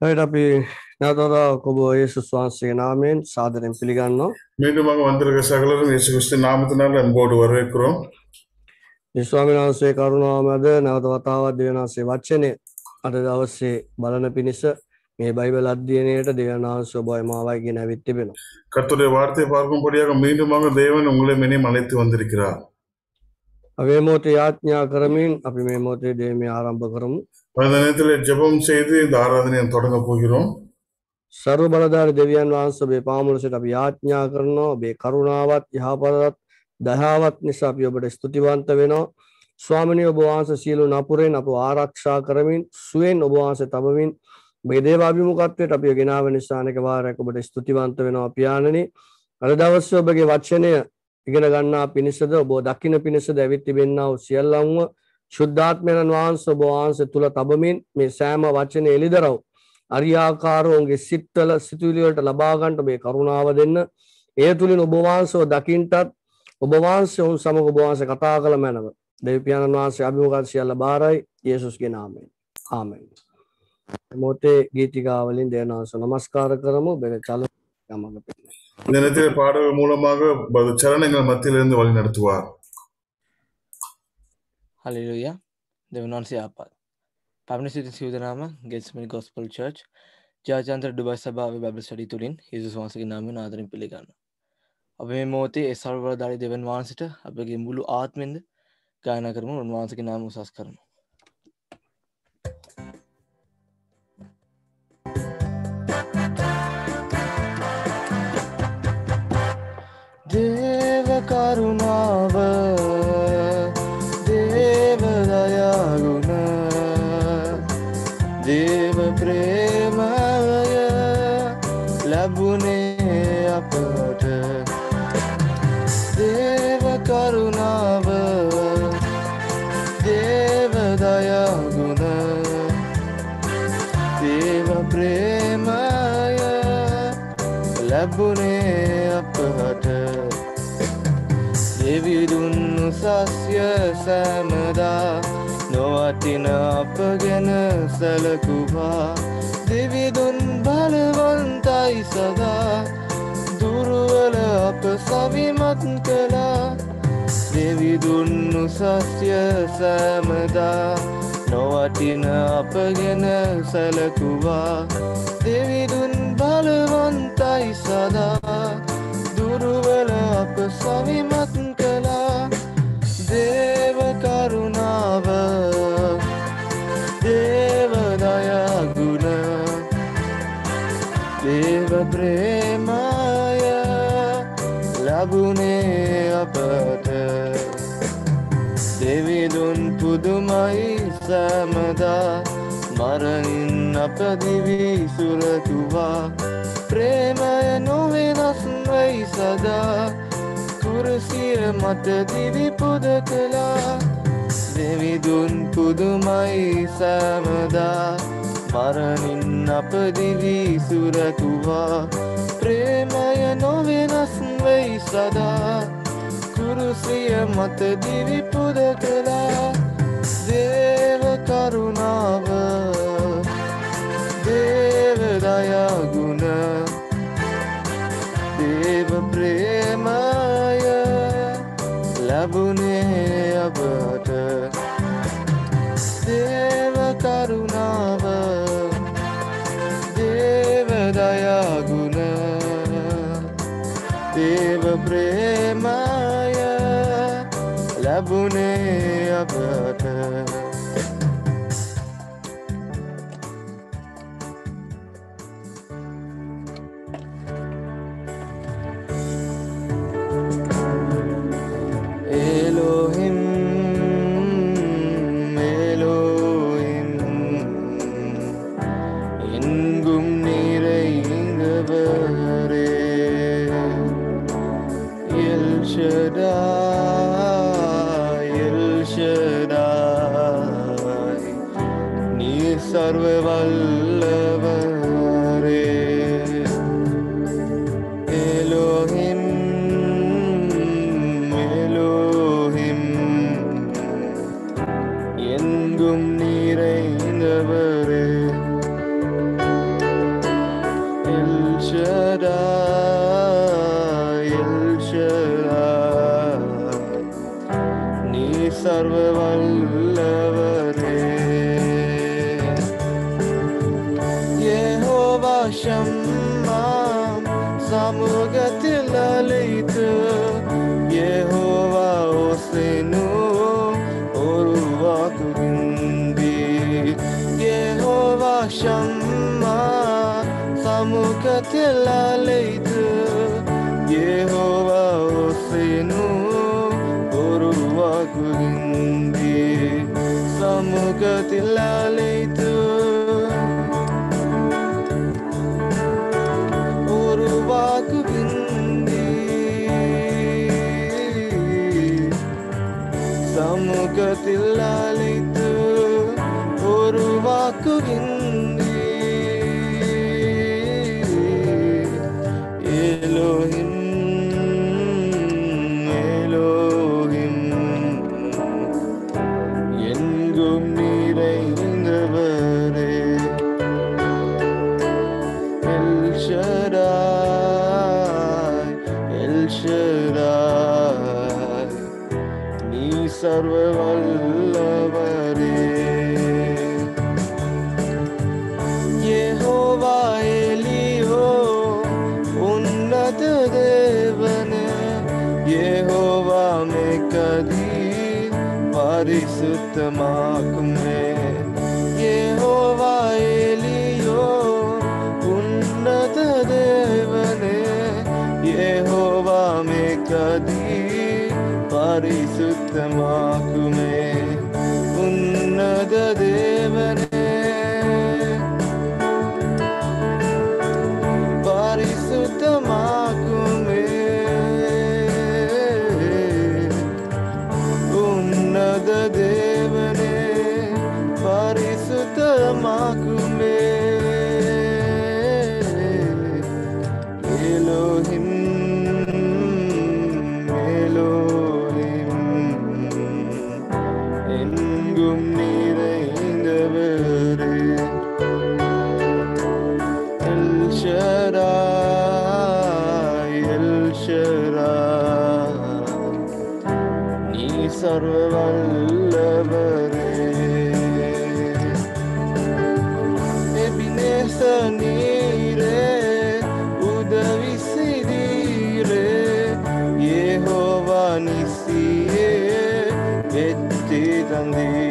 හට අපි නැතර කොබ ඒසුස් වහන්සේගේ නාමයෙන් සාදරෙන් පිළිගන්නවා மீண்டுமாக வந்திருக்க சகலரும் இயேசு கிறிஸ்து நாமத்தினால் அன்போடு வரவேற்கிறோம் විස්වාමි වහන්සේ කරුණාව මැද නැවත වතාවත් දෙවනාසේ වච්චනය අට දවස්සේ බලන පිණිස මේ බයිබල් අධ්‍යයනයට දෙවනාස ඔබයි මාවයිගේ නැවිත් තිබෙනවා. கர்த்தருடைய வார்த்தையை பார்க்கும்படியாக மீண்டுமாக தேவன் உங்களை மினியும் அழைத்து வந்திருக்கிறார் අවේ මෝතේ යාඥා කරමින් අපි මේ මෝතේ දේමේ ආරම්භ කරමු. அந்த நேரத்தில் ஜெபம் செய்து இந்த ஆராதனையை தொடங்க போகிறோம் සර්ව බලධාරි දෙවියන් වහන්සේ ඔබේ පාමුලසට අපි යාඥා කරනවා ඔබේ කරුණාවත් යහපතත් දයාවත් නිසා අපි ඔබට ස්තුතිවන්ත වෙනවා. ස්වාමිනී ඔබ වහන්සේ සියලු නපුරෙන් අප ආරක්ෂා කරමින් සුවෙන් ඔබ වහන්සේ තබමින් මේ දේව අභිමුඛත්වයට අපි ගෙනාව නිසා අනෙක වාරයක් ඔබට ස්තුතිවන්ත වෙනවා පියාණනි. අද දවසේ ඔබගේ වචනය ඉගෙන ගන්නා පිණිසද ඔබ දකින්න පිණිසද ඇවිත් තිබෙන්නා වූ සියල්ලන්ව ශුද්ධාත්මයන් වහන්සේ ඔබ වහන්සේ තුල තබමින් මේ සෑම වචනේ එලිදරව් අරියාකාරෝන්ගේ සිත්වල සිතුවිලි වලට ලබා ගන්නට මේ කරුණාව දෙන්න. ඒ තුලින් ඔබ වහන්සේව දකින්නටත් ඔබ වහන්සේ උන් සමග ඔබ වහන්සේ කතා කළ මැනව. දෙවියන් වහන්සේ අභිමුඛත් සියල්ල බාරයි යේසුස්ගේ නාමයෙන්. ආමෙන්. මොතේ ගීතිකාවලින් දෙවනාස නමස්කාර කරමු බෙර චල යමඟ පෙන්න. இந்த நேரத்தில் பாடல் மூலமாக பல சரணங்கள் மத்தியிலிருந்து வழி நடத்துவார் හලිලුය දෙවනන්සේ ආපත් පැමිණි සිටි සිවදනාම ගෙස්මනි ගොස්පල් චර්ච් ජාජන්ත්‍ර ඩුබයි සභාව බැබ සඩි තුළින් හිසු වන්සගේ නාම ආදරින් පිළිගන්න අප මේ මෝතේ ඒ සර්වර දරි දෙවන් වහන්සිට අපගේ මුළු ආත්මෙන්ද ගායන කරමු උන්වහන්සගේ නාම උසස් කරනු දේව කරුණාව දේවදයාගුණ දේව ප්‍රේමය ලැබුණේ අපට. දේව කරුණාව දේවදයාගුණ දේව ප්‍රේමය ලැබුණේ සෑමදා නොවටින අප ගැන සැලකුවා. දෙවිදුන් බලවන්තයි සදා. දුරුවල අප සවිමත් කළා. දෙවිදුන්නු සස්ය සෑමදා. නොවටින අප ගැන සැලකුවා. දෙවිදුන් බලවන්තයි සදා. දුරුවල අප සවිමත් ප්‍රේමය ලැබුණේ අපට. දෙවිදුන් පුදුමයි සෑමදා මරණින් අප දිවී සුරතුවා ප්‍රේමය නොවෙනස් වෙයි සදා. කුරසිය මත දිවි පුද කළා. දෙවිදුන් පුදුමයි සෑමදා මරණින් අප දිවී සුරතුවා. ප්‍රේමය නොවෙනස් වෙයි සදා. කුරුසිය මත දිවි පුද කළා. දේව කරුණාව දේවදයාගුණ දේව ප්‍රේමය ලැබුණේ අපට. දේව ප්‍රේමය ලැබුණේ අපට സർവവല്ലവരേ യഹോവ ഷമ്മ സമൂഹത്തിൽ അലയിത്ത് യഹോവ ഓസെനു ഒരുവാകുകിന്തി യഹോവ ഷമ്മ സമൂഹത്തിൽ അലയിത്ത് still a someone and the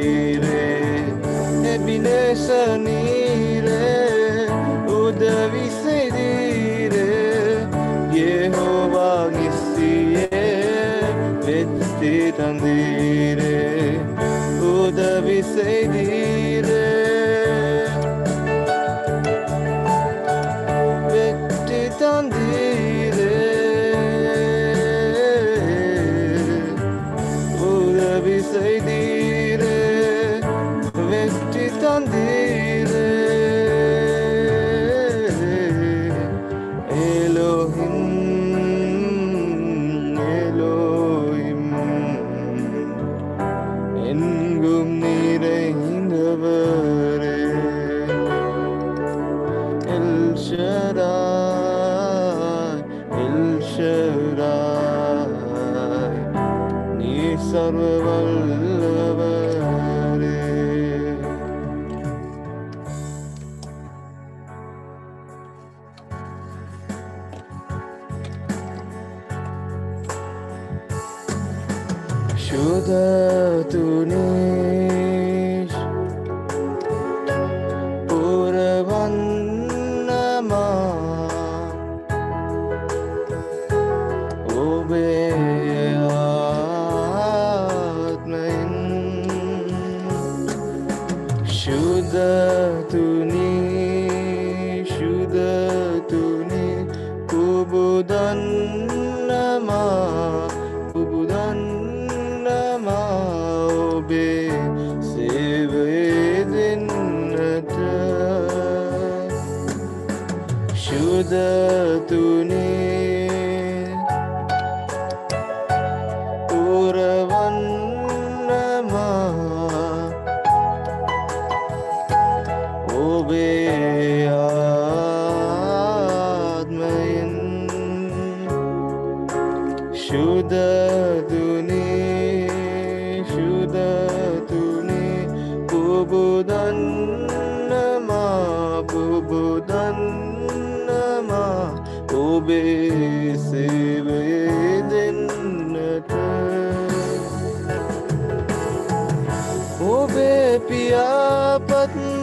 button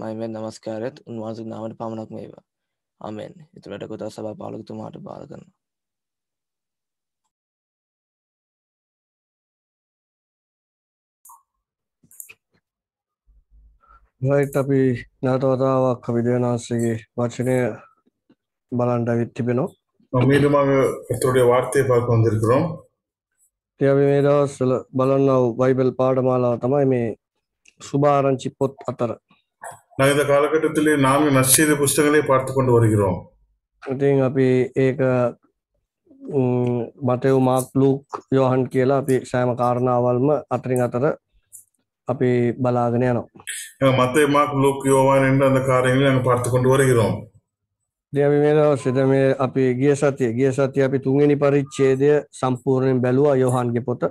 මයිමෙන් නමස්කාරත් උන්වහන්සේ නාමට පමණක් මේවා අමෙන් ඉතුරට කොතා සභා පාලකතුමාට බාර කරන රයිට් අපි නැවතවතාවක් අපි දෙවනාන්සේගේ වචනය බලන්ට විත් තිබෙනවා மீண்டுமாக கர்த்தருடைய வார்த்தையை பார்க்க வந்திருக்கிறோம் ඉතින් අපි මේ දවස්වල බලන්නව බයිබල් පාඩමාලාව තමයි මේ සුභාරංචි පොත් අතර நான் இந்த காலகட்டத்திலே நான்கு நற்செய்தி புஸ்தகங்களை பார்த்து கொண்டு வருகிறோம் ඉතින් අපි ඒක මතයව් මාක් ලූක් යෝහන් කියලා අපි සෑම කාරණාවල්ම අතරින් අතර අපි බලාගෙන යනවා மத்திய மார்க் லூக் யோவான் என்ற அந்த காரியங்களை நாங்கள் பார்த்து கொண்டு வருகிறோம் ඉතින් අපි මේ දවස්වල මේ අපි ගිය සතිය ගිය සතිය අපි තුන්වෙනි පරිච්ඡේදය සම්පූර්ණයෙන් බැලුවා යෝහන්ගේ පොත.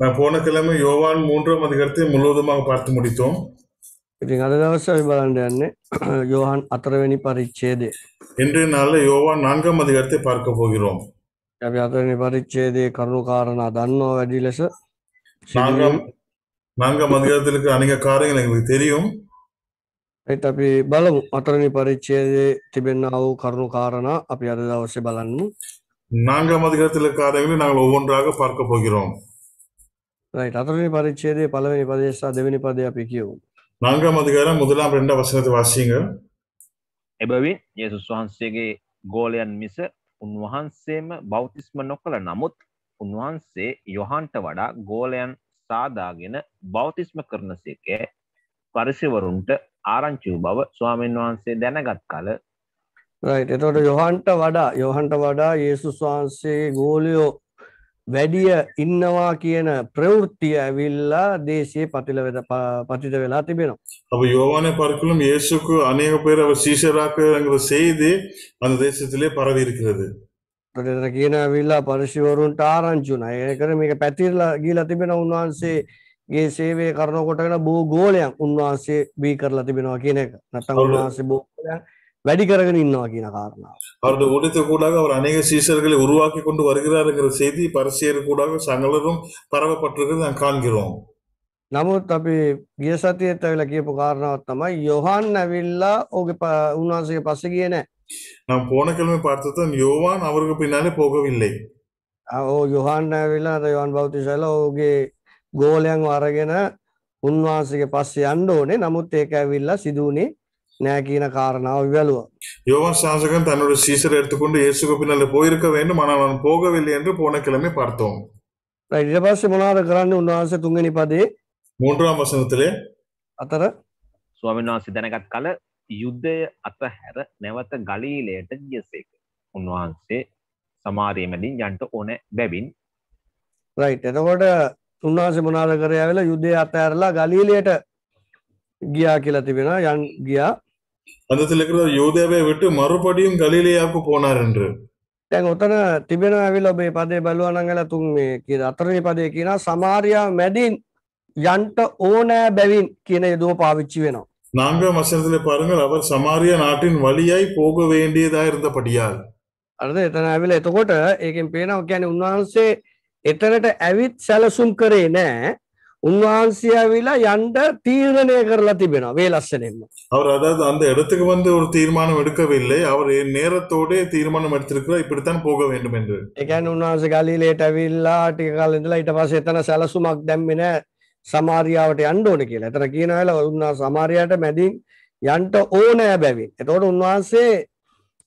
நான் போன கிழமை யோவான் மூன்றாம் அதிகாரத்தை முழுவதுமாக பார்த்து முடித்தோம் ඉතින් අද දවසේ අපි බලන්න යන්නේ යෝහන් හතරවෙනි පරිච්ඡේදය. இன்றைய நாளில் யோவான் நான்காம் அதிகாரத்தை பார்க்க போகிறோம் අපි හතරවෙනි පරිච්ඡේදයේ කරුණු කාරණා දන්නවා වැඩි ලෙස. நான்காம் நான்காம் அதிகாரத்திற்கு அநேக காரியங்கள் எங்களுக்கு தெரியும் ඒත් අපි බලමු හතරවෙනි පරිච්ඡේදයේ තිබෙනා වූ කරුණු කාරණා අපි අද දවසේ බලන්න. நான்காம் அதிகாரத்தில் இருக்கிற காரியங்களை நாங்கள் ஒவ்வொன்றாக பார்க்க போகிறோம் රයිට් හතරවෙනි පරිච්ඡේදයේ පළවෙනි පදය සහ දෙවෙනි පදය අපි කියමු. நான்காம் அதிகாரம் முதலாம் இரண்டாம் வசனத்தை வாசிங்க එබවින් යේසුස් වහන්සේගේ ගෝලයන් මිස උන්වහන්සේම බෞතිස්ම නොකළ නමුත් උන්වහන්සේ යොහන්ට වඩා ගෝලයන් සාදාගෙන බෞතිස්ම කරන සේකෑ පරිසිවරුන්ට ආරංචි වූ බව ස්වාමීන් වහන්සේ දැනගත් කල රයිට් එතකොට යොහන්ට වඩා යොහන්ට වඩා යේසුස් වහන්සේ ගෝලියෝ වැඩිය ඉන්නවා කියන ප්‍රවෘත්තිය ඇවිල්ලා දේශයේ පතිල වෙද ප- පතිත වෙලා තිබෙනවා. அப்ப யோவானை பார்க்கலும் இயேசுக்கு அநேக பேர் அவர் சீஷராக்குங்கிற செய்தி அந்த தேசத்திலே பரவி இருக்கிறது එතකොට එතන කියන ඇවිල්ලා පරිශිවරුන්ට ආරංචි වුණා. ඒකර මේක පැතිරලා ගිහිලා තිබෙන උන්වහන්සේගේ සේවය කරන කොටගෙන බොහෝ ගෝලයන් උන්වහන්සේ බී කරලා තිබෙනවා කියන එක. නැත්නම් හවුද? උන්වහන්සේ බොහෝ ගෝලයන් වැඩි කරගෙන ඉන්නවා කියන කාරණාව. அவருடைய ஊழியத்தை கூடாக அவர் அநேக சீஷர்களை உருவாக்கி கொண்டு வருகிறாருங்கிற செய்தி பரிசேயர் கூடாக சகலரும் பரவப்பட்டிருக்கிறது நாம் காண்கிறோம் නමුත් අපි ගිය සතියේත් ඇවිල්ලා කියපු කාරණාවක් තමයි යොහන් ඇවිල්ලා ඔහුගේ ප- උන්වහන්සේගේ පස්සේ ගියේ නැහැ. நாம் போன கிழமை பார்த்ததும் யோவான் அவருக்கு பின்னாலே போகவில்லை ආ, ඔව් යොහන් ඇවිල්ලා නැත්නම් යොහන් බෞතිසයලා ඔහුගේ ගෝලයන්ව අරගෙන උන්වහන්සේගේ පස්සේ යන්න ඕනේ. නමුත් ඒක ඇවිල්ලා සිදු වුණේ නෑ කියන කාරණාව විවලුවා. யோவான் சாசகன் தன்னுடைய சீசரை எடுத்துக்கொண்டு இயேசுக்கு பின்னாலே போயிருக்க வேண்டும் ஆனால் அவன் போகவில்லை என்று போன கிழமை பார்த்தோம் රයිට් ඊට පස්සේ මොනවද කරන්නේ උන්වහන්සේ තුන්වෙනි පදේ மூன்றாம் வசனத்திலே අතර ස්වාමීන් වහන්සේ දැනගත් කල යුද්ධය අතහැර නැවත ගලීලයට ගියසේක උන්වහන්සේ සමාරය මැදින් යන්ට ඕන බැවින් රයිට් එතකොට උන්වහන්සේ මොනවද කරේ ඇවිල්ලා යුද්ධය අතහැරලා ගලීලයට ගියා කියලා තිබෙනවා යන් ගියා. அந்த இருக்கிற யோதேவை விட்டு மறுபடியும் கலிலேயாவுக்கு போனார் என்று දැන් ඔතන තිබෙනවා ඇවිල්ලා ඔබේ පදේ බලුවා නම් ඇල තුන් මේ කියන හතරවෙනි පදේ කියනවා සමාරියා මැදින් යන්ට ඕනෑ බැවින් කියන යෙදුව පාවිච්චි වෙනවා. நான்காம் வசனத்திலே பாருங்கள் அவர் சமாரியா நாட்டின் வழியாய் போக வேண்டியதா இருந்தபடியால் අරද එතන ඇවිල එතකොට ඒකෙන් පේනවා කියන උන්වහන්සේ එතනට ඇවිත් සැලසුම් කරේ නෑ උන්වහන්සේ ඇවිලා යන්ට තීරණය කරලා තිබෙනවා වේ ලස්සනෙන්ම. அவர் அதாவது அந்த இடத்துக்கு வந்து ஒரு தீர்மானம் எடுக்கவில்லை அவர் நேரத்தோடே தீர்மானம் எடுத்திருக்கிறார் இப்படித்தான் போக வேண்டும் என்று එකැන් උන්වහන්සේ ගලීලේට ඇවිල්ලා ටික කාලෙඳලා ඊට පස්සේ එතන සැලසුමක් දැම්මේ නෑ සමාරියාවට යන්න ඕනේ කියලා. එතන කියනවල උන්වහන්සේ සමාරියාට මැදින් යන්ට ඕනෑ බැවින්. එතකොට උන්වහන්සේ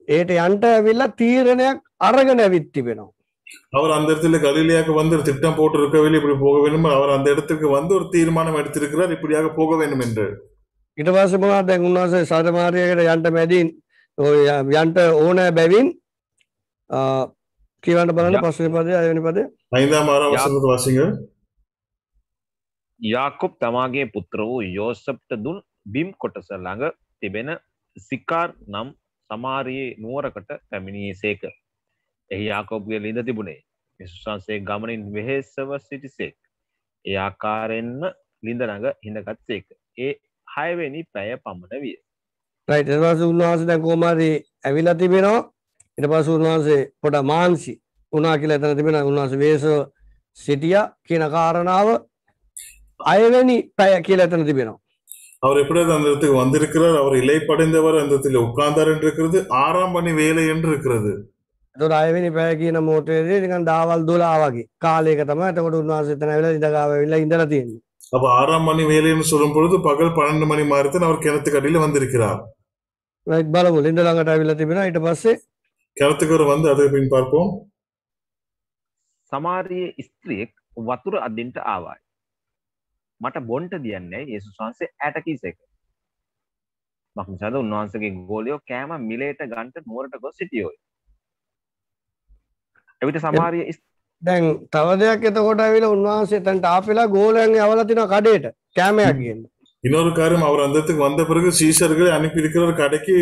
ඒට යන්ට ඇවිල්ලා තීරණයක් අරගෙන ඇවිත් තිබෙනවා. அவர் அந்த இடத்துல கலிலேயாக்கு வந்து ஒரு திட்டம் போட்டு இருக்கவில்லை இப்படி போக வேண்டும் அவர் அந்த இடத்துக்கு வந்து ஒரு தீர்மானம் எடுத்திருக்கிறார் இப்படியாக போக வேண்டும் என்று ඊට පස්සේ මොනවද දැන් උන්වහන්සේ සමාරියකට යන්ට මැදින් ඔය ය- යන්ට ඕනෑ බැවින් ආ, කියවන්න බලන්න යා. පස්වෙනි පදේ අයවෙනි පදේ ஐந்தாம் ஆறாம் வசனத்தை வாசிங்க යාකොබ් තමාගේ පුත්‍ර වූ යෝසප්ට දුන් බිම් කොටස ළඟ තිබෙන සිකාර් නම් සමාරයේ නුවරකට පැමිණියේ සේක එහි යාකෝබ්ගේ ලිඳ තිබුණේ විශුසන්සේ ගමනින් වෙහෙසව සිටිසේක් ඒ ආකාරයෙන්ම ලිඳ ළඟ හිඳගත් සේක ඒ හයවෙනි පැය පමණ විය රයිට් ඊට පස්සේ උන්වහන්සේ දැන් කොහොම හරි ඇවිල්ලා තිබෙනවා ඊට පස්සේ උන්වහන්සේ පොඩ මාන්සි වුණා කියලා එතන තිබෙනවා උන්වහන්සේ වේස සිටියා කියන කාරණාව අයවෙනි පැය කියලා එතන තිබෙනවා அவர் எப்படியாவது அந்த இடத்துக்கு வந்திருக்கிறார் அவர் இலை படைந்தவர் அந்த இடத்துல உட்கார்ந்தார் என்று இருக்கிறது ஆறாம் பணி வேலை என்று இருக்கிறது එතකොට අයවෙනි පැය කියන මොහොතේදී නිකන් දාවල් 12 වගේ කාලයක තමයි එතකොට උන්වහන්සේ එතන ඇවිල්ලා ඉඳගාව ඇවිල්ලා ඉඳලා තියෙන්නේ அப்ப ஆறாம் மணி வேலைன்னு சொல்லும் பொழுது பகல் பன்னெண்டு மணி மாதிரிதான் அவர் கிணத்துக்கு அடியில வந்திருக்கிறார் රයිට් බලමු ලිඳ ළඟට ඇවිල්ලා තිබෙනවා ඊට පස්සේ கிணத்துக்கு அவர் வந்து அதை பின் பார்ப்போம் සමාරයේ ස්ත්‍රියෙක් වතුර අදින්ට ආවායි මට බොන්ට දියන්නේ යේසුස් වහන්සේ ඇට කීසේක මක්නිසාද උන්වහන්සේගේ ගෝලියෝ කෑම මිලේට ගන්ට නුවරට ගොස් සිටියෝයි එවිට සමාරිය දැන් තව දෙයක් එතකොට ඇවිල්ලා උන්වහන්සේ එතනට ආපෙලා ගෝලයන් යවලා තිනවා කඩේට කැමයක් ගන්න. இன்னொரு காரியம் அவர் அந்த இடத்துக்கு வந்த பிறகு சீஷர்களை அனுப்பி இருக்கிற கடைக்கு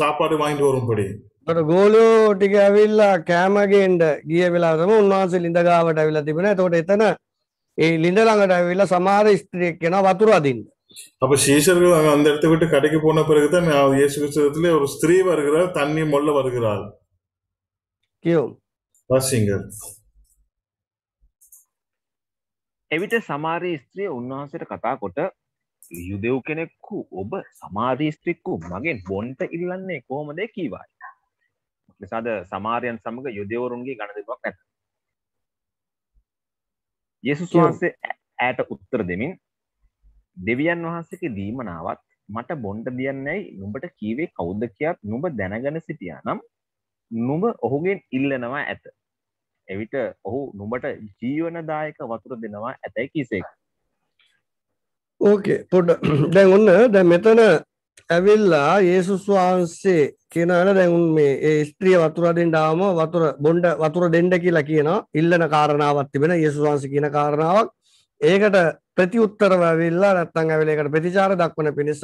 சாப்பாடு வாங்கிட்டு வரும்படி ඒකට ගෝලයෝ ටික ඇවිල්ලා කෑම ගේන්න ගිය වෙලාව තමයි උන්වහන්සේ ලිඳ ගාවට ඇවිල්ලා තිබුණා. එතකොට එතන ඒ ලිඳ ළඟට ඇවිල්ලා සමහර ස්ත්‍රියෙක් කෙනා වතුර අදින්න. அப்ப சீஷர்கள் அங்க அந்த இடத்தை விட்டு கடைக்கு போன பிறகுதான் நான் இயேசு கிறிஸ்துவத்திலே ஒரு ஸ்திரீ வருகிறார் தண்ணி மொள்ள வருகிறார் කියමු. වසිංගර් එවිට සමාරී ස්ත්‍රිය උන්වහන්සේට කතා කොට යුදෙව් කෙනෙක්කු ඔබ සමාරී ස්ත්‍රික්කු මගෙන් බොන්ට ඉල්ලන්නේ කොහොමද? කීවායි. නිසාද සමාරයන් සමග යුදෙවරුන්ගේ ගණ දෙකක් ඇත. යේසුස් වහන්සේ ඇයට උත්තර දෙමින් දෙවියන් වහන්සේගේ දීමනාවත් මට බොන්ට දියන්නේයි නුඹට කීවේ කවුද? කියත් නුඹ දැනගෙන සිටියා නම් නුඹ ඔහුගෙන් ඉල්ලනවා ඇත. එවිට ඔහු නුඹට ජීවනදායක වතුර දෙනවා ඇතැයි කිසේක්. ඕකේ පොඩ දැන් ඔන්න දැ මෙතන ඇවිල්ලා ඒසුස් වහන්සේ කියනන දැන්උන් මේ ඒ ස්ත්‍රිය වතුරඩෙන් ඩාම වතුර බොන්්ඩ වතුර දෙන්ඩ කියලා කියන ඉල්ලන කාරණාවත් තිබෙන ඒසු වහන්ස කියන කාරණාවක්. ඒකට ප්‍රති උත්තර ඇවිල්ලා නැත්තං ඇවිලේකට ප්‍රතිචාර දක්වන පිණිස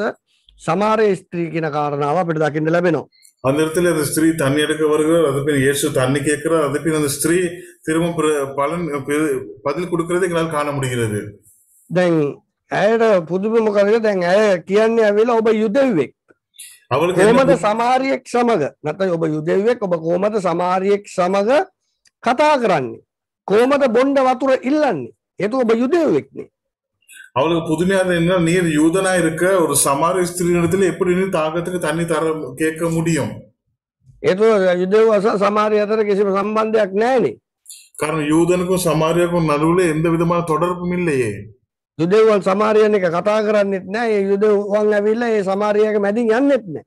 සමාරය ස්ත්‍රී කියන කාරණාව අපිට දකින්න ලැබෙනවා அந்த இடத்துல அந்த ஸ்திரீ தண்ணி எடுக்க வருகிறார் அது பின் இயேசு தண்ணி கேட்கிறார் அது பின் அந்த ஸ்திரீ திரும்ப பிர- பலன் பெ- பதில் கொடுக்கறதை எங்களால் காண முடிகிறது දැන් ඇයට පුදුම මොකරද දැන් ඇය කියන්නේ ඇවිලා ඔබ යුදවෙක් அவளுக்கு என்ன කෝමද புரி- සමාරියෙක් සමඟ නැත ඔබ යුදෙවෙක් ඔබ කෝමද සමාරියෙක් සමඟ කතා කරන්නේ කෝමද බොන්්ඩ වතුර ඉල්ලන්නේ එතු ඔබ යුදෙවෙක්නේ அவளுக்கு புதுமையா என்ன நீர் யூதனா இருக்க ஒரு சமார ஸ்திரீனிடத்துல எப்படி நீ தாகத்துக்கு தண்ணி தர கேட்க முடியும் එතු යුදවස සමාරය අතර කිසිම සම්බන්ධයක් නෑනේ காரணம் யூதனுக்கும் சமாரியாக்கும் நடுவுல எந்த விதமான தொடர்பும் இல்லையே යුදෙවල් සමාරයන එක කතා කරන්නෙත් නෑ ඒ යුදවන් ඇවිල්ල ඒ සමාරයක මැදින් යන්නෙත් නෑ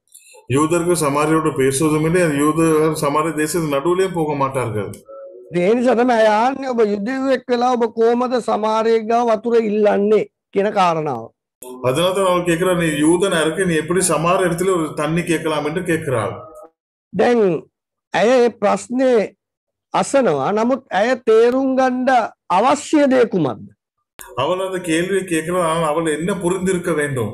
யூதர்கள் சமாரியோட பேசுவதும் இல்லை அந்த யூத சமாரிய தேசத்து நடுவுலயும் போக மாட்டார்கள் ඒනි සතම අයාන්න ඔබ යුදෙවෙක් වෙලා ඔබ කෝමද සමාරයගා වතුර ඉල්ලන්නේ කියන කාරණාව அதனால தான் அவள் கேட்கிறா நீ யூதனா இருக்க நீ எப்படி சமார இடத்துல ஒரு தண்ணி கேட்கலாம் என்று கேட்கிறாள் දැන් ඇය ඒ ප්‍රශ්නය අසනවා නමුත් ඇය තේරුම් ගණ්ඩ අවශ්‍ය දෙයකුමක්ද அவள் அந்த கேள்வியை கேட்கிறாள் ஆனால் அவள் என்ன புரிந்திருக்க வேண்டும்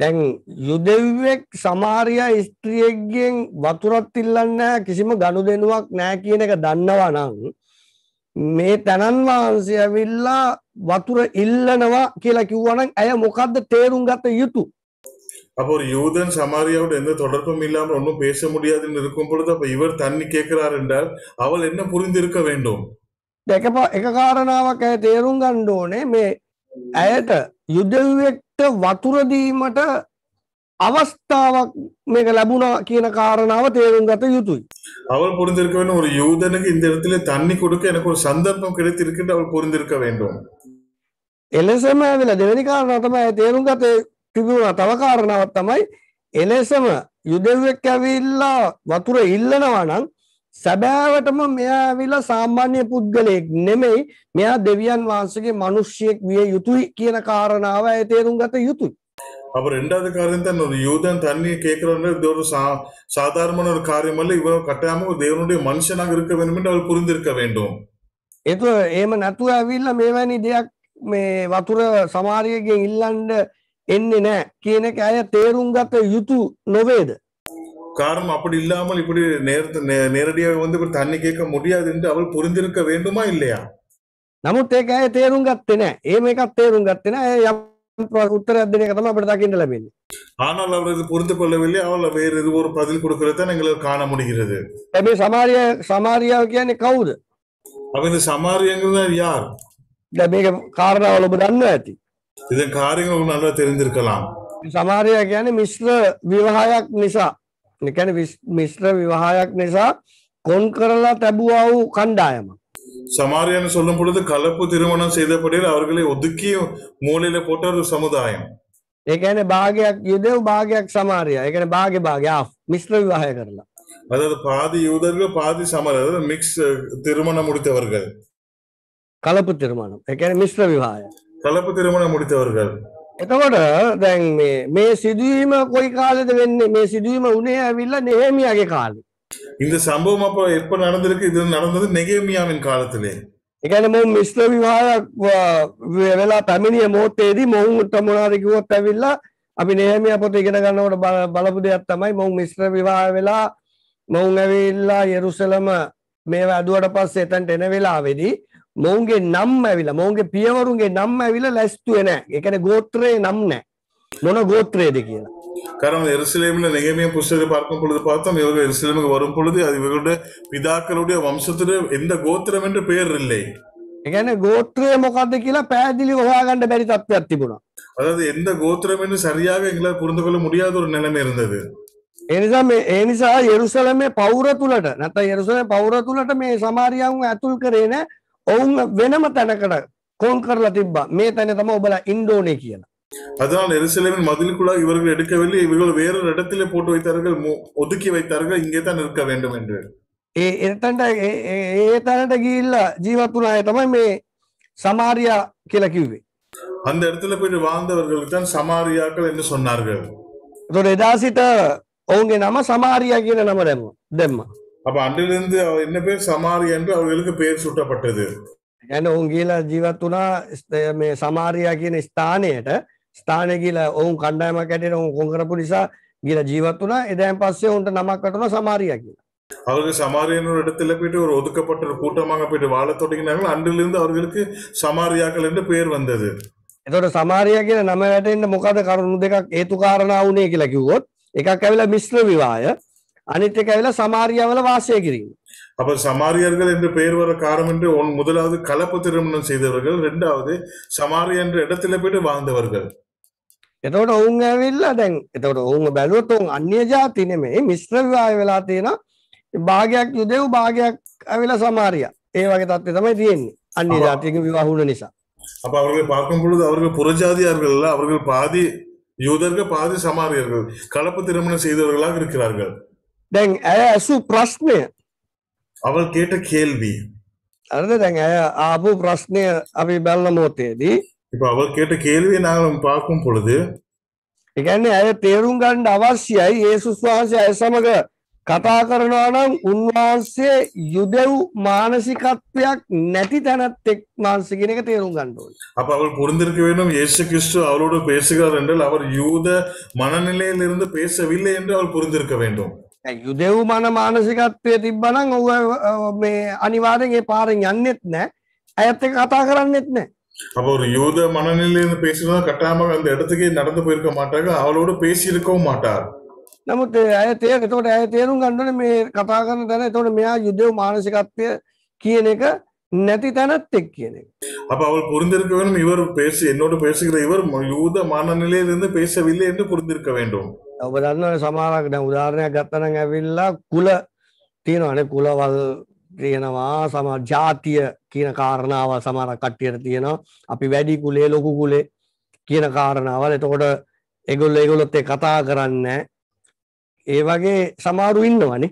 දැන් යුදෙව්වෙක් සමාරයා ස්ත්‍රියක්ගෙන් වතුරත් ඉල්ලන්න කිසිම ගණු දෙනුවක් නෑ කියන එක දන්නවා නං මේ තැනන් වහන්සේ ඇවිල්ලා වතුර ඉල්ලනවා කියලා කිව්වනම් ඇය මොකක්ද තේරුම් ගත යුතු அப்போ ஒரு யூதன் சமாரியாவோட எந்த தொடர்பும் இல்லாமல் ஒன்றும் பேச முடியாதுன்னு இருக்கும் பொழுது அப்ப இவர் தண்ணி கேட்கிறார் என்றால் அவள் என்ன புரிந்திருக்க வேண்டும் දෙක එක කාරණාවක් ඇය තේරුම් ගණ්ඩ ඕනේ මේ ඇයට යුදෙව්වෙක්ට වතුරදීමට අවස්ථාවක් මේක ලැබුණා කියන කාරණාව තේරුම් ගත යුතුයි அவள் புரிந்திருக்க வேண்டும் ஒரு யூதனுக்கு இந்த இடத்துல தண்ணி கொடுக்க எனக்கு ஒரு சந்தர்ப்பம் கிடைத்திருக்கின்ற அவள் புரிந்திருக்க வேண்டும் එලෙසම ඇවිල දෙවැනි කාරණ තමයි ඇය තේරුම් ගත තිබුණ තව කාරණාවත් තමයි එලෙසම යුදෙව්වෙක් ඇවිල්ලා වතුර ඉල්ලනවා නම් සැබෑවටම මෙයා ඇවිලා සාමාන්‍ය පුද්ගලයෙක් නෙමෙයි මෙයා දෙවියන් වහන්සගේ මනුෂ්‍යයෙක් විය යුතුයි කියන කාරණාව ඇය තේරුම් ගත යුතුයි அப்ப ரெண்டாவது காரியம் தான் ஒரு யூதன் தண்ணி கேட்கிறவங்க இது ஒரு சா சாதாரணமான ஒரு காரியம் அல்ல இவன் கட்டாயமா ஒரு தேவனுடைய மனுஷனாக இருக்க வேண்டும் என்று அவள் புரிந்திருக்க வேண்டும் එතු ඒම නැතුව ඇවිල්ල මේවැනි දෙයක් මේ වතුර සමාරයගෙන් ඉල්ලන්ඩ එන්නේ නෑ කියන එක ඇය තේරුම් ගත යුතු නොවේද காரணம் அப்படி இல்லாமல் இப்படி நேரத்து நே- நேரடியாக வந்து இப்படி தண்ணி கேட்க முடியாது என்று அவள் புரிந்திருக்க வேண்டுமா இல்லையா නමුත් ඒක ඇය තේරුම් ගත්තේ නෑ ඒම එකත් තේරුම් ගත්තෙන යම් උත්තර අදන එක තම අපට දකිට ලබෙන්නේ ஆனால் அவர் இது புரிந்து கொள்ளவில்லை அவள் வேறு எது ஒரு பதில் கொடுக்கிறதான் எங்களுக்கு காண முடிகிறது ඇබේ සමාරිය සමාරියාව කියන්නේ කවුද அப்ப இந்த சமாரியங்கள் தான் யார் දැ මේක කාරණාවල ඔබ දන්න ඇති இதன் காரியங்கள் உங்களுக்கு நல்லா தெரிந்திருக்கலாம் සමාරය කියන මිශ්‍ර විවාහයක් නිසා නිකැන මිශ්‍ර විවාහයක් නිසා කොන් කරලා තැබුවා වූ කණ්ඩායම சமாரியான்னு சொல்லும் பொழுது கலப்பு திருமணம் செய்தபடியில் அவர்களை ஒதுக்கி மூலையில போட்ட ஒரு சமுதாயம் ඒකැන භාගයක් යුදෙව් භාගයක් සමාරය එකන භාග භාගයා මිශ්‍ර විවාහය කරලා அதாவது பாதி யூதர்கள் பாதி சமர அதாவது மிக்ஸ் திருமணம் முடித்தவர்கள் කලපු තිරමණම් එකන මිශ්‍ර විවාහය கலப்பு திருமணம் முடித்தவர்கள் එතකොට දැන් මේ මේ සිදුවීම කොයි කාලෙද වෙන්නේ මේ සිදුවීම උනේ ඇවිල්ල නේමියගේ කාලේ இந்த சம்பவம் அப்ப எப்ப நடந்திருக்கு இது நடந்தது நெகேமியாவின் காலத்திலே එකන මො මිශ්‍ර විවාහයක් ව- වෙලා පැමිණිය මෝත්තේදී මොවුන්ට මොනාදකිවොත් ඇවිල්ලා අපි නේමිය පොත ඉගෙන ගන්නවට බල- බලපු දෙයක් තමයි මොවුන් මිශ්‍ර විවාහ වෙලා මොවුන් ඇවිල්ලා යෙරුසලම මේ අදුවට පස්සේ එතන්ට එන වෙලා වෙදී මොවුන්ගේ නම් ඇවිලා මොවුන්ගේ පියවරුන්ගේ නම් ඇවිල ලැස්තුව නෑ එකන ගෝත්‍රයේ නම් නෑ මොන ගෝත්‍රයේද කියලා காரணம் எருசலேமில் நெகேமியா புஸ்தகத்தை பார்க்கும் பொழுது பார்த்தோம் இவர்கள் எருசலேமுக்கு வரும் பொழுது அது இவர்களுடைய பிதாக்களுடைய வம்சத்துடைய எந்த கோத்திரம் என்று பெயர் இல்லை එකන ගෝත්‍රය මොකක්ද කියලා පැදිලි හොයාගණඩ බැරි තත්වයක් තිබුණා அதாவது எந்த கோத்திரம் என்று சரியாக எங்களால் புரிந்து கொள்ள முடியாத ஒரு நிலைமை இருந்தது එනිසා මේ ඒ නිසා යෙරුසලමේ පෞර තුළට නැත යෙරුසලම පෞර තුළට මේ සමාරියවුන් ඇතුල් කරේන ඔවුන් වෙනම තැනකට කොන් කරලා තිබ්බා මේ තැන තම ඔබල ඉන්ඩෝනේ කියලා அதனால் எருசலேமின் மதிலுக்குள்ளாக இவர்கள் எடுக்கவில்லை இவர்கள் வேறொரு இடத்திலே போட்டு வைத்தார்கள் மு- ஒதுக்கி வைத்தார்கள் இங்கே தான் இருக்க வேண்டும் என்று ඒ එතන්ට ඒ- ඒ- ඒ තැනට ගිල්ල ජීවත් වුණාය තමයි මේ සමාරියා කියලා කිව්වේ அந்த இடத்துல போயிட்டு வாழ்ந்தவர்களுக்கு தான் சமாரியாக்கள் என்று சொன்னார்கள் තොට එදා සිට ඔවුන්ගේ නම සමාරිය කියන නම දැම්ම දෙම්ම அப்ப அன்றிலிருந்து அவர் என்ன பேர் சமாரி என்று அவர்களுக்கு பெயர் சூட்டப்பட்டது ගැන ඔවුන් ගීල ජීවත් වුණා ස්ත- මේ සමාරයා කියන ස්ථානයට ස්ථානය කියල ඔවුන් කණ්ඩායම කැටට ඔවුන් කොංකරපු නිසා ගිල ජීවත් වුණා එදෑන් පස්සේ ඔවුන්ට නමක් කටන සමාරිය කියලා அவர்கள் சமாரியன் ஒரு இடத்துல போயிட்டு ஒரு ஒதுக்கப்பட்ட ஒரு கூட்டமாக போயிட்டு வாழத் தொடங்கினார்கள் அன்றிலிருந்து அவர்களுக்கு சமாரியாக்கள் என்று பெயர் வந்தது එතොට සමාරය කියන නම වැටෙන්ට මොකද කරුණු දෙකක් ඒතු කාරණා වනේ කියලා කිව්වොත් එකක් ඇවිල මිශ්‍ර විවාය අනිත් එක ඇවිල සමාරියාවල වාසය කිරීම அப்ப சமாரியர்கள் என்று பெயர் வர காரணம் என்று ஒன் முதலாவது கலப்பு திருமணம் செய்தவர்கள் இரண்டாவது சமாரியா என்ற இடத்துல போயிட்டு வாழ்ந்தவர்கள் එතවට ඔවුන් ඇවිල්ල දැන් එතවට ඔවුන් බැලුවත් ඔවුන් අන්‍ය ජාති නෙමේ මිශ්‍ර විවාය වෙලා තියෙන භාගයක් යුදෙව් භාගයක් ඇවිල සමාරිය ඒ වගේ තත්ව තමයි තියෙන්නේ අන්‍ය ආ. ජාතික විවාහුණ නිසා அப்ப அவர்களை பார்க்கும் பொழுது அவர்கள் புறஜாதியார்கள் அல்ல அவர்கள் பாதி யூதர்கள் பாதி சமாரியர்கள் கலப்பு திருமணம் செய்தவர்களாக இருக்கிறார்கள் දැන් ඇය ඇසු ප්‍රශ්නය அவள் கேட்ட கேள்வி අරද දැන් ඇය ආපු ප්‍රශ්නය අපි බැල්ල මෝතයේදී இப்ப அவள் கேட்ட கேள்வியை நாங்கள் பார்க்கும் பொழுது එකන්නේ ඇය තේරුම් ගණ්ඩ අවශ්‍යයි ඒසුස් වහන්සේ ඇය සමඟ කතා කරනවා නම් උන්වහන්සේ යුදෙව් මානසිකත්වයක් නැති තැනත් එක් මාන්සිගෙන එක තේරුම් ගණ්ඩුවන அப்ப அவள் புரிந்திருக்க வேண்டும் இயேசு கிறிஸ்து அவளோடு பேசுகிறார் என்றால் அவர் யூத மனநிலையில் இருந்து பேசவில்லை என்று அவள் புரிந்திருக்க வேண்டும் යුදෙව් මන මානසිකත්වය තිබ්බනං ඔව මේ අනිවාරෙන් ඒ පාරෙන් යන්නෙත් නෑ ඇඇත්ත කතා කරන්නෙත් නෑ அப்ப ஒரு யூத மனநிலையில இருந்து பேசினா கட்டாயமாக அந்த இடத்துக்கே நடந்து போயிருக்க மாட்டாங்க அவளோடு பேசி இருக்கவும் மாட்டார் නමුත් ඒ ඇය තේ තොට ඇය තේරුම් ගණඩන මේ කතා කරන තැන තොට මෙයා යුදෙව් මානසිකත්වය කියන එක නැති තැනත් එක් කියන එක அப்ப அவள் புரிந்திருக்க வேண்டும் இவர் பேசி என்னோடு பேசுகிற இவர் யூத மனநிலையிலிருந்து பேசவில்லை என்று புரிந்திருக்க வேண்டும் ඔබ දන්න සමාරක් දැ උදාරණයක් ගත්තන ඇවිල්ලා කුල තියෙනවන කුලවල් තියෙනවා සම ජාතිය කියන කාරණාව සමර කට්ටියට තියෙනවා අපි වැඩි කුලේ ලොකු කුලේ කියන කාරණාවල් එතකොට එගොල්ල එගොලොත් ඒ කතා කරන්න ඒ වගේ සමාරු ඉන්නවනේ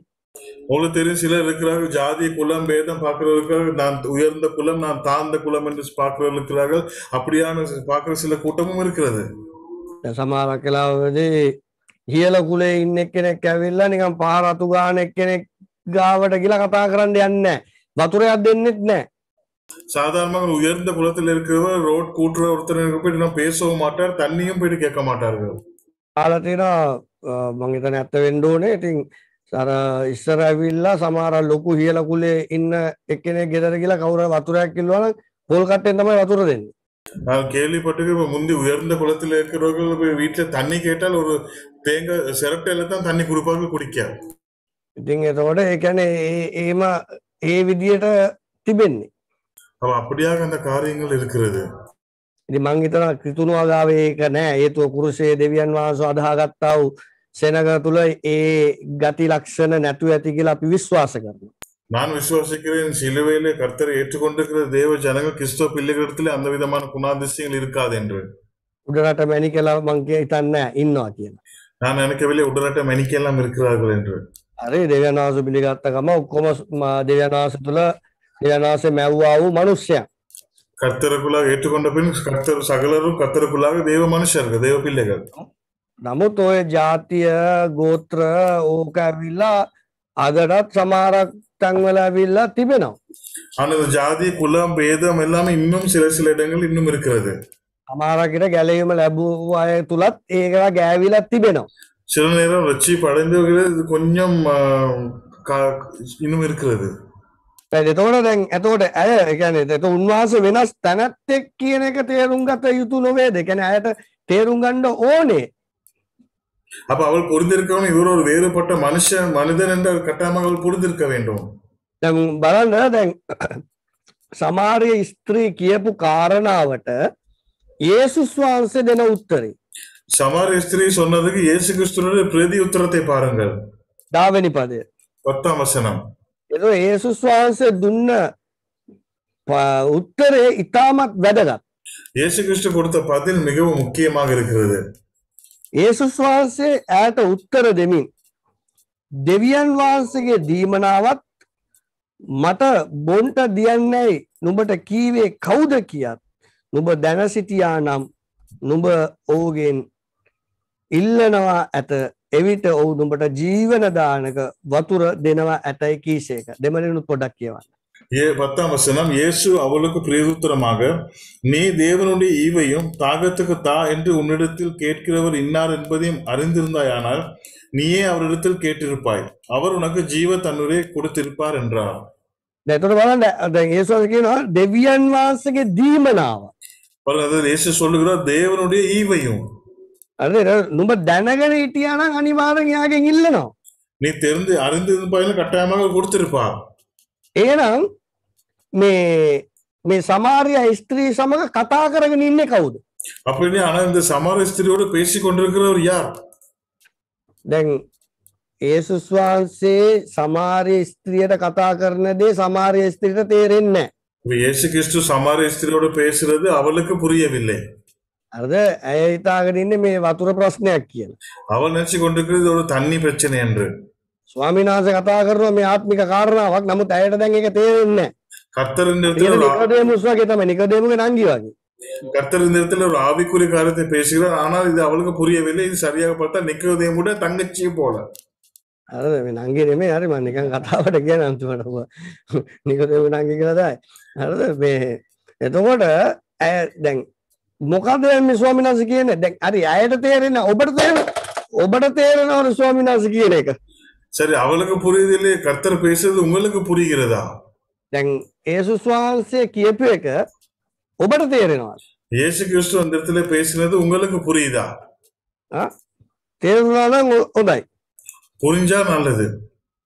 உங்களுக்கு தெரியும் சிலர் இருக்கிறார்கள் ஜாதி குலம் பேதம் பார்க்கிறவர்கள் நான் உயர்ந்த குலம் நான் தாழ்ந்த குலம் என்று பார்க்கிறவர்கள் இருக்கிறார்கள் அப்படியான பார்க்கிற சில கூட்டமும் இருக்கிறது සමාරක් කලාවද හියල කුලේ ඉන්න එක්කෙනෙක් ඇවිල්ලා නිකම් පාරතු ගාන එක්කෙනෙක් ගාවට කියලා කතා කරන්න යන්න වතුරයක් දෙන්නෙත් නෑ சாதாரணமாக உயர்ந்த குலத்தில் இருக்கிறவர் ரோட் கூட்டுற ஒருத்தர் போயிட்டு நான் பேசவும் மாட்டார் தண்ணியும் போயிட்டு கேட்க மாட்டார்கள் ආලතින මංගතන ඇත්ත වෙන්ඩෝනේ ඉතින් සර ඉස්සර ඇවිල්ලා සමාර ලොකු හියලකුලේ ඉන්න එක්කෙනෙ ගෙදර කියලා කවුර වතුරයක් කිල්වන පොල්කටෙන් තමයි වතුර දෙන්න நான் கேள்விப்பட்டிருக்க இப்ப முந்தி உயர்ந்த குலத்தில் இருக்கிறவர்கள் போய் வீட்டுல தண்ணி கேட்டால் ஒரு தேங்காய் சிரட்டையில தான் தண்ணி கொடுப்பார்கள் குடிக்க ඉතින් එතකොට ඒකැන ඒම ඒ විදියට තිබෙන්නේ அப்ப அப்படியாக அந்த காரியங்கள் இருக்கிறது ඉති මංගිතන කිතුුණවාගාවේ ඒක නෑ ඒතුව කුරුසේ දෙවියන් වහන්ස අදහාගත්තාව සෙනග තුළ ඒ ගති ලක්ෂණ නැතු ඇති කියලා අපි විශ්වාස කරන நான் விசுவாசிக்கிறேன் சிலுவையிலே கர்த்தரை ஏற்றுக்கொண்டிருக்கிற தேவ ஜனங்கள் கிறிஸ்துவ பிள்ளைகளிடத்திலே அந்த விதமான குணாதிசயங்கள் இருக்காது என்று උඩරට මැනි කලා මංගේ හිතන්න ඉන්නවා කියන நான் நினைக்கவில்லை உடனட்ட மெனிக்கெல்லாம் இருக்கிறார்கள் என்று අරේ දෙවනාස පිළිගත්තකම ඔක්කොම දෙවනාස තුළ දෙවනාසේ මැව්වා වූ මනුෂ්‍යයන් கர்த்தருக்குள்ளாக ஏற்றுக்கொண்ட பின் கர்த்தர் சகலரும் கர்த்தருக்குள்ளாக தேவ மனுஷர்கள் தேவ பிள்ளைகள் නමුත් ඔය ජාතිය ගෝත්‍ර ඕක ඇවිල්ලා අදටත් සමාරක් තැන්වල ඇවිල්ලා තිබෙනවා ஆனா இந்த ஜாதி குலம் பேதம் எல்லாமே இன்னும் சில சில இடங்கள் இன்னும் இருக்கிறது අමාරකට ගැලීම ලැබූ අය තුළත් ඒකලා ගෑවිලත් තිබෙනවා சில நேரம் ரட்சி படைந்தவர்கள் இது கொஞ்சம் ஆ, கா- இன்னும் இருக்கிறது එතෝට දැන් ඇතෝට ඇය ගැන එත උන්වහස වෙනස් තැනැත්තෙක් කියන එක තේරුම් ගත යුතු නොවේ දෙකැන ඇයට තේරුම් ගණ්ඩ ඕනේ அப்ப அவள் புரிந்திருக்கணும் இவர் ஒரு வேறுபட்ட மனுஷன் மனிதன் என்று கட்டாயமாக அவள் புரிந்திருக்க வேண்டும் දැන් බලන්න දැන් සමාරය ස්ත්‍රී කියපු කාරණාවට ඒසුස් වහන්සේ දෙන උත්තරේ சமாரிய ஸ்திரீ சொன்னதுக்கு இயேசு கிறிஸ்துவனுடைய பிரதி உத்தரத்தை பாருங்கள் දාවැනි පදය பத்தாம் வசனம் එ ඒසුස් වහන්සේ දුන්න ප- උත්තරේ ඉතාමත් වැදගත් இயேசு கிறிஸ்து கொடுத்த பதில் மிகவும் முக்கியமாக இருக்கிறது ඒසුස් වහන්සේ ඇයට උත්තර දෙමින් දෙවියන් වහන්සේගේ දීමනාවත් මට බොන්ට දියන්නයි නුඹට කීවේ කවුද කියත් නුඹ දැන සිටියා නම් නුඹ ඔහුගෙන් ඉල්ලනවා ඇත එවිට ඔහු නුඹට ජීවනදානක වතුර දෙනවා ඇතයි කීසේක දෙමලිනුත් පොඩක් කියවන්න ஏ பத்தாம் வசனம் இயேசு அவளுக்கு பிரயுத்தரமாக நீ தேவனுடைய ஈவையும் தாகத்துக்கு தா என்று உன்னிடத்தில் கேட்கிறவர் இன்னார் என்பதையும் அறிந்திருந்தாயானால் நீயே அவரிடத்தில் கேட்டிருப்பாய் அவர் உனக்கு ஜீவ தன்னுரை கொடுத்திருப்பார் என்றார் දැතුට බලන්න දැන් ඒසුස කියනවා දෙවියන් වහන්සගේ දීමනාව பாருங்க அதாவது இயேசு சொல்லுகிறார் தேவனுடைய ஈவையும் අද නුඹ දැනගෙන හිටියානම් අනිවාරෙන් යාගෙන් ඉල්ලනවා நீ தெரிந்து அறிந்திருப்பாயிலும் கட்டாயமாக கொடுத்திருப்பார் ඒනම් මේ මේ සමාරය ස්ත්‍රී සමඟ කතා කරගෙන ඉන්න කවුද அப்படின்னு ஆனா இந்த சமார ஸ்திரியோடு பேசி கொண்டிருக்கிறவர் யார் දැන් ඒසුස් වහන්සේ සමාරය ස්ත්‍රියට කතා කරන දේ සමාරය ස්ත්‍රීට තේරෙන්න இப்ப இயேசு கிறிஸ்து சமார ஸ்திரியோடு பேசுறது அவளுக்கு புரியவில்லை අරද ඇය හිතාගෙන ඉන්නේ මේ වතුර ප්‍රශ්නයක් කියලා அவள் நினைச்சு கொண்டிருக்கிறது இது ஒரு தண்ணி பிரச்சனை என்று ස්වාමිනාස කතා කරනවා මේ ආත්මික කාරණාවක් නමුත් ඇයට දැන් එක තේරෙන්නේ கர்த்தர் இந்த இடத்துல ஒரு ஆ- නිකදේමුස් වගේ තමයි නිකදේමුගේ නංගි වගේ கர்த்தர் இந்த இடத்துல ஒரு ஆவிக்குரிய காரியத்தை பேசுகிறார் ஆனால் இது அவளுக்கு புரியவில்லை இது சரியாக பார்த்தா நிக்கோதேமுட தங்கச்சியும் போல අර මේ නංගි නෙමෙයි හරි මම නිකන් කතාවට කියන අන්තිමට නිකදේමු නංගි කියලා තමයි හරිද මේ එතකොට ඇය දැන් මොකද මේ ස්වාමීන් වහන්සේ කියන්නේ දැන් හරි ඇයට තේරෙන්නේ ඔබට තේරෙන ඔබට තේරෙනවද ස්වාමීන් වහන්සේ කියන එක சரி அவளுக்கு புரியுதில்லை கர்த்தர் பேசுறது உங்களுக்கு புரிகிறதா දැන් ඒසුස් වහන්සේ කියපු එක ඔබට තේරෙනවා இயேசு கிறிஸ்து அந்த இடத்துல பேசினது உங்களுக்கு புரியுதா තේරුණා නම් හො- හොඳයි புரிஞ்சா நல்லது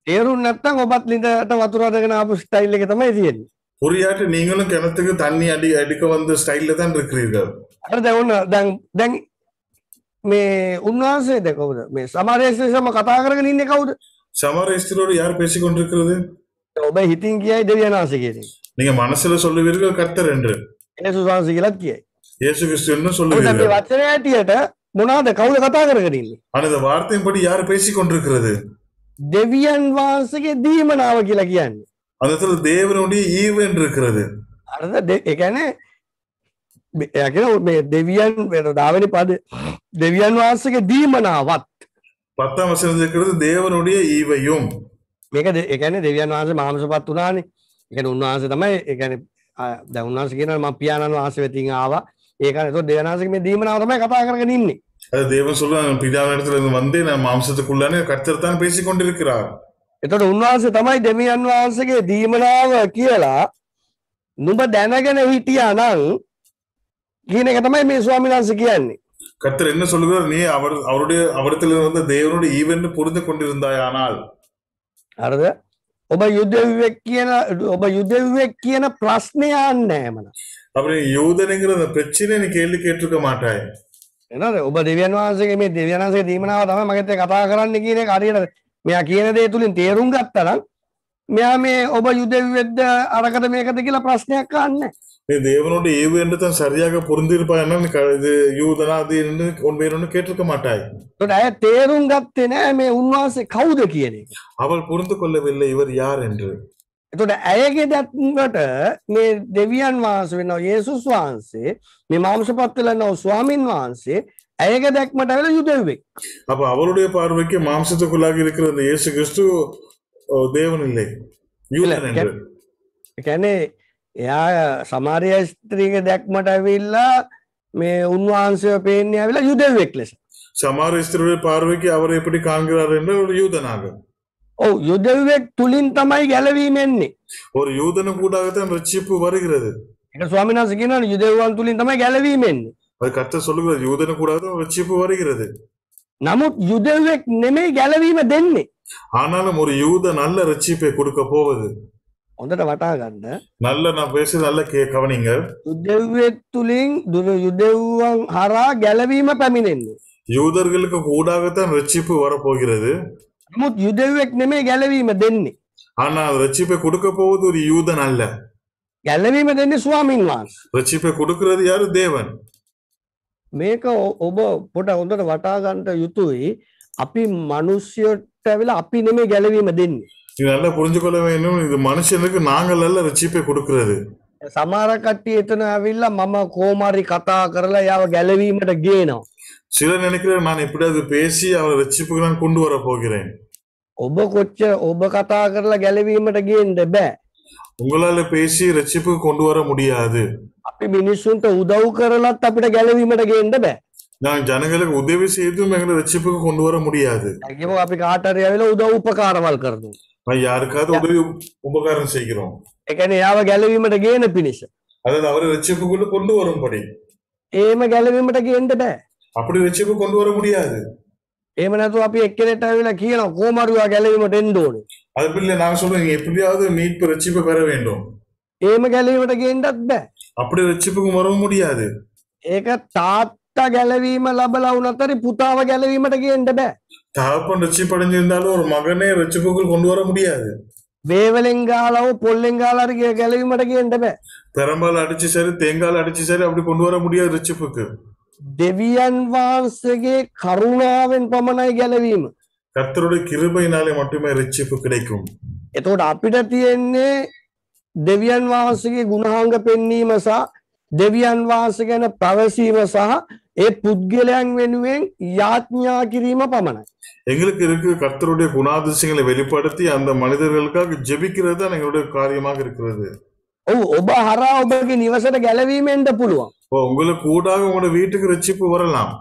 තේරුම් නැත්තම් ඔබත් ලිඳට වතුර අදගෙන ආපු ස්ටයිල් එක තමයි තියෙන්නේ புரியாட்டு நீங்களும் கிணத்துக்கு தண்ணி அடி அடிக்க வந்த ஸ்டைல்ல தான் இருக்கிறீர்கள் අර දැන් ඔන්න දැන් දැන් මේ උන්වහන්සේ දැන් කවුද මේ සමාරේශම කතා කරගෙන ඉන්නේ කවුද சமாரேஸ்தரோடு யார் பேசிக் கொண்டிருக்கிறது ඔබ හිතින් කියයි දෙවියන් වහන්සේ කියන එක நீங்க மனசுல சொல்லுவீர்கள் கர்த்தர் என்று ඒසුස් වහන්සේ කියලාත් කියයි இயேசு கிறிஸ்து என்று ඔබ මේ சொல்லுவீர்கள் වචනය ඇටියට මොනවාද කවුද කතා කරගෙන ඉන්නේ ஆனா இந்த வார்த்தையின்படி யார் பேசிக் கொண்டிருக்கிறது දෙවියන් වහන්සේගේ දීමනාව කියලා කියන්නේ அந்த இடத்துல தேவனுடைய ஈவு என்று இருக்கிறது අරද දෙ- ඒ කියන්නේ එයා කියන මේ දෙවියන් දාවනි පද දෙවියන් වහන්සේගේ දීමනාවත් பத்தாம் வசனம் இருக்கிறது தேவனுடைய ஈவையும் මේක දෙ- ඒ කියන්නේ දෙවියන් වහන්සේ මාංශපත් වුණානේ. ඒ කියන්නේ උන්වහන්සේ තමයි ඒ කියන්නේ ආ, දැන් උන්වහන්සේ කියනවා මම පියාණන් වහන්සේ වෙතින් ආවා. ඒක නේද දෙවියන් වහන්සේගේ මේ දීමනාව තමයි කතා කරගෙන ඉන්නේ. அது தேவன் சொல்லுவாங்க பிதாவின் இடத்துல இருந்து வந்து நான் மாம்சத்துக்குள்ளானே கர்த்தர் தான் பேசிக் கொண்டிருக்கிறார் එතකොට උන්වහන්සේ තමයි දෙවියන් වහන්සේගේ දීමනාව කියලා නුඹ දැනගෙන හිටියා නම් කියන එක තමයි මේ ස්වාමීන් වහන්සේ කියන්නේ. கர்த்தர் என்ன சொல்லுகிறார் நீ அவர் அவருடைய அவரிடத்தில் வந்த தேவனுடைய ஈவென்று புரிந்து கொண்டிருந்தாயானால் හරිද? ඔබ යුදෙව්වෙක් කියන ඔබ යුදෙව්වෙක් කියන ප්‍රශ්නය යන්නේ මන. அப்படி யூதனுங்கிற அந்த பிரச்சனை நீ கேள்வி கேட்டிருக்க மாட்டாய் එනද ඔබ දෙවියන් වහන්සේගේ මේ දෙවියන් වහන්සේගේ දීමනාව තමයි මගෙත් එක්ක කතා කරන්න කියන එක හරියට මෙයා කියන දේ තුලින් තේරුම් ගත්තා නම් මෙයා මේ ඔබ යුදෙව්වෙක්ද අරකද මේකද කියලා ප්‍රශ්නයක් අහන්නේ නැහැ. நீ தேவனுடைய ஈவு என்று தான் சரியாக புரிந்திருப்பாய் நீ க- இது யூதனா அது என்று உண்மையினு கேட்டிருக்க மாட்டாய் ඒකට අය තේරුම් ගත්තේ නෑ මේ උන්වහන්සේ කවුද කියන එක. அவள் புரிந்து கொள்ளவில்லை இவர் யார் என்று එතකොට ඇයගේ දැක්මට මේ දෙවියන් වහන්සේ වෙනවා යේසුස් වහන්සේ මේ මාංශපත් වෙලා ඉන්න ස්වාමින් වහන්සේ ඇයගේ දැක්මට ඇවිල්ලා යුදෙව්වෙක්. அப்ப அவருடைய பார்வைக்கு மாம்சத்துக்குள்ளாக இருக்கிற அந்த இயேசு கிறிஸ்து ஓ, தேவன் இல்லை யூதன் இல்ல, என்று ඒ කියන්නේ එයා සමාරය ස්ත්‍රීක දැක්මට ඇවිල්ලා මේ උන්වහන්සේ පේන්නේ ඇවිලා යුදෙව්වෙක් ලෙස. சமாரிஸ்தருடைய பார்வைக்கு அவர் எப்படி காண்கிறார் என்று ஒரு யூதனாக ඔව් යුදෙව්වෙක් තුලින් තමයි ගැලවීම එන්නේ. ஒரு யூதனு கூடாகத்தான் ரட்சிப்பு வருகிறது ඒක ස්වාමීන් වහන්සේ කියනවා යුදෙව්වන් තුලින් තමයි ගැලවීම එන්නේ. அது கர்த்தர் சொல்லுகிறது யூதனு கூடாகத்தான் ரட்சிப்பு வருகிறது නමුත් යුදෙව්වෙක් නෙමෙයි ගැලවීම දෙන්නේ. ஆனாலும் ஒரு யூத நல்ல ரட்சிப்பை கொடுக்க போவது හොඳට වටා ගන්න. நல்ல நான் பேசுறது நல்ல கே கவனிங்க යුදෙව්වෙක් තුලින් දුර යුදෙව්වන් හරහා ගැලවීම පැමිණෙන්නේ. யூதர்களுக்கு கூடாகத்தான் ரட்சிப்பு வரப்போகிறது නමුත් යුදෙව්වෙක් නෙමෙයි ගැලවීම දෙන්නේ. ஆனா அந்த ரட்சிப்பை கொடுக்க போவது ஒரு யூதன் அல்ல ගැලවීම දෙන්නේ ස්වාමින් වහන්සේ. ரட்சிப்பை கொடுக்கிறது யாரு தேவன் මේක ඔ- ඔබ පොට හොඳට වටා ගන්නට යුතුයි. අපි මිනිස්සුන්ට ඇවිල්ලා අපි නෙමෙයි ගැලවීම දෙන්නේ. இது நல்லா புரிஞ்சுக்கொள்ள வேண்டும் இது மனுஷனுக்கு நாங்கள் அல்ல ரட்சிப்பை கொடுக்கிறது සමහර කට්ටිය එතන ඇවිල්ලා මම කෝමාරි කතා කරලා යාව ගැලවීමට ගේනවා. சிலர் நினைக்கிறார் நான் எப்படியாவது பேசி அவரை ரட்சிப்புக்கு நான் கொண்டு வர போகிறேன் ඔබ කොච්චර ඔබ කතා කරලා ගැලවීමට ගේන්න බෑ. உங்களால பேசி ரட்சிப்புக்கு கொண்டு வர முடியாது අපි මිනිස්සුන්ට උදව් කරලත් අපිට ගැලවීමට ගේන්න බෑ. நான் ஜனங்களுக்கு உதவி செய்தும் எங்களை ரட்சிப்புக்கு கொண்டு வர முடியாது ඇකිම අපි කාටරය ඇවිල උදව් උපකාරවල් කරනු. நான் யாருக்காவது உதவி உபகாரம் செய்கிறோம் එකන යාව ගැලවීමට ගේන පිණිස. அதாவது அவரை ரட்சிப்புக்குள்ள கொண்டு வரும்படி ඒම ගැලවීමට ගේන්ට බෑ. அப்படி ரட்சிப்பு கொண்டு வர முடியாது ඒම නැතු අපි එක්කෙනෙට ඇවිලා කියන කෝමරුවා ගැලවීමට එන්ඩෝන. அது பிள்ளை நான் சொல்றேன் நீங்க எப்படியாவது மீட்பு ரட்சிப்பை பெற வேண்டும் ඒම ගැලවීමට ගේන්ටත් බෑ. அப்படி ரட்சிப்புக்கு வரவும் முடியாது ඒක තාත්තා ගැලවීම ලබලා වනතරි පුතාව ගැලවීමට ගේන්ට බෑ. தகப்பன் ரட்சிப்பு அடைஞ்சிருந்தாலும் ஒரு மகனே ரட்சிப்புக்குள் கொண்டு வர முடியாது වේවලෙංගාලව පොල්ලෙංගාලරගේ ගැලවීමට ගේන්ට බෑ. பெரம்பால் அடிச்சு சரி தேங்கால் அடிச்சு சரி அப்படி கொண்டு வர முடியாது ரட்சிப்புக்கு දෙවියන් වහන්සගේ කරුණාවෙන් පමණයි ගැලවීම. கர்த்தருடைய கிருபையினாலே மட்டுமே ரட்சிப்பு கிடைக்கும் එතකොට අපිට තියෙන්නේ දෙවියන් වහන්සගේ ගුණහංග පෙන්වීම සහ දෙවියන් වහන්ස ගැන පැවසීම සහ ඒ පුද්ගලයන් වෙනුවෙන් යාඥා කිරීම පමණයි. எங்களுக்கு இருக்கு கர்த்தருடைய குணாதிசயங்களை வெளிப்படுத்தி அந்த மனிதர்களுக்காக ஜெபிக்கிறது தான் எங்களுடைய காரியமாக இருக்கிறது ඔව් ඔබ හරා ඔබගේ නිවසට ගැලවීමෙන්ට පුළුවන්. ஓ உங்களுக்கு கூடாக உங்களோட வீட்டுக்கு ரட்சிப்பு வரலாம்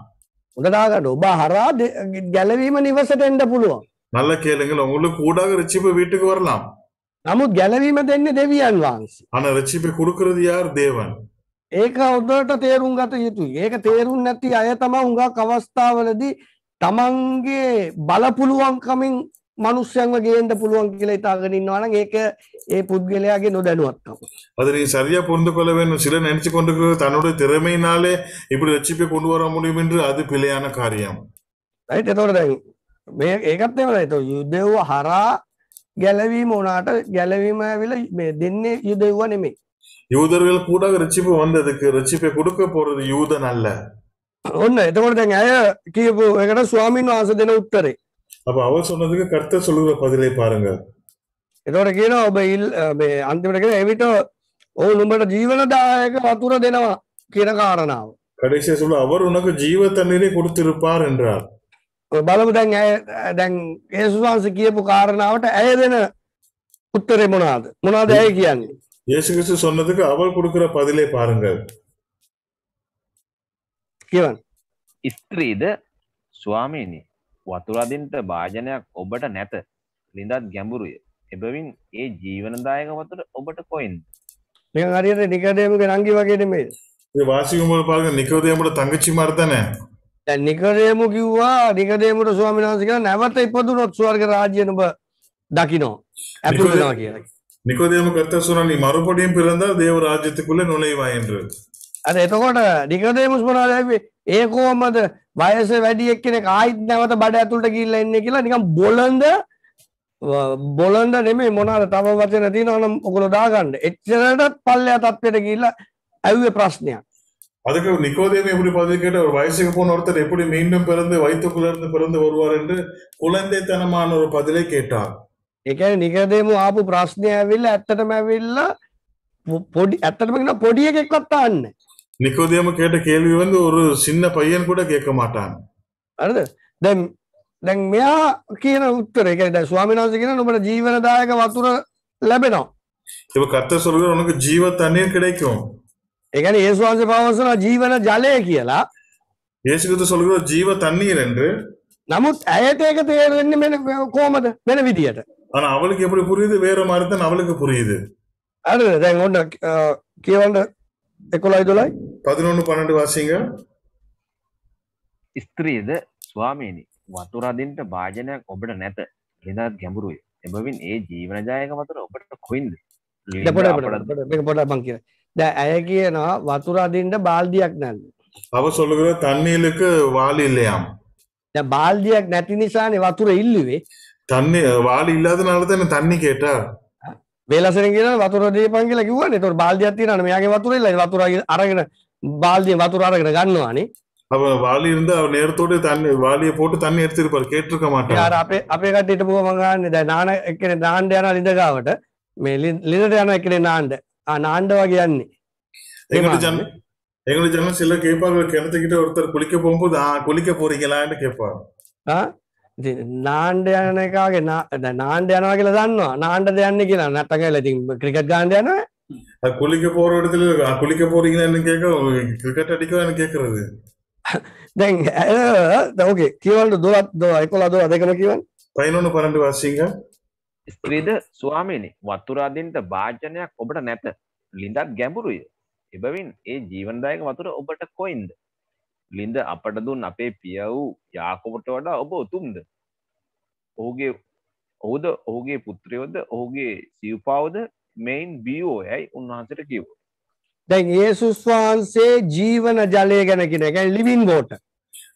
උඩදාගට ඔබ හරා දෙ- ගැලවීම නිවසට එන්ට පුළුවන්. நல்ல கேளுங்கள் உங்களுக்கு கூடாக ரட்சிப்பு வீட்டுக்கு வரலாம் නමුත් ගැලවීම දෙන්නේ දෙවියන් වහන්සේ. ஆனா ரட்சிப்பை கொடுக்கிறது யார் தேவன் ඒක ඔොදට තේරුම් ගත යුතුයි ඒක තේරුම් නැති අය තම හුඟක් අවස්ථාවලදී තමන්ගේ බලපුළුවන්කමින් මනුස්්‍යයන්ව ගේන්ට පුළුවන් කියලා ඉතාගෙනන්නවන ඒක ඒ පුද්ගලයාගේ නොදැනුවත්කම. அதை நீ சரியா புரிந்து கொள்ள வேண்டும் சிலர் நினைச்சு கொண்டிருக்கிறது தன்னுடைய திறமையினாலே இப்படி ரட்சிப்பை கொண்டு வர முடியும் என்று அது பிழையான காரியம் යිට තොට දැන් මේ ඒකත් එම ත යුදෙව්ව හරා ගැලවීම ඕනාට ගැලවීම ඇවිල මේ දෙන්නේ යුදෙව්ව නෙමේ. யூதர்கள் கூடாக ரட்சிப்பு வந்ததுக்கு ரட்சிப்பை கொடுக்க போறது யூதன் அல்ல ඔන්න එතකොට දැන් ඇය කියපු එකට ස්වාමීන් වහස දෙන උත්තරේ. அப்ப அவர் சொன்னதுக்கு கர்த்தர் சொல்லுகிற பதிலை பாருங்க එතොට කියන ඔබ ඉල් මේ අන්තිමටගෙන එවිට ඔවු නුඹට ජීවනදායක වතුර දෙනවා කියන කාරණාව. கடைசியா சொல்ல அவர் உனக்கு ஜீவ தண்ணீரை கொடுத்திருப்பார் என்றார் බලමු දැන් ඇය දැන් ඒසුවන්ස කියපු කාරණාවට ඇය දෙන උත්තරේ මොනාද මොනාද ඇය කියන්නේ. இயேசு கிறிஸ்து சொன்னதுக்கு அவர் கொடுக்கிற பதிலை பாருங்க කියවන්න. ස්ත්‍රීද ස්වාමීනි වතුරදින්ට භාජනයක් ඔබට නැත ලිඳත් ගැඹුරුය එබවින් ඒ ජීවනදායක වතුර ඔබට කොයින් මේ හරියට නිකඩේමක නංගි වගේට මේ இது வாசிக்கும் போது பாருங்க நிக்கோதேமோட தங்கச்சி மாதிரி தானே නිකරේමු කිව්වා නිකදේමට ස්වාමිනාසික නැවත ඉපදුනොත් ස්වර්ග රාජ්‍යනබ දකිනෝ ඇතුළෙනවා කියලා. நிக்கோதேமு கர்த்தர் சொன்னா நீ மறுபடியும் பிறந்தால் தேவ ராஜ்யத்துக்குள்ளே நுழைவாய் என்று අද එතකොට නිකදේමුස් මොනාදැවේ ඒකෝමද වයස වැඩි එක්කෙන ආයිත් නැවත බඩ ඇතුළට කිල්ල එන්න කියලා නිකම් බොලන්ද බොලන්ද නෙමේ මොනාද තම වචන තින නම් ඔකොළ දාගන්න එච්චරටත් පල්ලයා තත්වයට කිල්ල ඇව්ව ප්‍රශ්නයක් அதுக்கு நிக்கோதேமு எப்படி பதில் கேட்ட ஒரு வயசுக்கு போன ஒருத்தர் எப்படி மீண்டும் பிறந்து வயிற்றுக்குள்ள இருந்து பிறந்து வருவார் என்று குழந்தைத்தனமான ஒரு பதிலை கேட்டார் එක නිකදේමු ආපු ප්‍රශ්නය ඇවිල්ල ඇත්තටම ඇවිල්ල පොඩි ඇත්තටමෙන පොඩිය එකෙක්වත්තාන්න நிக்கோதேமு கேட்ட கேள்வி வந்து ஒரு சின்ன பையன் கூட கேட்க மாட்டான் අරද දැම් දැන් මෙයා කියන උත්තර එක ද ස්වාමිනාස කියන නොබට ජීවනදායක වතුර ලැබෙනවා இப்ப கர்த்தர் சொல்கிற உனக்கு ஜீவ தண்ணீர் கிடைக்கும் එකන ඒස්වාන්ස පවසන ජීවන ජලය කියලා இயேசு கிறிஸ்து சொல்கிற ஜீவ தண்ணீர் என்று නමුත් ඇයට ඒක තේරෙන්න මෙන කෝමද වෙන විදියට ஆனா அவளுக்கு எப்படி புரியுது வேற மாதிரி தான் அவளுக்கு புரியுது අර දැන් ඔන්න කියවන්ට එකොළයි දොළයි පදනොන්නු පණට වසිංහ ස්ත්‍රීද ස්වාමීනි වතුරදින්ට භාජනයක් ඔබට නැත. හෙදත් ගැඹුරුයි. එබවින් ඒ ජීවනජායක වතුර ඔබට කොයින්ද? පොඩ මං කිය ද ඇය කියනවා වතුරදින්ට බාල්දියක් නැල්ල අව සොල්ලකර තන්නේලක වාලිල්ලයම් බාල්දියක් නැති නිසානේ වතුර ඉල්ලුවේ. තන්නේ වාලි ඉල්ලාද නලතන තන්නේ කෙට? වේලසෙන කියෙන වතුර දීපන් කියලා කිව්වනේ ඒතකොට බාල්දියක් තියෙනවනේ මෙයාගේ වතුර ඉල්ල වතුර අරගෙන බාල්දිය වතුර අරගෙන ගන්නවානේ அவ வாளி இருந்தா அவர் நேரத்தோட தண்ணி வாளியை போட்டு தண்ணி எடுத்திருப்பாரு கேட்டிருக்க ඒ மாட்டார் අර අපේ අපේ කට්ටියට පුව මගන්න දැ නාන එකන නාන්ඩ යන ලිඳගාවට මේ ලි- ලිඳට යන එකන නාන්ඩ නාන්ඩ වගේ යන්නේ எங்கிட்ட ஏமா? ஜன எங்களுக்கு ஜனம் சில கேட்பாங்க கிணத்துக்கிட்ட ஒருத்தர் குளிக்க போகும்போது ஆ குளிக்க போறீங்களான்னு கேட்பாங்க නාණ්ඩ යන එකගේ නාණ්ඩ යනවා කියලා දන්නවා. නාණ්ඩ දෙයන්න කියලා නැට කියලා ඉතින් ක්‍රිකට් ගාන්න යනවා කුලික පෝරවටද කුලික පෝරිගෙන යන එක ක්‍රිකට් අඩිකවන එක කරද? දැන් ඕකේ කියවලට දොලත් දෝ එකොලා දෝ දෙකන කියවන පයිනොන පරන්ට වස්සිංහ ස්ත්‍රීද ස්වාමීනි වතුරාදින්ට භාජනයක් ඔබට නැත. ලිඳත් ගැඹුරුය. එබවින් ඒ ජීවනදායක වතුර ඔබට කොයින්ද? ලිඳ අපට දුන් අපේ පිය වූ යාකොබට වඩා ඔබ උතුම්ද ඔහුගේ ඔහුද ඔහුගේ පුත්‍රයෝද ඔහුගේ සිව්පාවද මෙයින් බියෝ යැයි උන්වහන්සට කිව් දැන් ඒසුස් වහන්සේ ජීවන ජලය ගැන කියෙන එක ලිවින් බෝට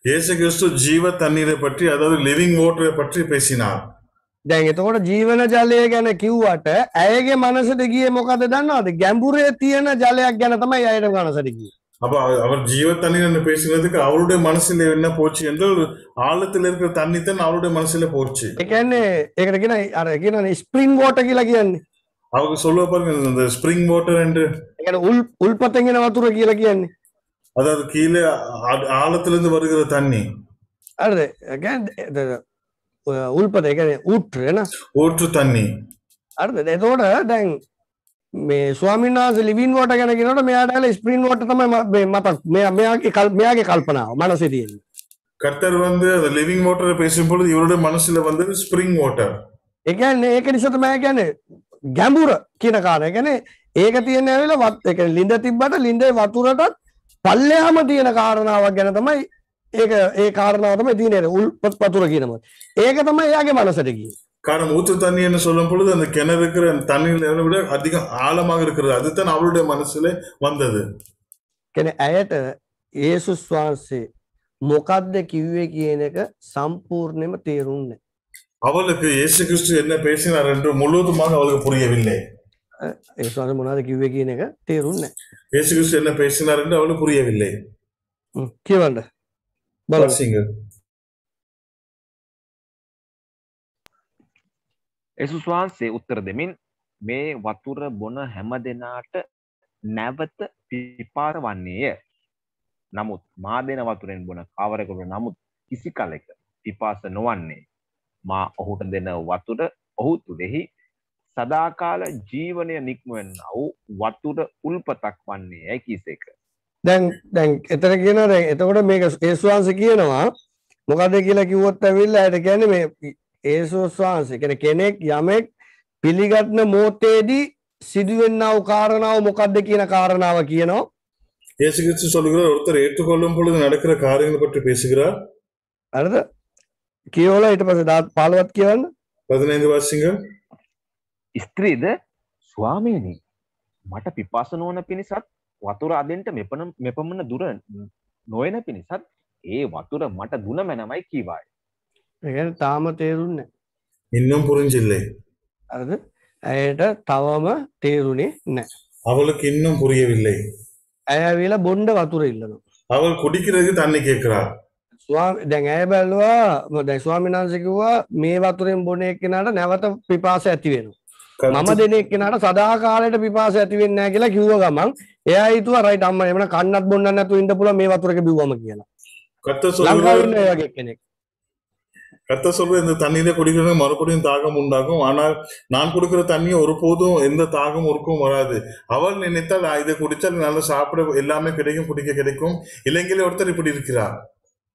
இயேசு கிறிஸ்து ஜீவ தண்ணீரை பற்றி அதாவது லிவிங் வாட்டரை பற்றி பேசினார் දැන් එතකොට ජීවන ජලය ගැන කිව්වට ඇයගේ මනසට ගිය මොකද දන්නවාද ගැඹුරේ තියෙන ජලයක් ගැන තමයි අයට මනසටකි அப்ப அவர் ஜீவத்தண்ணி என்று பேசினதுக்கு அவருடைய மனசுல என்ன போச்சு என்று ஆழத்துல இருக்கிற தண்ணி தான் அவருடைய மனசுல போச்சு. ஸ்ப்ரிங் வாட்டர் கீழே கியான்னு அவங்க சொல்லுவ பாருங்க இந்த ஸ்ப்ரிங் வாட்டர் என்று. உள் உள்பத்தங்கின வாத்துற கீழே கியான்னு அதாவது கீழே ஆழத்திலிருந்து வருகிற தண்ணி. அது உள்பதை ஊற்று என்ன ஊற்று தண்ணி. அடுத்தது இதோட දැන් මේ ස්වාමිනාස ලිවින් ෝට ගැන කිනට මෙයාටල ස්ප්‍රීන් ෝට තම මතක් මෙ මෙයාගේ කල් මෙයාගේ කල්පනාව මනසිතියෙන් கர்த்தர் வந்து அந்த லிவிங் வாட்டரை பேசும் பொழுது இவருடைய மனசுல வந்து ஸ்பிரிங் வாட்டர் එකන්න ඒක නිසතමය ගැන ගැඹුර කියන කාරය ගැන ඒක තියෙන ඇවෙල වත් එක ලිඳ තිබ්බට ලින්දේ වතුරටත් පල්ලයාම තියෙන කාරණාවක් ගැන තමයි ඒක ඒ කාරණාවතම තියනෙ උල් පත් පතුර කියනම ඒක තමයි එයාගේ මනසටකි காரணம் ஊற்று தண்ணி என்று சொல்லும் பொழுது அந்த கிணறு இருக்கிற அந்த தண்ணீர் விட அதிகம் ஆழமாக இருக்கிறது அதுதான் அவருடைய மனசுல வந்தது කෙන ඇයට ඒසුස් වහන්සේ මොකක්ද කිව්වේ කියන එක සම්පූර්ණයම තේරුන්න அவளுக்கு இயேசு கிறிஸ்து என்ன பேசினார் என்று முழுவதுமாக அவளுக்கு புரியவில்லை ඒස්වාස මොනාද කිව්වේ කියන එක තේරුන්න இயேசு கிறிஸ்து என்ன பேசினார் என்று அவளுக்கு புரியவில்லை කියවන්ඩ බල එසුස් වහන්සේ උත්තර දෙමින් මේ වතුර බොන හැම දෙනාට නැවත පිපාර වන්නේය. නමුත් මා දෙන වතුරෙන් බොන කවරෙකුට නමුත් කිසි කලෙක පිපාස නොවන්නේ. මා ඔහුට දෙන වතුර ඔහු තුළෙහි සදාකාල ජීවනය නික්මවෙන්න වූ වතුර උල්පතක් වන්නේ ඇයි? කිසේක දැන් දැන් එතර කියන දැන් එතකොට මේක ඒස්වාන්ස කියනවා මොකද කියලා කිව්වොත් ඇවිල්ලා ඇයට කියන්නේ මේ ඒසුස් වහන්සේ කියන කෙනෙක් යමෙක් පිළිගත්න මෝතේදී සිදුවෙන්නව කාරණාව මොකක්ද කියන කාරණාව කියනවා இயேசு கிறிஸ்து சொல்லுகிறார் ஒருத்தர் ஏற்றுக்கொள்ளும் பொழுது நடக்கிற காரியங்களை பற்றி பேசுகிறார் අරද කියවල ඊට පස්සේ දාත් පාලවත් කියවන්න பதினைந்து வாசிங்க ස්ත්‍රීද ස්වාමීනි මට පිපාස නොවන පිණිසත් වතුර අදෙන්ට මෙපන මෙපමණ දුර නොයන පිණිසත් ඒ වතුර මට දුන මැනමයි කීවායි ඒ කියන්නේ තාම තේරුන්නේ இன்னும் புரிஞ்சில்லை නැහැ. හරිද ඇයට තවම තේරුණේ නැහැ அவளுக்கு இன்னும் புரியவில்லை ඇය ඇවිල්ලා බොණ්ඩ වතුර ඉල්ලනවා அவள் குடிக்கிறதுக்கு தண்ணி கேட்கிறாள் ස්වාම දැන් ඇය බැලුවා දැන් ස්වාමීන් වහන්සේ කිව්වා මේ වතුරෙන් බොන එක්කෙනාට නැවත පිපාස ඇති වෙනවා මම දෙන එක්කෙනාට සදාකාලයට පිපාස ඇති වෙන්නේ නැහැ කියලා කිව්ව ගමන් එයා හිතුවා රයිට් අම්මා එමන කන්නත් බොන්න නැතුව ඉන්න පුළුවන් මේ වතුරක බිව්වම කියලා கத்த ලංකාවේ சொல்லுகிறார் ඉන්න ඒ වගේ කෙනෙක් கத்த சொல்ற இந்த தண்ணீரை குடிக்கிறது மறுபடியும் தாகம் உண்டாகும் ஆனால் நான் கொடுக்கிற தண்ணி ஒருபோதும் எந்த தாகம் ஒருக்கும் வராது அவள் நினைத்தால் "ஆ, இதை குடிச்சால் நல்லா சாப்பிட எல்லாமே கிடைக்கும் குடிக்க கிடைக்கும் இலங்கையில ஒருத்தர் இப்படி இருக்கிறார்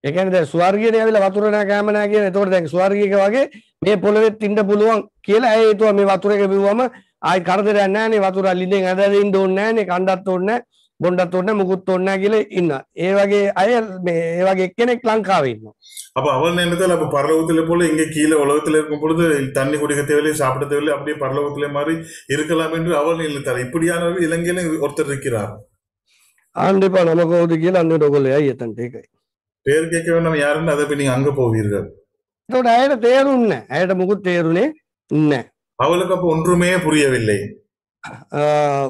ඒ කියන්නේ දැන් ස්වර්ගයට ඇවිල්ලා වතුර නැහැ කැම නැහැ කියන. ඒතකොට දැන් ස්වර්ගයක වගේ මේ පොළොවෙත් ඉන්න පුළුවන් කියලා ඇය හිතුවා මේ වතුර එක බිව්වම ආයි කරදරයක් නැහැ නේ වතුර ලිඳෙන් ඇදලා ඉන්න ඕනේ නැහැ නේ කණ්ඩත් ඕනේ නැහැ බොණ්ඩත් ඕනේ නැහැ මුකුත් ඕනේ නැහැ කියලා ඉන්න. ඒ වගේ අය මේ ඒ වගේ එක්කෙනෙක් ලංකාවේ ඉන්නවා. அப்ப அவள் நினைத்தால் அப்ப பரலோகத்திலே போல இங்க கீழே உலகத்துல இருக்கும் பொழுது தண்ணி குடிக்க தேவையில்லை சாப்பிட தேவையில்லை அப்படியே பரலோகத்திலே மாதிரி இருக்கலாம் என்று அவள் நினைத்தார் இப்படியானவர்கள் இலங்கையில ஒருத்தர் இருக்கிறார் ආන්න එපා නම කවුද කියලා අන්නට ඔයගොල්ලෝ යයි එතනට ඒකයි. பேர் கேட்க வேண்டாம் யாருன்னு அதை போய் நீங்க அங்க போவீர்கள் එතකොට ඇයට තේරුන්නේ නැහැ. ඇයට මුකුත් තේරුනේ නැහැ. அவளுக்கு அப்ப ஒன்றுமே புரியவில்லை ආ,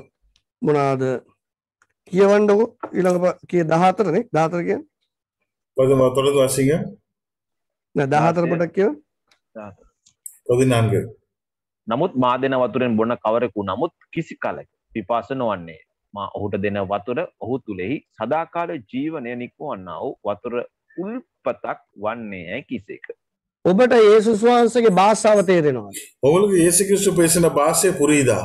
මොනවාද කියවන්නකො ඊළඟ කිය 14නේ 14 කියන්නේ? කොයිද මොතොලද වසිංහ නෑ 14 පොඩක් කියව. 14 පොදිනාංග නමුත් මා දෙන වතුරෙන් බොන කවරෙකු නමුත් කිසි කලක පිපාස නොවන්නේ. මා ඔහුට දෙන වතුර ඔහු තුලෙහි සදාකාල ජීවනය නික්මවන්නා වූ වතුර උල්පතක් වන්නේ කිසේක? ඔබට යේසුස් වහන්සේගේ භාෂාව තේරෙනවද? ඔවුන්ගේ යේසුස් ක්‍රිස්තු පෙසෙන භාෂය පුරීදා.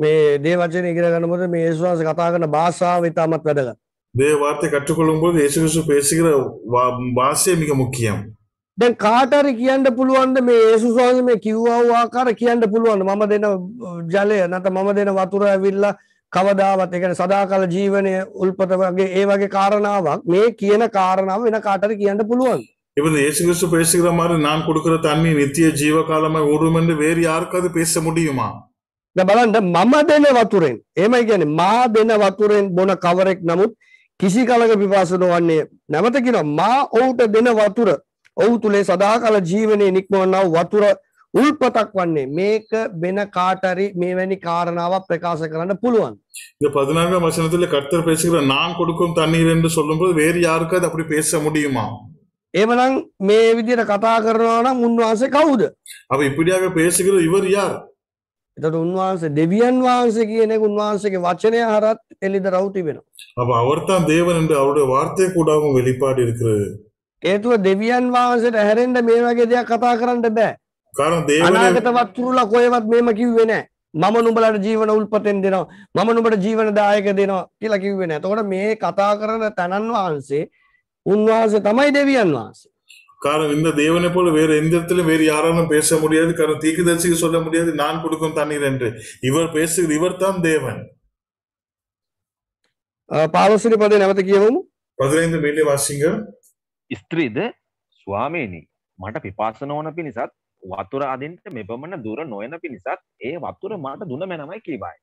මේ දේ වචන ඉගෙන ගන්නකොට මේ ඒසුස් වහන්සේ කතා කරන භාෂාව ඉතාමත් වැදගත් தேவ வார்த்தை கற்றுக்கொள்ளும் போது இயேசு கிறிஸ்து பேசுகிற வா- பாஷை மிக முக்கியம் දැන් කාටරි කියන්න පුළුවන්ද මේ ඒසුස් වහන්සේ මේ කිව්වා වූ ආකාර කියන්න පුළුවන්ද මම දෙන ජලය නැත මම දෙන වතුර ඇවිල්ලා කවදාවත් ඒ කියන්නේ සදාකාල ජීවනය උල්පත වගේ ඒ වගේ කාරණාවක් මේ කියන කාරණාව වෙන කාටරි කියන්න පුළුවන් இப்ப இந்த இயேசு கிறிஸ்து பேசுகிற மாதிரி நான் கொடுக்கிற தண்ணி நித்திய ஜீவ காலமாய் ஓடும் என்று வேறு யாருக்காவது பேச முடியுமா දැන් බලන්න මම දෙන වතුරෙන් එහෙමයි කියන්නේ මා දෙන වතුරෙන් බොන කවරෙක් නමුත් කිසි කලක පිපාස නොවන්නේ නැවත කියනවා මා ඔහුට දෙන වතුර ඔහු තුලේ සදාකාල ජීවනයේ නික්මවන්නා වූ වතුර උල්පතක් වන්නේ මේක වෙන කාටරි මේවැනි කාරණාවක් ප්‍රකාශ කරන්න පුළුවන් இந்த பதினான்காம் வசனத்துல கர்த்தர் பேசுகிற நான் கொடுக்கும் தண்ணீர் என்று சொல்லும்போது வேறு யாருக்காவது அப்படி பேச முடியுமா එමනම් මේ විදිහට කතා කරනවා නම් උන්වහන්සේ කවුද அவ இப்படியாக பேசுகிற இவர் யார் එතකොට උන්වහන්සේ දෙවියන් වහන්සේ කියන එක උන්වහන්සේගේ වචනය හරත් එළිදරව් තිබෙනවා அப்ப அவர்தான் தேவன் என்று அவருடைய வார்த்தை கூடவும் வெளிப்பாடு இருக்கிறது හේතුව දෙවියන් වහන්සේට හැරෙන්න මේ වගේ දෙයක් කතා කරන්න බෑ காரணம் தேவனே අනාගත වත්තුරුලා කොහෙවත් මේම කිව්වේ නෑ මම නුඹලට ජීවන උල්පතෙන් දෙනවා මම නුඹට ජීවන දායක දෙනවා කියලා කිව්වේ නෑ එතකොට මේ කතා කරන තනන් වහන්සේ උන්වහන්සේ තමයි දෙවියන් වහන්සේ காரணம் இந்த தேவனை போல வேற எந்த இடத்திலும் வேறு யாராலும் பேச முடியாது காரணம் தீக்குதரிசிக்கு சொல்ல முடியாது நான் கொடுக்கும் தண்ணீர் என்று இவர் பேசுகிற இவர்தான் தேவன் පාලොස්සිනි පදේ නැවත කියවමු பதினைந்து மீண்டும் வாசிங்க ස්ත්‍රීද ස්වාමීනි මට පිපාස නොවන පිණිසත් වතුර අදින්ට මෙපමණ දුර නොයන පිණිසත් ඒ වතුර මට දුන මැනමයි කීබයි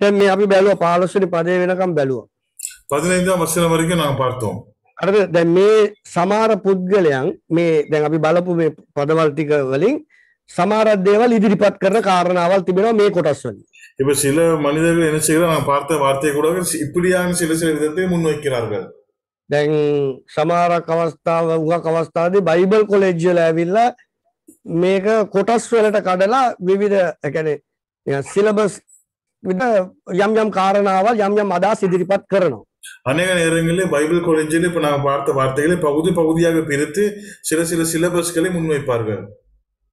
දැන් මේ අපි බැලුව පාලොස්සිනි පදේ වෙනකම් බැලුවා பதினைந்தாம் வசனம் வரைக்கும் நாங்க பார்த்தோம் අරද දැන් මේ සමාර පුද්ගලයන් මේ දැන් අපි බලපු මේ පදවල් ටික වලින් සමහරක් දේවල් ඉදිරිපත් කරන කාරණාවල් තිබෙනවා මේ කොටස් වලින් இப்ப சில மனிதர்கள் என்ன செய்கிறார் நான் பார்த்த வார்த்தை கூட இப்படியான சில சில விதத்தை முன்வைக்கிறார்கள் දැන් සමාරක් අවස්ථාව උගක් අවස්ථාවදී බයිබල් කොලෙජ්ජල ඇවිල්ලා මේක කොටස් වලට කඩලා විවිධ එකැන සිලබස් විට යම් යම් කාරණාවල් යම් යම් අදා සිදිරිපත් කරනවා அநேக நேரங்களில் பைபிள் காலேஜில் இப்ப நாங்க பார்த்த வார்த்தைகளை பகுதி பகுதியாக பிரித்து சில சில சிலபஸ்களை முன்வைப்பார்கள்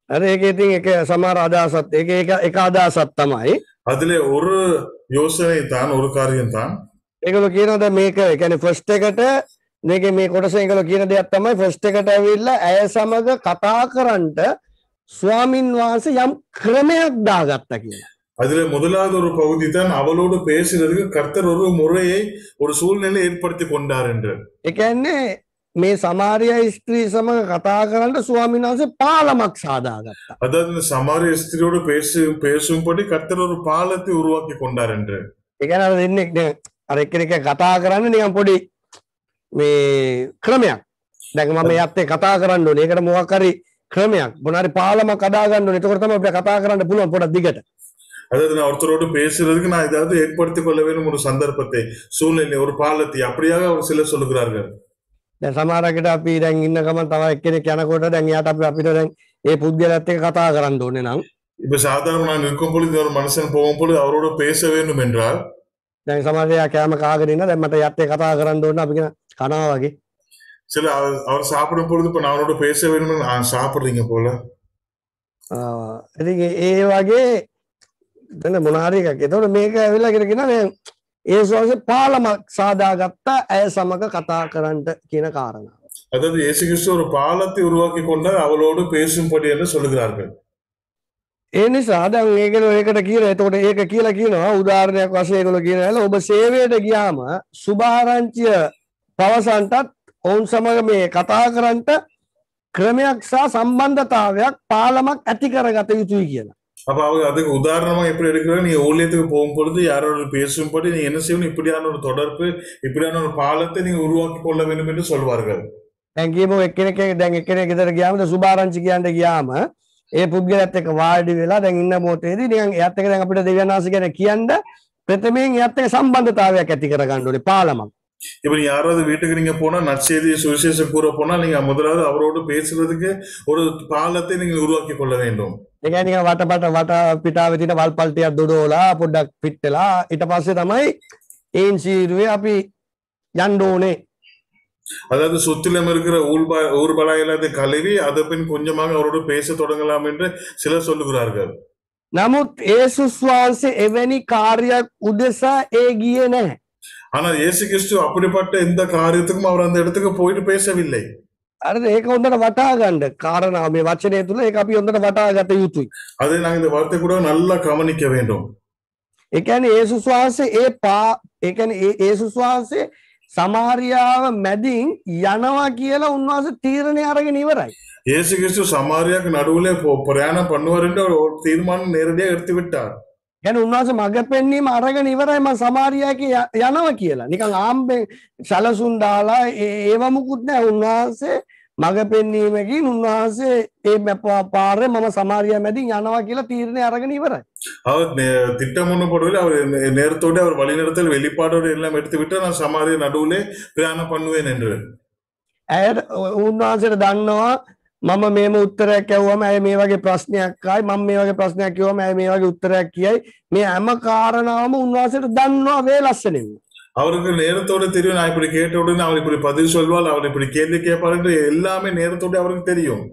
අර ඒක ඉතින් එක සමාර අදහසත් එක එක එක අදහසත් තමයි அதுல ஒரு யோசனை தான் ஒரு காரியம் தான் ඒකල කියනද මේක එකැන ෆස්ට එකට මේක මේ කොටස එකල කියන දෙයක් තමයි ෆස්ට එකට ඇවිල්ල ඇය සමඟ කතා කරන්ට ස්වාමින් වහන්සේ යම් ක්‍රමයක් දාගත්ත කියලා அதுல முதலாவது ஒரு பகுதி தான் அவளோடு பேசுறதுக்கு கர்த்தர் ஒரு முறையை ஒரு சூழ்நிலை ஏற்படுத்தி கொண்டார் என்று එකන්නේ මේ සමාරය ස්ත්‍රී සමඟ කතා කරන්න ස්වාමින් වහන්සේ පාලමක් සාදාගත්තා அதாவது இந்த சமாரிய ஸ்திரியோடு பேசு பேசும்படி கர்த்தர் ஒரு பாலத்தை உருவாக்கி கொண்டார் என்று එකන දෙන්නෙක් දැන් අර එක්කෙනෙක් කතා කරන්න නිකම් පොඩි මේ ක්‍රමයක් දැන් මම යත්තේ කතා කරන්න ඕනේ ඒකට මොකක් හරි ක්‍රමයක් මොනාරි පාලමක් කදාගන්න ඕනේ එතකොට තමයි අපිට කතා කරන්න පුළුවන් පොඩක් දිගට அதாவது நான் ஒருத்தரோடு பேசுறதுக்கு நான் ஏதாவது ஏற்படுத்திக் கொள்ள வேண்டும் ஒரு சந்தர்ப்பத்தை சூழ்நிலை ஒரு பாலத்தை அப்படியாக ஒரு சிலர் சொல்லுகிறார்கள் දැන් සමහරකට අපි දැන් ඉන්න ගමන් තව එක්කෙනෙක් යනකොට දැන් යාට අපි අපිට දැන් ඒ පුද්ගලයාත් එක්ක කතා කරන්න ඕනේ නම් இப்ப சாதாரண நான் இருக்கும் பொழுது ஒரு மனுஷன் போகும் பொழுது அவரோட பேச வேண்டும் என்றால் දැන් සමහරයා කෑම කාගෙන ඉන්න දැන් මට යත් එක්ක කතා කරන්න ඕනේ අපි කියන කනවා වගේ சில அவர் அவர் சாப்பிடும் பொழுது இப்ப நான் அவரோட பேச வேண்டும் என்று, "ஆ, சாப்பிடுறீங்க போல ආ, ඉතින් ඒ- ඒ වගේ දැන් මොනාරි එකක් එතකොට මේක ඇවිල්ලා කියන කෙනා දැන් ඒ සෝසේ පාලමක් සාදාගත්ත ඇය සමග කතා කරන්නට කියන කාරණාව. அதாவது இயேசு கிறிஸ்து ஒரு பாலத்தை உருவாக்கி கொண்டார் அவளோடு பேசும்படி என்று சொல்லுகிறார்கள் ඒ නිසා දැන් ඒගොල්ලෝ ඒකට කියන එතකොට ඒක කියලා කියනවා උදාහරණයක් වශයෙන් ඒගොල්ලෝ කියනවා ඔබ සේවයට ගියාම සුභාරංචිය පවසන්ටත් ඔවුන් සමග මේ කතා කරන්නට ක්‍රමයක් සහ සම්බන්ධතාවයක් පාලමක් ඇති කරගත යුතුයි කියලා. அப்ப அவங்க அதுக்கு உதாரணமா எப்படி எடுக்கிறாங்க நீ ஊழியத்துக்கு போகும் பொழுது யாரோட பேசும்படி நீ என்ன செய்யணும் இப்படியான ஒரு தொடர்பு இப்படியான ஒரு பாலத்தை நீங்க உருவாக்கி கொள்ள வேண்டும் என்று சொல்வார்கள் දැන් කියමු එක්කෙනෙක් දැන් එක්කෙනෙක් ගෙදර ගියාම දැන් සුභාරංචි කියන්න ගියාම ඒ පුද්ගලයාත් එක්ක වාඩි වෙලා දැන් ඉන්න මොහොතේදී නිකන් එයාත් එක්ක දැන් අපිට දෙවියන් වහන්සේ ගැන කියන්න ප්‍රථමයෙන් එයාත් එක්ක සම්බන්ධතාවයක් ඇති කරගන්න ඕනේ පාලමක්. இப்ப நீங்க யாராவது வீட்டுக்கு நீங்க போனா நற்செய்தி சுவிசேஷம் கூற போனா நீங்க முதலாவது அவரோடு பேசுறதுக்கு ஒரு பாலத்தை நீங்க உருவாக்கி கொள்ள வேண்டும் එකනික වටපට වට පිටාව තින වල් පල්ටයක් දොඩෝලා පොඩ්ඩක් පිට්ටලා ඉට පස්සේ තමයි ඒන් සීරුවේ අපි යන්ඩෝනේ அதாவது சுத்திலும் இருக்கிற ஊர்பா ஊர்பலா எல்லாத்தையும் கழுவி அதை பின் கொஞ்சமாக அவரோடு பேச தொடங்கலாம் என்று சிலர் சொல்லுகிறார்கள் නමුත් ඒසුස් වහන්සේ එවැනි කාර්යක් උදෙසා ඒ ගිය නැහැ. ஆனால் இயேசு கிறிஸ்து அப்படிப்பட்ட எந்த காரியத்துக்கும் அவர் அந்த இடத்துக்கு போயிட்டு பேசவில்லை අර ඒක හොඳට වටාගණ්ඩ කාරණාව මේ වචනය තුළ ඒ අපි හොඳට වටාගත යුතුයි. அதை நாங்கள் இந்த வார்த்தை கூட நல்லா கவனிக்க வேண்டும் එකන ඒසුස් වහන්සේ ඒ පා එකන ඒසුස් වහන්සේ සමාරියාව මැදින් යනවා කියලා උන්වහස තීරණය අරගෙන ඉවරයි. இயேசு கிறிஸ்து சமாரியாக்கு நடுவுல போ- பிரயாணம் பண்ணுவார் என்று அவர் ஒரு தீர்மானம் நேரடியாக எடுத்து விட்டார் ගැන උන්වහස මඟ පෙන්වීම අරගෙන ඉවරයිම සමාරයාක යනව කියලා නිකං ආම්බෙන් සැලසුන් දාලා ඒ- ඒවමුකුත් නෑ උන්වහන්සේ මඟ පෙන්වීමකින් උන්වහන්සේ ඒ මැපා පාරය මම සමාරිය මැදින් යනවා කියලා තීරණය අරගෙන ඉවරයි. அவர் நே- திட்டம் ஒன்றும் போடவில்லை அவர் நே- நேரத்தோடு அவர் வழிநடத்தல் வெளிப்பாடோடு எல்லாம் எடுத்து விட்டு நான் சமாரிய நடுவுலே பிரயாணம் பண்ணுவேன் என்று ඇයට උන්වහන්සට දන්නවා මම මේම උත්තරයක් ඇව්වම ඇය මේ වගේ ප්‍රශ්නයක්කයි මම මේ වගේ ප්‍රශ්නයක් කිවම ඇය මේ වගේ උත්තරයක් කියයි මේ හැම කාරණාවම උන්වහසට දන්නවා වේ ලස්සනෙම. அவருக்கு நேரத்தோடு தெரியும் நான் இப்படி கேட்ட உடனே அவர் இப்படி பதில் சொல்வாள் அவர் இப்படி கேள்வி கேட்பார் என்று எல்லாமே நேரத்தோடு அவருக்கு தெரியும்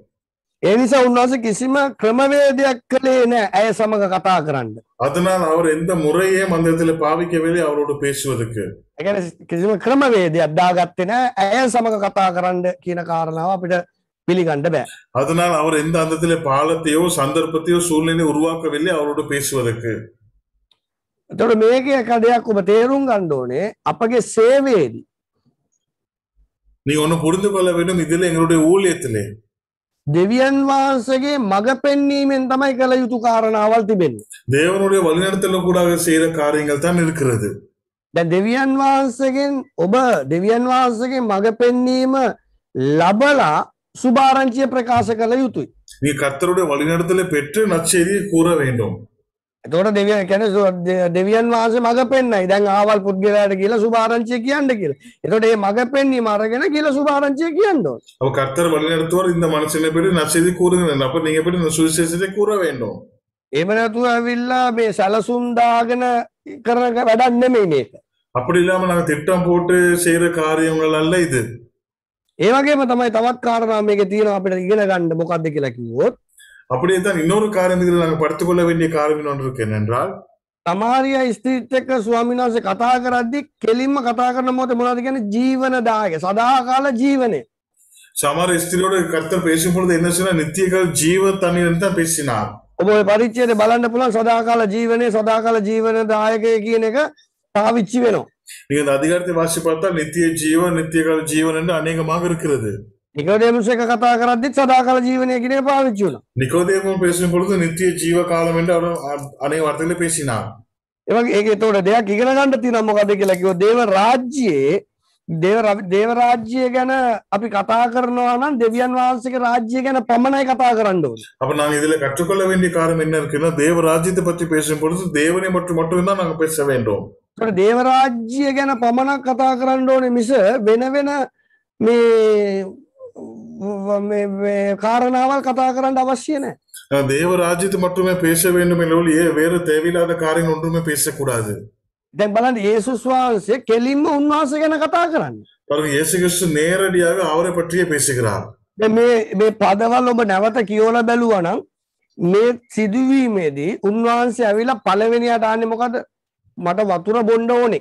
එනිසා උන්වහස කිසිම ක්‍රමවේදයක් කළේ නෑ ඇය සමඟ කතා කරන්න. அதனால் அவர் எந்த முறையையும் அந்த இடத்துல பாவிக்கவில்லை அவரோடு பேசுவதற்கு එකන කිසිම ක්‍රමවේදයක් දාගත්තෙන ඇය සමඟ කතා කරන්න කියන කාරණාව අපිට පිළිගණ්ඩ බෑ. அதனால் அவர் எந்த அந்தத்திலே பாலத்தையோ சந்தர்ப்பத்தையோ சூழ்நிலையை உருவாக்கவில்லை அவரோடு பேசுவதற்கு තොට මේක එක දෙයක් ඔබ තේරුම් ගණ්ඩෝනේ අපගේ සේවේදී. நீ ஒண்ணு புரிந்து கொள்ள வேண்டும் இதில் எங்களுடைய ஊழியத்திலே දෙවියන් වහන්සගේ මඟ පෙන්වීමෙන් තමයි කළ යුතු කාරණාවල් තිබෙන්න. தேவனுடைய வழிநடத்தல கூட செய்யற காரியங்கள் தான் இருக்கிறது දැ දෙවියන් වහන්සගෙන් ඔබ දෙවියන් වහන්සගේ මඟ පෙන්වීම ලබලා සුභාරංචිය ප්‍රකාශ කළ යුතුයි. நீ கர்த்தருடைய வழிநடத்தலை பெற்று நற்செய்தியை கூற வேண்டும் තොට දෙවිය කැන දෙවියන් වහන්ස මඟ පෙන්න්නයි දැන් ආවල් පුද්ගලයට කියලා සුභාරංචය කියන්න කියලා. එතොට ඒ මඟ පෙන්වීම අරගෙන කියල සුභාරංචය කියන්නෝ. அவ கர்த்தர் வழிநடத்துவார் இந்த மனுஷனை பற்றி நற்செய்தி கூறுங்க அப்ப நீங்க எப்படி இந்த சுவிசேஷத்தை கூற வேண்டும் එම නැතුව ඇවිල්ලා මේ සැලසුන්දාගෙන කරන වැඩන්න මේ මේක. அப்படி இல்லாம நாங்க திட்டம் போட்டு செய்யற காரியங்கள் அல்ல இது ඒවගේම තමයි තවත් කාරණා මේක තියෙන අපිට ඉගෙන ගන්න මොකක්ද කියලා කිව්වොත් அப்படியே தான் இன்னொரு காரியம் இதில் நாங்கள் படுத்துக் கொள்ள வேண்டிய காரியம் ஒன்று இருக்கு என்னென்றால் සමාරිය ස්ත්‍රීත් එක්ක ස්වාමීන් වහන්සේ කතා කරද්දි කෙලින්ම කතා කරන මොහොතේ මොනවද කියන්නේ ජීවනදායක සදාකාල ජීවනය. சமார ஸ்திரியோட கர்த்தர் பேசும் பொழுது என்ன சொன்னா நித்தியகால் ஜீவ தண்ணீர் தான் பேசினார் ඔබ ඔය පරිච්ඡේදය බලන්න පුළුවන් සදාකාල ජීවනයේ සදාකාල ජීවනදායකය කියන එක පාවිච්චි වෙනවා. நீங்க இந்த அதிகாரத்தை வாசி பார்த்தா நித்திய ஜீவன் நித்தியகால ஜீவன் என்று அநேகமாக இருக்கிறது නිකෝඩේමුස් එක කතා කරද්දිත් සදාකාල ජීවනය කියන එක පාවිච්චි වුණා. நிக்கோதேமம் பேசும் பொழுது நித்திய ஜீவ காலம் என்று அவர் அ- அநேக வார்த்தைகளை பேசினார் ඒ වගේ ඒක ඒතකොට දෙයක් ඉගෙන ගන්න තියෙනවා මොකද කියලා කිව්වොත් දේව රාජ්‍යයේ දේව රා- දේව රාජ්‍යය ගැන අපි කතා කරනවා නම් දෙවියන් වහන්සේගේ රාජ්‍යය ගැන පමණයි කතා කරන්න ඕනේ. அப்ப நாங்க இதுல கற்றுக்கொள்ள வேண்டிய காரியம் என்ன இருக்குன்னா தேவ ராஜ்யத்தை பற்றி பேசும் பொழுது தேவனை மட்டும் மட்டும்தான் நாங்க பேச வேண்டும் ඒතකොට දේව රාජ්‍යය ගැන පමණක් කතා කරන්න ඕනේ මිස වෙන වෙන මේ ව- මේ- මේ කාරණාවල් කතා කරන්න අවශ්‍ය නැහැ. நான் தேவ ராஜ்யத்தை மட்டுமே பேச வேண்டும் இல்லையே வேறு தேவையில்லாத காரியம் ஒன்றுமே பேசக்கூடாது දැන් බලන්න යේසුස් වහන්සේ කෙලින්ම උන්වහන්සේ ගැන කතා කරන්න. பாருங்க இயேசு கிறிஸ்து நேரடியாக அவரை பற்றியே பேசுகிறார் දැන් මේ මේ පදවල් ඔබ නැවත කියවලා බැලුවා නම් මේ සිදුවීමේදී උන්වහන්සේ ඇවිල්ලා පළවෙනියට ආන්නේ මොකද? මට වතුර බොන්න ඕනේ.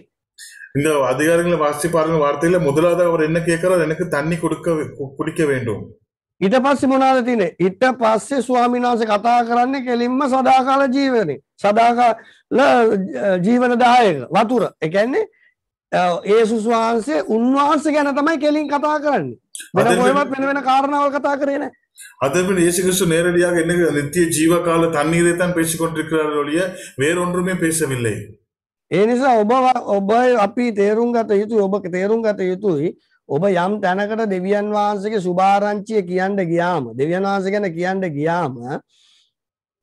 இந்த அதிகாரங்களை வாசி பாருங்க வார்த்தையில முதலாவது அவர் என்ன கேட்கிறார் எனக்கு தண்ணி கொடுக்க கு- குடிக்க வேண்டும் ඊට පස්සේ මොනවද තියෙන්නේ? ඊට පස්සේ ස්වාමීන් වහන්සේ කතා කරන්නේ කෙලින්ම සදාකාල ජීවනේ. සදාකාල ජීවනදායක වතුර. ඒ කියන්නේ අ, යේසුස් වහන්සේ උන්වහන්සේ ගැන තමයි කෙලින් කතා කරන්නේ. වෙන අද කොහෙවත් වෙන වෙන කාරණාවල් කතා කරේ නැහැ. அதற்கு இயேசு கிறிஸ்து நேரடியாக என்ன நித்திய ஜீவ கால தண்ணீரை தான் பேசிக் கொண்டிருக்கிறார் ஒழிய வேறொன்றுமே பேசவில்லை ඒ නිසා ඔබ ව- ඔබ අපි තේරුම් ගත යුතුයි ඔබ තේරුම් ගත යුතුයි. ඔබ යම් තැනකට දෙවියන් වහන්සේගේ සුභාරංචිය කියන්න ගියාම දෙවියන් වහන්සේ ගැන කියන්න ගියාම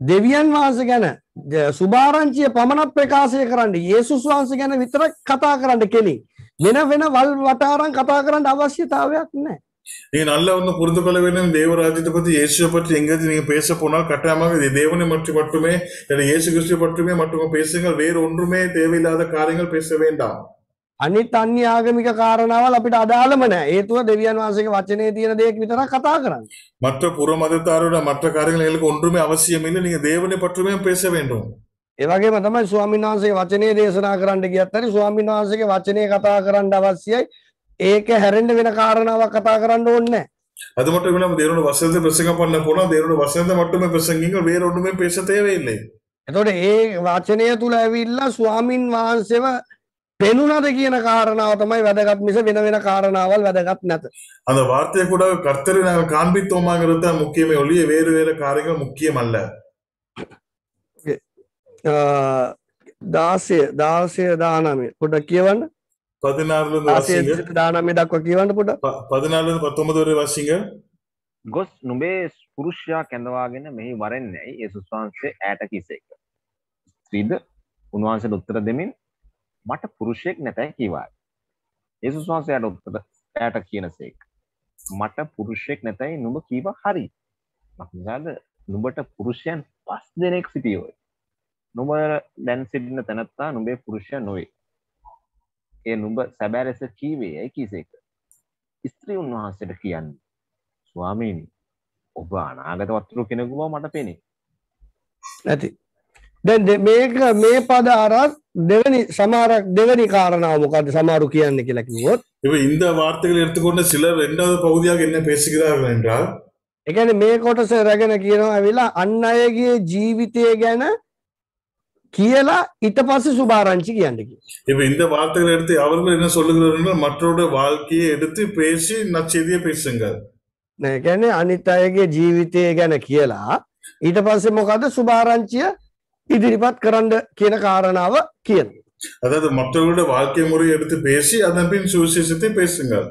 දෙවියන් වහන්සේ ගැන ද- සුභාරංචිය පමණක් ප්‍රකාශය කරන්න යේසුස් වහන්සේ ගැන විතරක් කතා කරන්න කෙලින් වෙන වෙන වල් වටාරන් කතා කරන්න අවශ්‍යතාවයක් නෑ நீங்க நல்லா ஒண்ணு புரிந்து கொள்ள வேண்டும் தேவராஜ்யத்தை பத்தி இயேசுவை பற்றி எங்கேயாவது நீங்க பேச போனால் கட்டாயமாக இது தேவனை பற்றி மட்டுமே இல்லை இயேசு கிறிஸ்துவை பற்றுமே மட்டுமே பேசுங்கள் வேறு ஒன்றுமே தேவையில்லாத காரியங்கள் பேச வேண்டாம் අනිත් අන්‍ය ආගමික කාරණාවල් අපිට අදාළම නෑ ඒතුව දෙවියන් වහන්සේගේ වචනේ තියෙන දෙයක් විතරක් කතා කරන්න மற்ற புற மதத்தாரோட மற்ற காரியங்கள் எங்களுக்கு ஒன்றுமே அவசியம் இல்லை நீங்க தேவனை பற்றுமே பேச வேண்டும் ඒවගේම තමයි ස්වාමීන් වහන්සේ වචනය දේශනා කරන්න ගියත් හරි ස්වාමීන් වහන්සේගේ වචනය කතා කරන්න අවශ්‍යයි ඒක හැරෙන්ඩ වෙන කාරණාවක් කතා කරන්න ඕන්න அது மட்டும் இல்லாம தேவனோட வசனத்தை பிரசங்கம் பண்ண போனா தேவனோட வசனத்தை மட்டுமே பிரசங்கிங்க வேற ஒன்றுமே பேச தேவையில்லை එතොට ඒ වචනය තුළ ඇවිල්ලා ස්වාමීන් වහන්සේව පෙනුනද කියන කාරණාව තමයි වැදගත් මිස වෙන වෙන කාරණාවල් වැදගත් නැත அந்த வார்த்தையை கூட கர்த்தரை நாங்கள் காண்பித்தோமாங்கிறது தான் முக்கியமே ஒழிய வேறு வேறு காரியங்கள் முக்கியம் அல்ல දාසය දාසය දානමේ පොඩ කියවන්න பதினாறுல இருந்து දාසය வாசிங்க දානමේ දක්ව කියවන්න පොඩ ப- பதினாலுல இருந்து பத்தொன்பது வரை வாசிங்க ගොස් නුබේ පුරුෂයා කැඳවාගෙන මෙහි වරෙන්නැයි ඒසුස් වහන්සේ ඇයට කිසේක. ස්ත්‍රීද උන්වහන්සේට උත්තර දෙමින් මට පුරුෂයෙක් නැතැයි කිවා. ඒසුස් වහන්සේයට උත්තර ඇයට කියනසේක. මට පුරුෂයෙක් නැතැයි නුඹ කීව හරි. මක්නිසාද නුඹට පුරුෂයන් පස් දෙනෙක් සිටියෝය. නුඹ දැන් සිටින තැනත්තා නුඹේ පුරුෂය නොවේ. ඒ නුඹ සැබෑ ලෙස කීවේ යැයි කීසේක. ස්ත්‍රී උන්වහන්සේට කියන්නේ ස්වාමීනි ඔබ අනාගත වත්තුරු කෙනෙකු බව මට පෙනේ නැති දැන් දෙ- මේක මේ පද අරත් දෙවනි සමාරක් දෙවනි කාරණාව මොකද සමාරු කියන්න කියලා කිව්වොත් இப்ப இந்த வார்த்தைகளை எடுத்துக்கொண்ட சிலர் இரண்டாவது பகுதியாக என்ன பேசுகிறார்கள் என்றால் එකන මේ කොටස රැගෙන කියනවා ඇවිලා අන්න අයගේ ජීවිතය ගැන කියලා ඉට පස්ස සුභාරංචි කියන්න කිය இப்ப இந்த வார்த்தைகளை எடுத்து அவர்கள் என்ன சொல்லுகிறார்கள் என்றால் மற்றவருடைய வாழ்க்கையை எடுத்து பேசி நற்செய்தியை பேசுங்கள் ගැන අනිත් අයගේ ජීවිතය ගැන කියලා ඊට පස්සේ මොකද සුභාරංචිය ඉදිරිපත් කරන්න කියන කාරණාව කියන. அதாவது மற்றவர்களுடைய வாழ்க்கை முறையை எடுத்து பேசி அதன் பின் சுவிசேஷத்தை பேசுங்கள்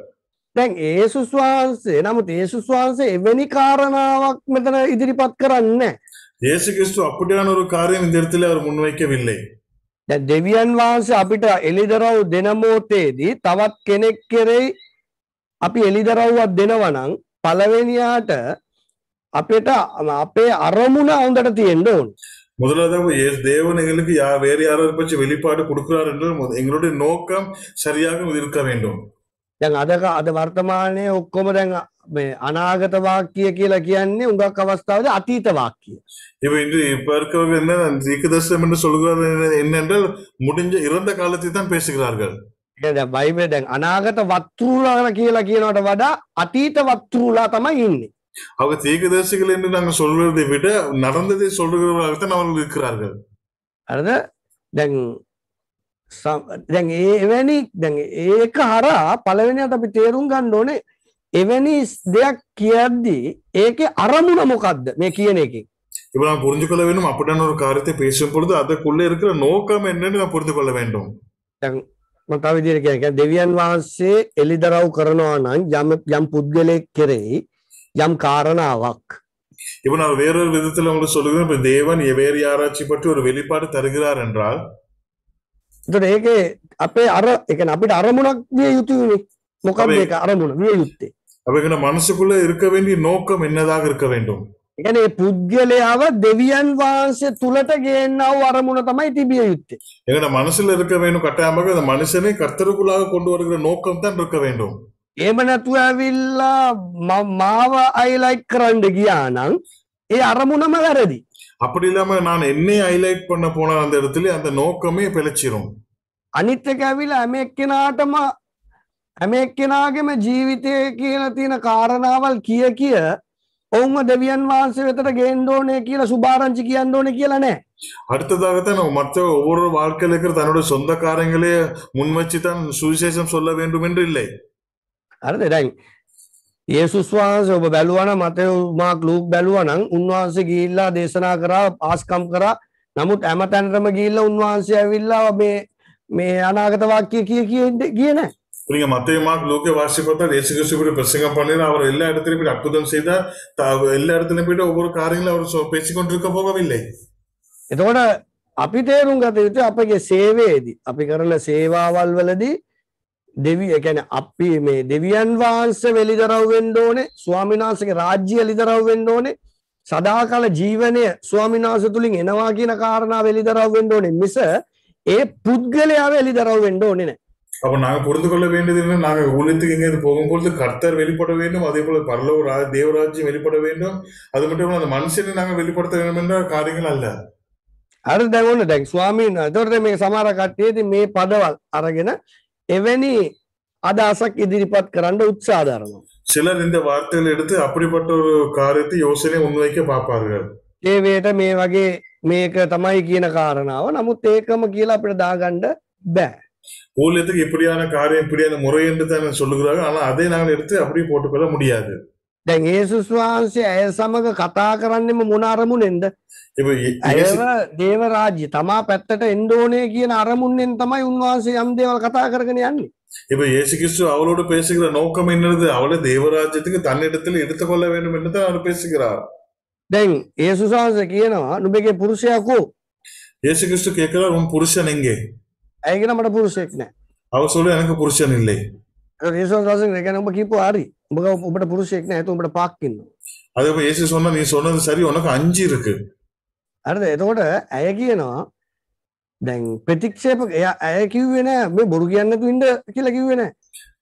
දැන් ඒසුස් වහන්සේ නමුත් ඒසුස් වහන්සේ එවැනි කාරණාවක් මෙතන ඉදිරිපත් කරන්න. இயேசு கிறிஸ்து அப்படியான ஒரு காரியம் இந்த இடத்துல அவர் முன்வைக்கவில்லை දැන් දෙවියන් වහන්සේ අපිට එලිදරව් දෙනමෝතේදී තවත් කෙනෙක් කෙරෙයි අපි එලිදරව්වත් දෙනවනං පලවෙනියාට අපිට අපේ අරමුණ අවුන්දට තියෙන්ට ඕන්. முதலாவது இயே- தேவன் எங்களுக்கு யா வேறு யாராவது பற்றி வெளிப்பாடு கொடுக்கிறார் என்று மு- எங்களுடைய நோக்கம் சரியாக இருக்க வேண்டும் දැන් අදක අද වර්තමානය ඔක්කොම දැන් මේ අනාගත වාක්‍යය කියලා කියන්නේ උඟක් අවස්ථාවද අතීත වාක්‍යය. இப்ப இன்று இப்ப இருக்கவர்கள் என்ன தீர்க்கதரிசனம் என்று சொல்கிறார்கள் என்ன- என்னென்றால் முடிஞ்ச இறந்த காலத்தை தான் பேசுகிறார்கள் බයිබ දැන් අනාගත වත්තුූලාල කියලා කියනවට වඩා අතීත වත්තුූලා තමයි ඉන්නේ. அவங்க தீர்க்கதரிசிகள் என்று நாங்கள் சொல்வதை விட நடந்ததை சொல்றவர்களாகத்தான் அவர்கள் இருக்கிறார்கள் අරද දැන් සම්- දැන් ඒ එවැනි දැන් ඒක හරා පලවෙනිට අපි තේරුම් ගන්න ඕනේ එවැනි ස්- දෙයක් කියද්දී ඒක අරමුණ මොකක්ද මේ කියන එක. இப்ப நாம் புரிஞ்சு கொள்ள வேண்டும் அப்படியான ஒரு காரியத்தை பேசும் பொழுது அதற்குள்ளே இருக்கிற நோக்கம் என்னன்னு நாம் புரிந்து கொள்ள வேண்டும் මතව විදිර කියන දෙවියන් වහන්සේ එලිදරව් කරනවා නම් යම් යම් පුද්ගලෙක් කෙරෙහි යම් කාරණාවක්. இப்ப நான் வேறொரு விதத்துல உங்களுக்கு சொல்லுகிறேன் இப்ப தேவன் வேறு யாராச்சி பற்றி ஒரு வெளிப்பாடு தருகிறார் என்றால் එතට ඒක අපේ අර එක අපිට අරමුණක් විය යුතුනි මොකක් අපේ- ඒක අරමුණ විය යුත්තේ. அவைகளை மனசுக்குள்ள இருக்க வேண்டிய நோக்கம் என்னதாக இருக்க வேண்டும் එකන ඒ පුද්ගලයාව දෙවියන් වහන්සේ තුළට ගේන්නව අරමුණ තමයි තිබිය යුත්තේ. எங்கட மனசுல இருக்க வேண்டும் கட்டாயமாக அந்த மனுஷனை கர்த்தருக்குள்ளாக கொண்டு வருகிற நோக்கம் தான் இருக்க வேண்டும் ඒම නැතුව ඇවිල්ලා ම- මාව අයිලයික් කරන්න ගියා නම් ඒ අරමුණම වැරදි. அப்படி இல்லாம நான் என்னை ஹைலைட் பண்ண போன அந்த இடத்துல அந்த நோக்கமே பிழைச்சிரும் අනිත් එක ඇවිලා හැම එක්කෙනාටම හැම එක්කෙනාගේම ජීවිතය කියන තියෙන කාරණාවල් කිය කිය ඔවුන්ව දෙවියන් වහන්සේ වෙතට ගේන්දෝනය කියලා සුභාරංචි කියන්න ඕන කියලා නෑ. அடுத்ததாகத்தான் நம்ம மற்ற ஒவ்வொரு வாழ்க்கையில் இருக்கிற தன்னுடைய சொந்த காரியங்களே முன் வச்சு தான் சுவிசேஷம் சொல்ல வேண்டும் என்று இல்லை අරද දැන් ඒසුස් වහන්සේ ඔබ බැලුවන මතය මාක් ලූක් බැලුවනං උන්වහන්සේ ගිල්ලා දේශනා කරා ආස්කම් කරා නමුත් ඇම තැනටම ගිල්ල උන්වහන්සේ ඇවිල්ලා මේ මේ අනාගත වාක්‍ය කිය කිය කියන நீங்க மத்திய மார்க் லூக்கே வாசி பார்த்தா இயேசு கிறிஸ்து இப்படி பிரசங்கம் பண்ணினார் அவர் எல்லா இடத்துலயும் போய் அற்புதம் செய்தார் த- எல்லா இடத்துலயும் போயிட்டு ஒவ்வொரு காரியங்களும் அவர் சொ- பேசிக்கொண்டிருக்க போகவில்லை එතකොට අපි තේරුම් ගත යුතු අපගේ සේවේදී අපි කරන සේවාවල් වලදී දෙවි එකැන අපි මේ දෙවියන් වහන්සේ වෙලිදරව් වෙන්න ඕනේ ස්වාමීන් වහන්සේගේ රාජ්‍ය එලිදරව් වෙන්න ඕනේ සදාකාල ජීවනය ස්වාමීන් වහන්සේ තුලින් එනවා කියන කාරණා වෙලිදරව් වෙන්න ඕනේ මිස ඒ පුද්ගලයාව එලිදරව් වෙන්න ඕනේ නැහැ அப்ப நாங்க புரிந்து கொள்ள வேண்டியது என்ன நாங்க ஊழியத்துக்கு எங்க போகும்பொழுது கர்த்தர் வெளிப்பட வேண்டும் அதே போல பரலோக ரா- தேவராஜ்யம் வெளிப்பட வேண்டும் அது மட்டும் இல்லாம அந்த மனுஷனை நாங்க வெளிப்படுத்த வேண்டும் என்ற காரியங்கள் அல்ல හරි දැන් ඔන්න දැන් ස්වාමීන් එතකොට මේ සමහර කට්ටිය ඉතින් මේ පදවල් අරගෙන එවැනි අදහසක් ඉදිරිපත් කරන්න උත්සාහ දරනවා. சிலர் இந்த வார்த்தைகளை எடுத்து அப்படிப்பட்ட ஒரு காரியத்தை யோசனை முன்வைக்க பார்ப்பார்கள் ඒවයට මේ වගේ මේක තමයි කියන කාරණාව නමුත් ඒකම කියලා අපිට දාගන්න බෑ. ஊழியத்துக்கு இப்படியான காரியம் இப்படியான முறை என்று தான் சொல்லுகிறார்கள் ஆனா அதை நாங்கள் எடுத்து அப்படியே போட்டுக்கொள்ள முடியாது දැන් ඒසුස් වහන්සේ ඇය සමඟ කතා කරන්නෙම මොන අරමුණෙන්ද இப்ப இ- ඇයව இயேசு- දේවරාජ්‍ය තමා පැත්තට එන්ඩෝනය කියන අරමුණෙන් තමයි උන්වහන්සේ යම් දේවල් කතා කරගෙන යන්නේ. இப்ப இயேசு கிறிஸ்து அவளோடு பேசுகிற நோக்கம் என்னது அவளை தேவராஜ்யத்துக்கு தன்னிடத்தில் எடுத்துக்கொள்ள வேண்டும் என்று தான் அவர் பேசுகிறார் දැන් ඒසුස් වහන්සේ කියනවා නුබගේ පුරුෂයකෝ இயேசு கிறிஸ்து கேட்கிறார் உன் புருஷன் எங்கே ඇයගෙන මට පුරුෂයෙක් නෑ. அவர் சொல்ல எனக்கு புருஷன் இல்லை ඒසුස් වහන්සේ ගැන ඔබ කිව්වා හරි. ඔබ ඔබට පුරුෂයෙක් නෑ. ඒත් ඔබට පාක් ඉන්නවා. அதே போல இயேசு சொன்னா நீ சொன்னது சரி உனக்கு அஞ்சு இருக்கு හරිද? එතකොට ඇය කියනවා දැන් ප්‍රතික්ෂේප එයා ඇය කිව්වේ නෑ මේ බොරු කියන්නේ නැතුව ඉන්න කියලා කිව්වේ නෑ.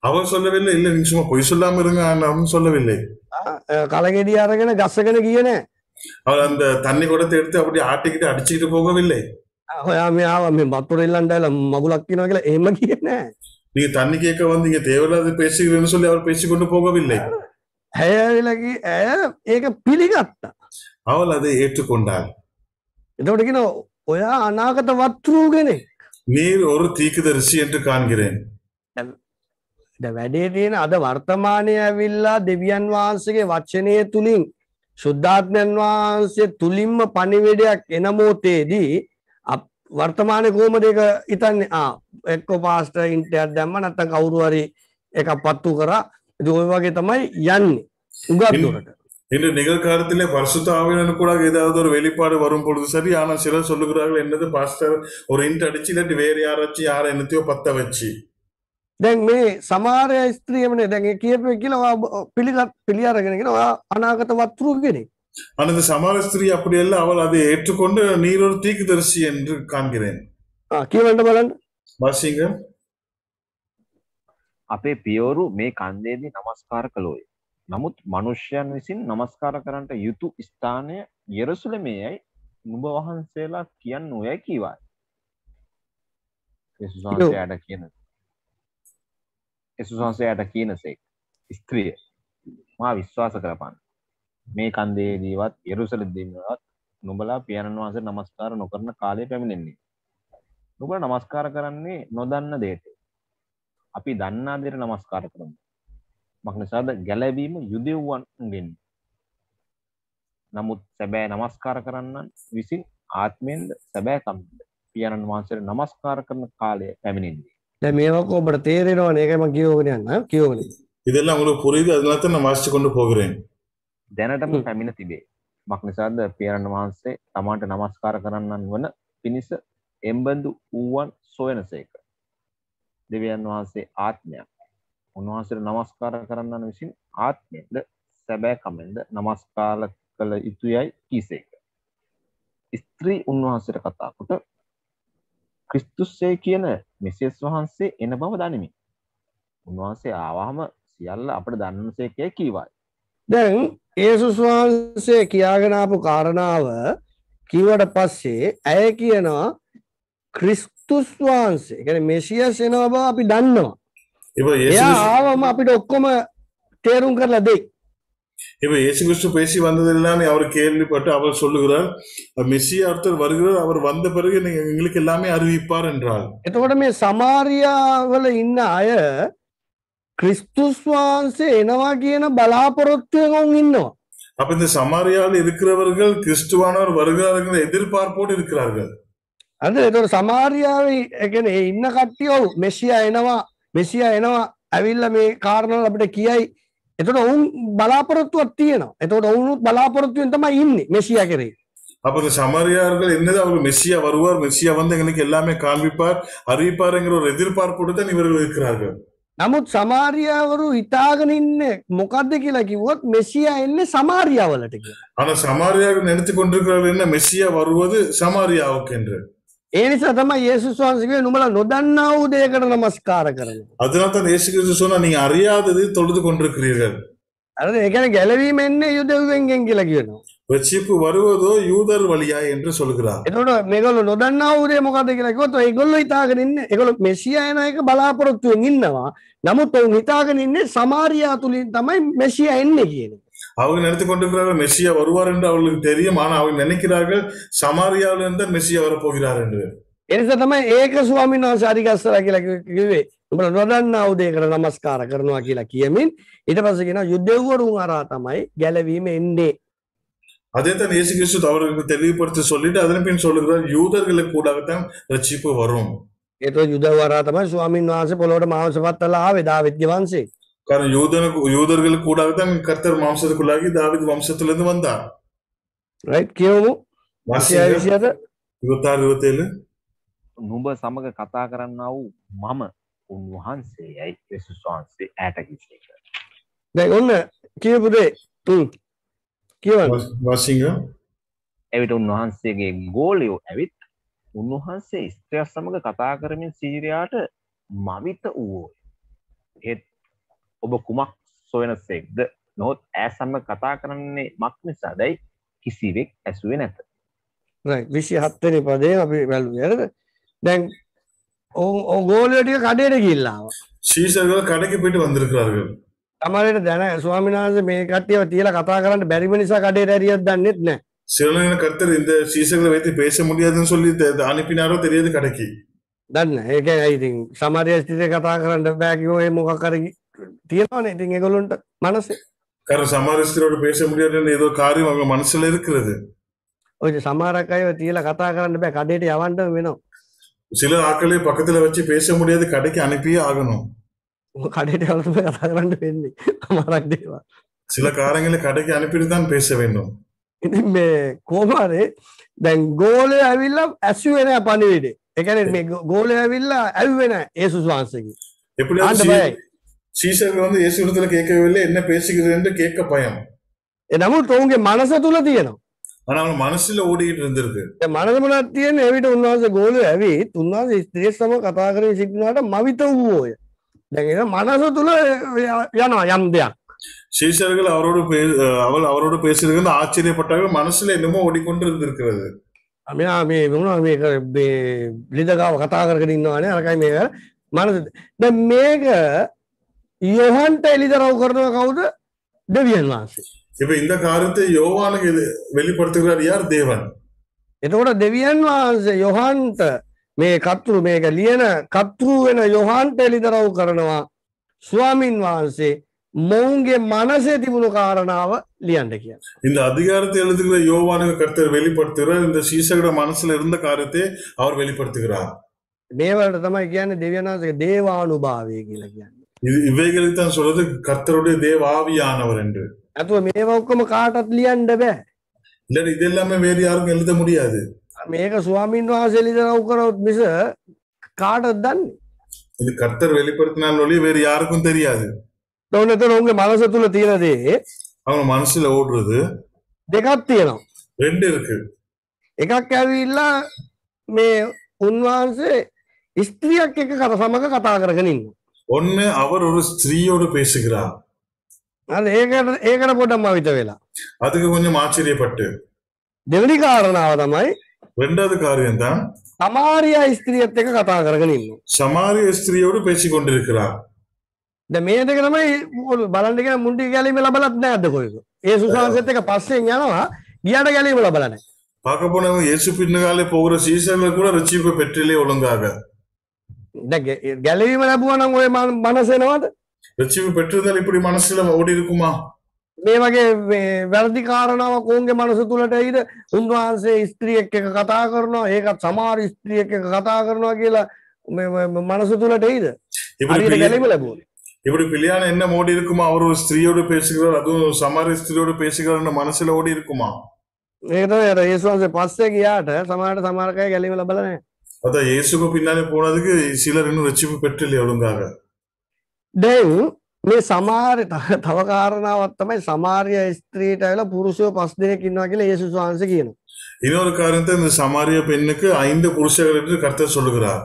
அவர் சொல்லவில்லை இல்ல நீங்க சும்மா பொய் சொல்லாம இருங்க அப்படின்னு சொல்லவில்லை කලගෙඩි අරගෙන ගස්සගෙන ගියේ නෑ. அவர் அந்த தண்ணி குடத்தை எடுத்து அப்படியே ஆட்டிக்கிட்டு அடிச்சுக்கிட்டு போகவில்லை ඔයා මේ ආවා මේ වතුර ඉල්ලන්න ඇවිල්ලා මගුලක් කියනවා කියලා එහෙම කියේ නෑ. நீங்க தண்ணி கேட்க வந்து இங்க தேவையில்லாத பேசுகிறேன்னு சொல்லி அவர் பேசிக்கொண்டு போகவில்லை ඇය ඇවිල්ලා කි- ඇය ඒක පිළිගත්තා. அவள் அதை ஏற்றுக்கொண்டாள் එතකොට කියනවා ඔයා අනාගත වත්රූ කෙනෙක්. நீர் ஒரு தீக்குதரிசி என்று காண்கிறேன் ද වැඩේ තියෙන අද වර්තමානය ඇවිල්ලා දෙවියන් වහන්සේගේ වචනය තුළින් ශුද්ධාත්මයන් වහන්සේ තුළින්ම පනිවිඩයක් එනමෝතේදී අප- වර්තමානය කෝම දෙක ඉතන්නේ ආ එක්ක පාස්ට ඉන්ටයක් දැම්ම නැත්තන් කවුරුවරි එක පත්තු කර ඔය වගේ තමයි යන්නේ උගත්දුරට இன்று நிகழ்காலத்திலே பரிசுத்த ஆவியானவர் கூட ஏதாவது ஒரு வெளிப்பாடு வரும் பொழுது சரி ஆனால் சிலர் சொல்லுகிறார்கள் என்னது பாஸ்டர் ஒரு இன்ட் அடிச்சு இல்லாட்டி வேற யாராச்சும் யார என்னத்தையோ பத்த வச்சு දැන් මේ සමාරය ස්ත්‍රියමන දැන් කියප කියලා පිළිගත් පිළියාරගෙනගෙන අනාගත වත්තුරු කෙනෙක් ஆனால் இந்த சமார ஸ்திரீ அப்படி அல்ல அவள் அதை ஏற்றுக்கொண்டு நீர் ஒரு தீக்குதரிசி என்று காண்கிறேன் කියවන්ට බලන්න வாசிங்க අපේ පියවරු මේ කන්දේදී නමස්කාර කළෝය. නමුත් මනුෂ්‍යයන් විසින් නමස්කාර කරන්නට යුතු ස්ථානය යෙරසුලමේ යයි නුඹ වහන්සේලා කියන්න ඔයයි කීවායි. යේසුස් වහන්සේට කියන යේසුස් වහන්සේට කියනසේක් ස්ත්‍රිය මා විශ්වාස කරපන්. මේ කන්දේදීවත් යෙරුසලමේදීවත් නුඹලා පියාණන් වහන්සේ නමස්කාර නොකරන කාලය පැමිණෙන්නේ. නුඹලා නමස්කාර කරන්නේ නොදන්න දෙයට. අපි දන්නා දෙයට නමස්කාර කරමු. මක්නිසාද ගැලැවීම යුදෙව්වන්ගෙන්. නමුත් සැබෑ නමස්කාර කරන්නන් විසින් ආත්මයෙන්ද සැබෑකම්ද පියණන් වහන්සේට නමස්කාර කරන කාලය පැමිණින්නේ. දැ මේක ඔබට තේරෙනවා ඒකම කියෝගෙන යන්න කියෝගෙන இதெல்லாம் உங்களுக்கு புரியுது அதனால தான் நான் வாசிச்சு கொண்டு போகிறேன் දැනටම. පැමිණ තිබේ. මක්නිසාද පියරණ වහන්සේ තමාට නමස්කාර කරන්නන් වන පිණිස එම්බඳු වූවන් සොයනසේක. දෙවියන් වහන්සේ ආත්මයක්. උන්වහන්සේට නමස්කාර කරන්නන් විසින් ආත්මයෙන්ද සැබෑකමෙන්ද නමස්කාල කළ යුතුයයි කීසේක. ස්ත්‍රී උන්වහන්සේට කතාකොට ක්‍රිස්තුස්සේ කියන මෙසිස් වහන්සේ එන බව දනිමි. උන්වහන්සේ ආවාහම සියල්ල අපට දන්නසේකය කීවායි. දැන් ඒසුස් වහන්සේ කියාගෙනාපු කාරණාව කිවට පස්සේ ඇය කියනවා ක්‍රිස්තුස් වහන්සේ ගැන මෙසිියස් එනවා බව අපි දන්නවා இப்ப இயேசு එයා கிறிஸ்து- ආවම අපිට ඔක්කොම තේරුම් කරලා දෙයි இப்ப இயேசு கிறிஸ்து பேசி வந்ததெல்லாமே அவர் கேள்விப்பட்டு அவர் சொல்லுகிறார் மெஸ்ஸியா ஒருத்தர் வருகிறார் அவர் வந்த பிறகு நீங்க எங்களுக்கு எல்லாமே அறிவிப்பார் என்றால் එතකොට මේ සමාරියාවල ඉන්න අය ක්‍රිස්තුස් වහන්සේ එනවා කියන බලාපොරොත්තුවෙන් ඔවුන් ඉන්නවා அப்ப இந்த சமாரியாவில் இருக்கிறவர்கள் கிறிஸ்துவானவர் வருகிறார் என்கிற எதிர்பார்ப்போடு இருக்கிறார்கள் අද එතට සමාරියාව එකන ඉන්න කට්ටිය ඔවු මෙසිිය එනවා මෙසිිය එනවා ඇවිල්ල මේ කාරණල අපට කියයි එතට ඔවුන් බලාපොරොත්තුවත් තියෙනවා එතට ඔවුනුත් බලාපොරොත්තුවෙන් තමයි ඉන්න මෙසිිය කරේ அப்ப இந்த சமாரியார்கள் என்னது அவர் மெஸ்ஸியா வருவார் மெஸ்ஸியா வந்து எங்களுக்கு எல்லாமே காண்பிப்பார் அறிவிப்பார் என்கிற ஒரு எதிர்பார்ப்போடு தான் இவர்கள் இருக்கிறார்கள் නමුත් සමාරියවරු හිතාගෙන ඉන්නේ මොකද්ද කියලා කිව්වොත් මෙසියා එන්නේ සමාරියාවලට කියලා. ஆனா சமாரியாவுக்கு நினைத்து கொண்டிருக்கிறவர் என்ன மெஸ்ஸியா வருவது சமாரியாவுக்கு என்று ඒ නිසා තමයි යේසුස් වහන්සේ කිව්වේ නුඹලා නොදන්නා වූ දෙයකට নমස්කාර කරන්න. அதனால தான் இயேசு கிறிஸ்து சொன்னா நீங்க அறியாததை தொழுது கொண்டிருக்கிறீர்கள் අර ඒ කියන්නේ ගැලවීම එන්නේ යුදෙව්වෙන්ගෙන් කියලා කියනවා. ரட்சிப்பு வருவதோ யூதர் வழியா என்று சொல்கிறார். එතකොට මේගොල්ලෝ නොදන්නා වූ දේ මොකද්ද කියලා කිව්වොත් ඒගොල්ලෝ හිතාගෙන ඉන්නේ ඒගොල්ලෝ මෙසියා එන එක බලාපොරොත්තු වෙමින් ඉන්නවා. නමුත් ඔවුන් හිතාගෙන ඉන්නේ සමාරියා තුලින් තමයි මෙසියා එන්නේ කියන එක. அவங்க நினைத்து கொண்டிருக்கிறார்கள் மெஸ்ஸியா வருவார் என்று அவர்களுக்கு தெரியும் ஆனால் அவங்க நினைக்கிறார்கள் சமாரியாவிலிருந்து மெஸ்ஸியா வரப்போகிறார் என்று එනිසා තමයි ඒක ස්වාමීන් වහන්සේ අරිගස්සලා කියලා කිව්වේ. උඹලා නොදන්නා උදේකට নমස්කාර කරනවා කියලා කියමින් ඊට පස්සේ කියනවා යුදෙව්වරුන් අරා තමයි ගැලවීම එන්නේ. அதேதான் இயேசு கிறிஸ்து அவர்களுக்கு தெளிவுபடுத்தி சொல்லிட்டு அதன் பின் சொல்லுகிறார் யூதர்களுக்கு கூடாகத்தான் ரட்சிப்பு வரும் ඒතකොට යුදව වරා තමයි ස්වාමින් වහන්සේ පොළොවට මාංශ පත්තලා ආවේ දාවිත්ගේ වංශේ. കാരണം യൂതനക്ക് യൂതർകൾ കൂടാതെ തന്നെ കർത്തർ മാംസത്തിലാക്കി ദാവിദ് വംശത്തിൽ നിന്ന് വന്നാണ് රයිට් කියවමු. විසියට ඉවතාර ඉවතේල නුඹ සමග කතා කරන්නා වූ මම උන්වහන්සේ යයි යේසුස් වහන්සේ ඇයට කිව්වේක. දැන් ඔන්න කියපු දේ. හ්ම්. කියවන්න. වාසිංග එවිට උන්වහන්සේගේ ගෝලියෝ ඇවිත් උන්වහන්සේ ස්ත්‍රයක් සමඟ කතා කරමින් සීරයාට මවිත වූෝ ඒත් ඔබ කුමක් සොයනසෙක්ද? නොහොත් ඇ සම්ම කතා කරන්නේ මක් නිසා දැයි කිසිවෙක් ඇසුවේ නැත. විසි හත්තන පදේ අපි වැැලු ඇරද දැන් ඕ ගෝලටික කඩයට කිල්ලාව ශීසර්ගල කඩක පිට වන්දර කරග තමරට දැන ස්වාමිනාස මේ කටයව තියලා කතා කරන්න බැරිම නිසා කඩේ ඇරියත් දන්නෙත් නෑ. சில நேரம் கர்த்தர் இந்த சீசர்களை வைத்து பேச முடியாதுன்னு சொல்லி த- அனுப்பினாரோ தெரியாது கடைக்கு දන්න ඒක ඇයි ඉතින් සමහර ස්ථිතිය කතා කරන්න බෑ කිව්වෝ ඒ මොකක් හරි තියෙනවනේ ඉතින් ඒගොල්ලන්ට මනසේ. காரணம் சமாரிஸ்தரோட பேச முடியாதுன்னு ஏதோ காரியம் அவங்க மனசுல இருக்கிறது ඔය සමහරක් අයව තියලා කතා කරන්න බෑ කඩේට යවන්න වෙනවා. சில ஆட்களை பக்கத்துல வச்சு பேச முடியாது கடைக்கு அனுப்பியே ஆகணும் කඩේට යවන්න බෑ කතා කරන්න වෙන්නේ. සමහරක් දේවල්. சில காரியங்களை கடைக்கு அனுப்பிட்டு தான் பேச வேண்டும் ඉතින් මේ කෝමාරේ දැන් ගෝලය ඇවිල්ලා ඇසුවේ නැහැ පණිවිඩේ. ඒ කියන්නේ මේ ගෝ- ගෝලය ඇවිල්ලා ඇව්වේ නැහැ ඒසුස් වහන්සේගෙන්. எப்படியாவது ஆண்டு சீ- பயம். சீசர்கள் வந்து இயேசு இடத்துல கேட்கவில்லை என்ன பேசுகிறது என்று கேட்க பயம் ඒ නමුත් ඔවුන්ගේ මනස තුල තියෙනවා. ஆனா அவங்க மனசுல ஓடிக்கிட்டு இருந்திருக்கு දැන් මනස මොනවද තියෙන්නේ? එවිට උන්වහන්සේ ගෝලය ඇවිත් උන්වහන්සේ ස්ත්‍රිය සමග කතා කරමින් සිටිනාට මවිත වූෝය. දැන් ඒක මනස තුල යනවා යම් දෙයක්. சீசர்கள் அவரோடு பே அஹ் அவள் அவரோடு பேசுகிறது ஆச்சரியப்பட்டார்கள் மனசுல என்னமோ ஓடிக்கொண்டு இருந்திருக்கிறது මෙයා මේ මොනවා මේක මේ ලිදගාව කතා කරගෙන ඉන්නවානේ අරකයි මේක මනස දැන් මේක යොහන්ට එලිදරව් කරනවා කවුද දෙවියන් වහන්සේ இப்ப இந்த காரியத்தை யோவானுக்கு இது வெளிப்படுத்துகிறார் யார் தேவன் එතකොට දෙවියන් වහන්සේ යොහන්ට මේ කත්තුරු මේක ලියන කත්තුරු වෙන යොහන්ට එලිදරව් කරනවා ස්වාමින් වහන්සේ මොවුන්ගේ මනසේ තිබුණු කාරණාව ලියන්ට කිය இந்த அதிகாரத்தை எழுதுகிற யோவானுக்கு கர்த்தர் வெளிப்படுத்துகிறார் இந்த சீசகட மனசுல இருந்த காரியத்தை அவர் வெளிப்படுத்துகிறார் මේවලට තමයි කියන්න දෙවියන් වහන්සේ දේවානුභාවය කියලා කියන්න இது இவைகளுக்கு தான் சொல்றது கர்த்தருடைய தேவ ஆவியானவர் என்று ඇතුව මේව ඔක්කොම කාටත් ලියන්ඩ බෑ இல்ல இது எல்லாமே வேறு யாருக்கும் எழுத முடியாது මේක ස්වාමීන් වහන්සේ ලිදරව් කරොත් මිස කාටත් දන්නේ இது கர்த்தர் வெளிப்படுத்தினால் ஒளி வேறு யாருக்கும் தெரியாது තොනත ඔුන්ගේ මනස තුළ තියෙනදේ அவங்க மனசுல ஓடுறது දෙකත් තියෙනවා ரெண்டு இருக்கு එකක් ඇවිල්ලා මේ උන්වහන්සේ ස්ත්‍රියක් එක කර සමඟ කතා කරගෙනින් ஒண்ணு அவர் ஒரு ஸ்திரீயோடு பேசுகிறார் ඒකට ඒකට පොඩම් මවිත වෙලා அதுக்கு கொஞ்சம் ஆச்சரியப்பட்டு දෙවනි කාරණාව තමයි ரெண்டாவது காரியம் தான் තමාරයා ස්ත්‍රියත් එක කතා කරගෙනන්න சமாரிய ஸ்திரீயோடு பேசிக் கொண்டிருக்கிறார் ද මේ දෙක තමයි බලන්ටික මුන්ටි ගැලීම ලබලත් නෑදකොයක ඒ සුසාන්සත එක පස්සෙන් යනවා ගියට ගැලීම ලබලන பார்க்க போனவங்க இயேசு பின்னுகாலே போகிற சீசர்கள் கூட ரட்சிப்பை பெற்றிலே ஒழுங்காக ගැලවීම ලැබුවනම් ඔය මන- මනසෙනවද ரட்சிப்பு பெற்றிருந்தால் இப்படி மனசுல ஓடி இருக்குமா මේ වගේ මේ වැරදි කාරණාව කෝන්ගේ මනස තුළට ඉද උන්වහන්සේ ස්ත්‍රියක් එක කතා කරනවා ඒකත් සමාර ස්ත්‍රියක් එක කතා කරනවා කියලා මේ- මේ- මේ මනස තුළට ඉද இப்படி හරියට பிள்ளை- ගැලීම ලැබුණ இப்படி பிள்ளையான என்ன ஓடி இருக்குமா அவர் ஒரு ஸ்திரீயோடு பேசுகிறார் அதுவும் சமாரிய ஸ்திரீயோடு பேசுகிறார் மனசுல ஓடி இருக்குமா ඒත ඒස්වන්සේ පස්සේ ගියාට සමාට සමාරකය ගැලීම ලබලන அதான் இயேசுக்கு பின்னாலே போனதுக்கு சிலர் இன்னும் ரட்சிப்பு பெற்றில்லை ஒழுங்காக දැන් මේ සමාර ත- තව කාරණාවක් තමයි සමාරිය ස්ත්‍රීට ඇවිල්ලා පුරුෂයෝ පස් දෙනෙක් ඉන්නවා කියලා යේසුස් වහන්සේ කියනවා. இன்னொரு காரியத்தை இந்த சமாரிய பெண்ணுக்கு ஐந்து புருஷர்கள் என்று கர்த்தர் சொல்லுகிறார்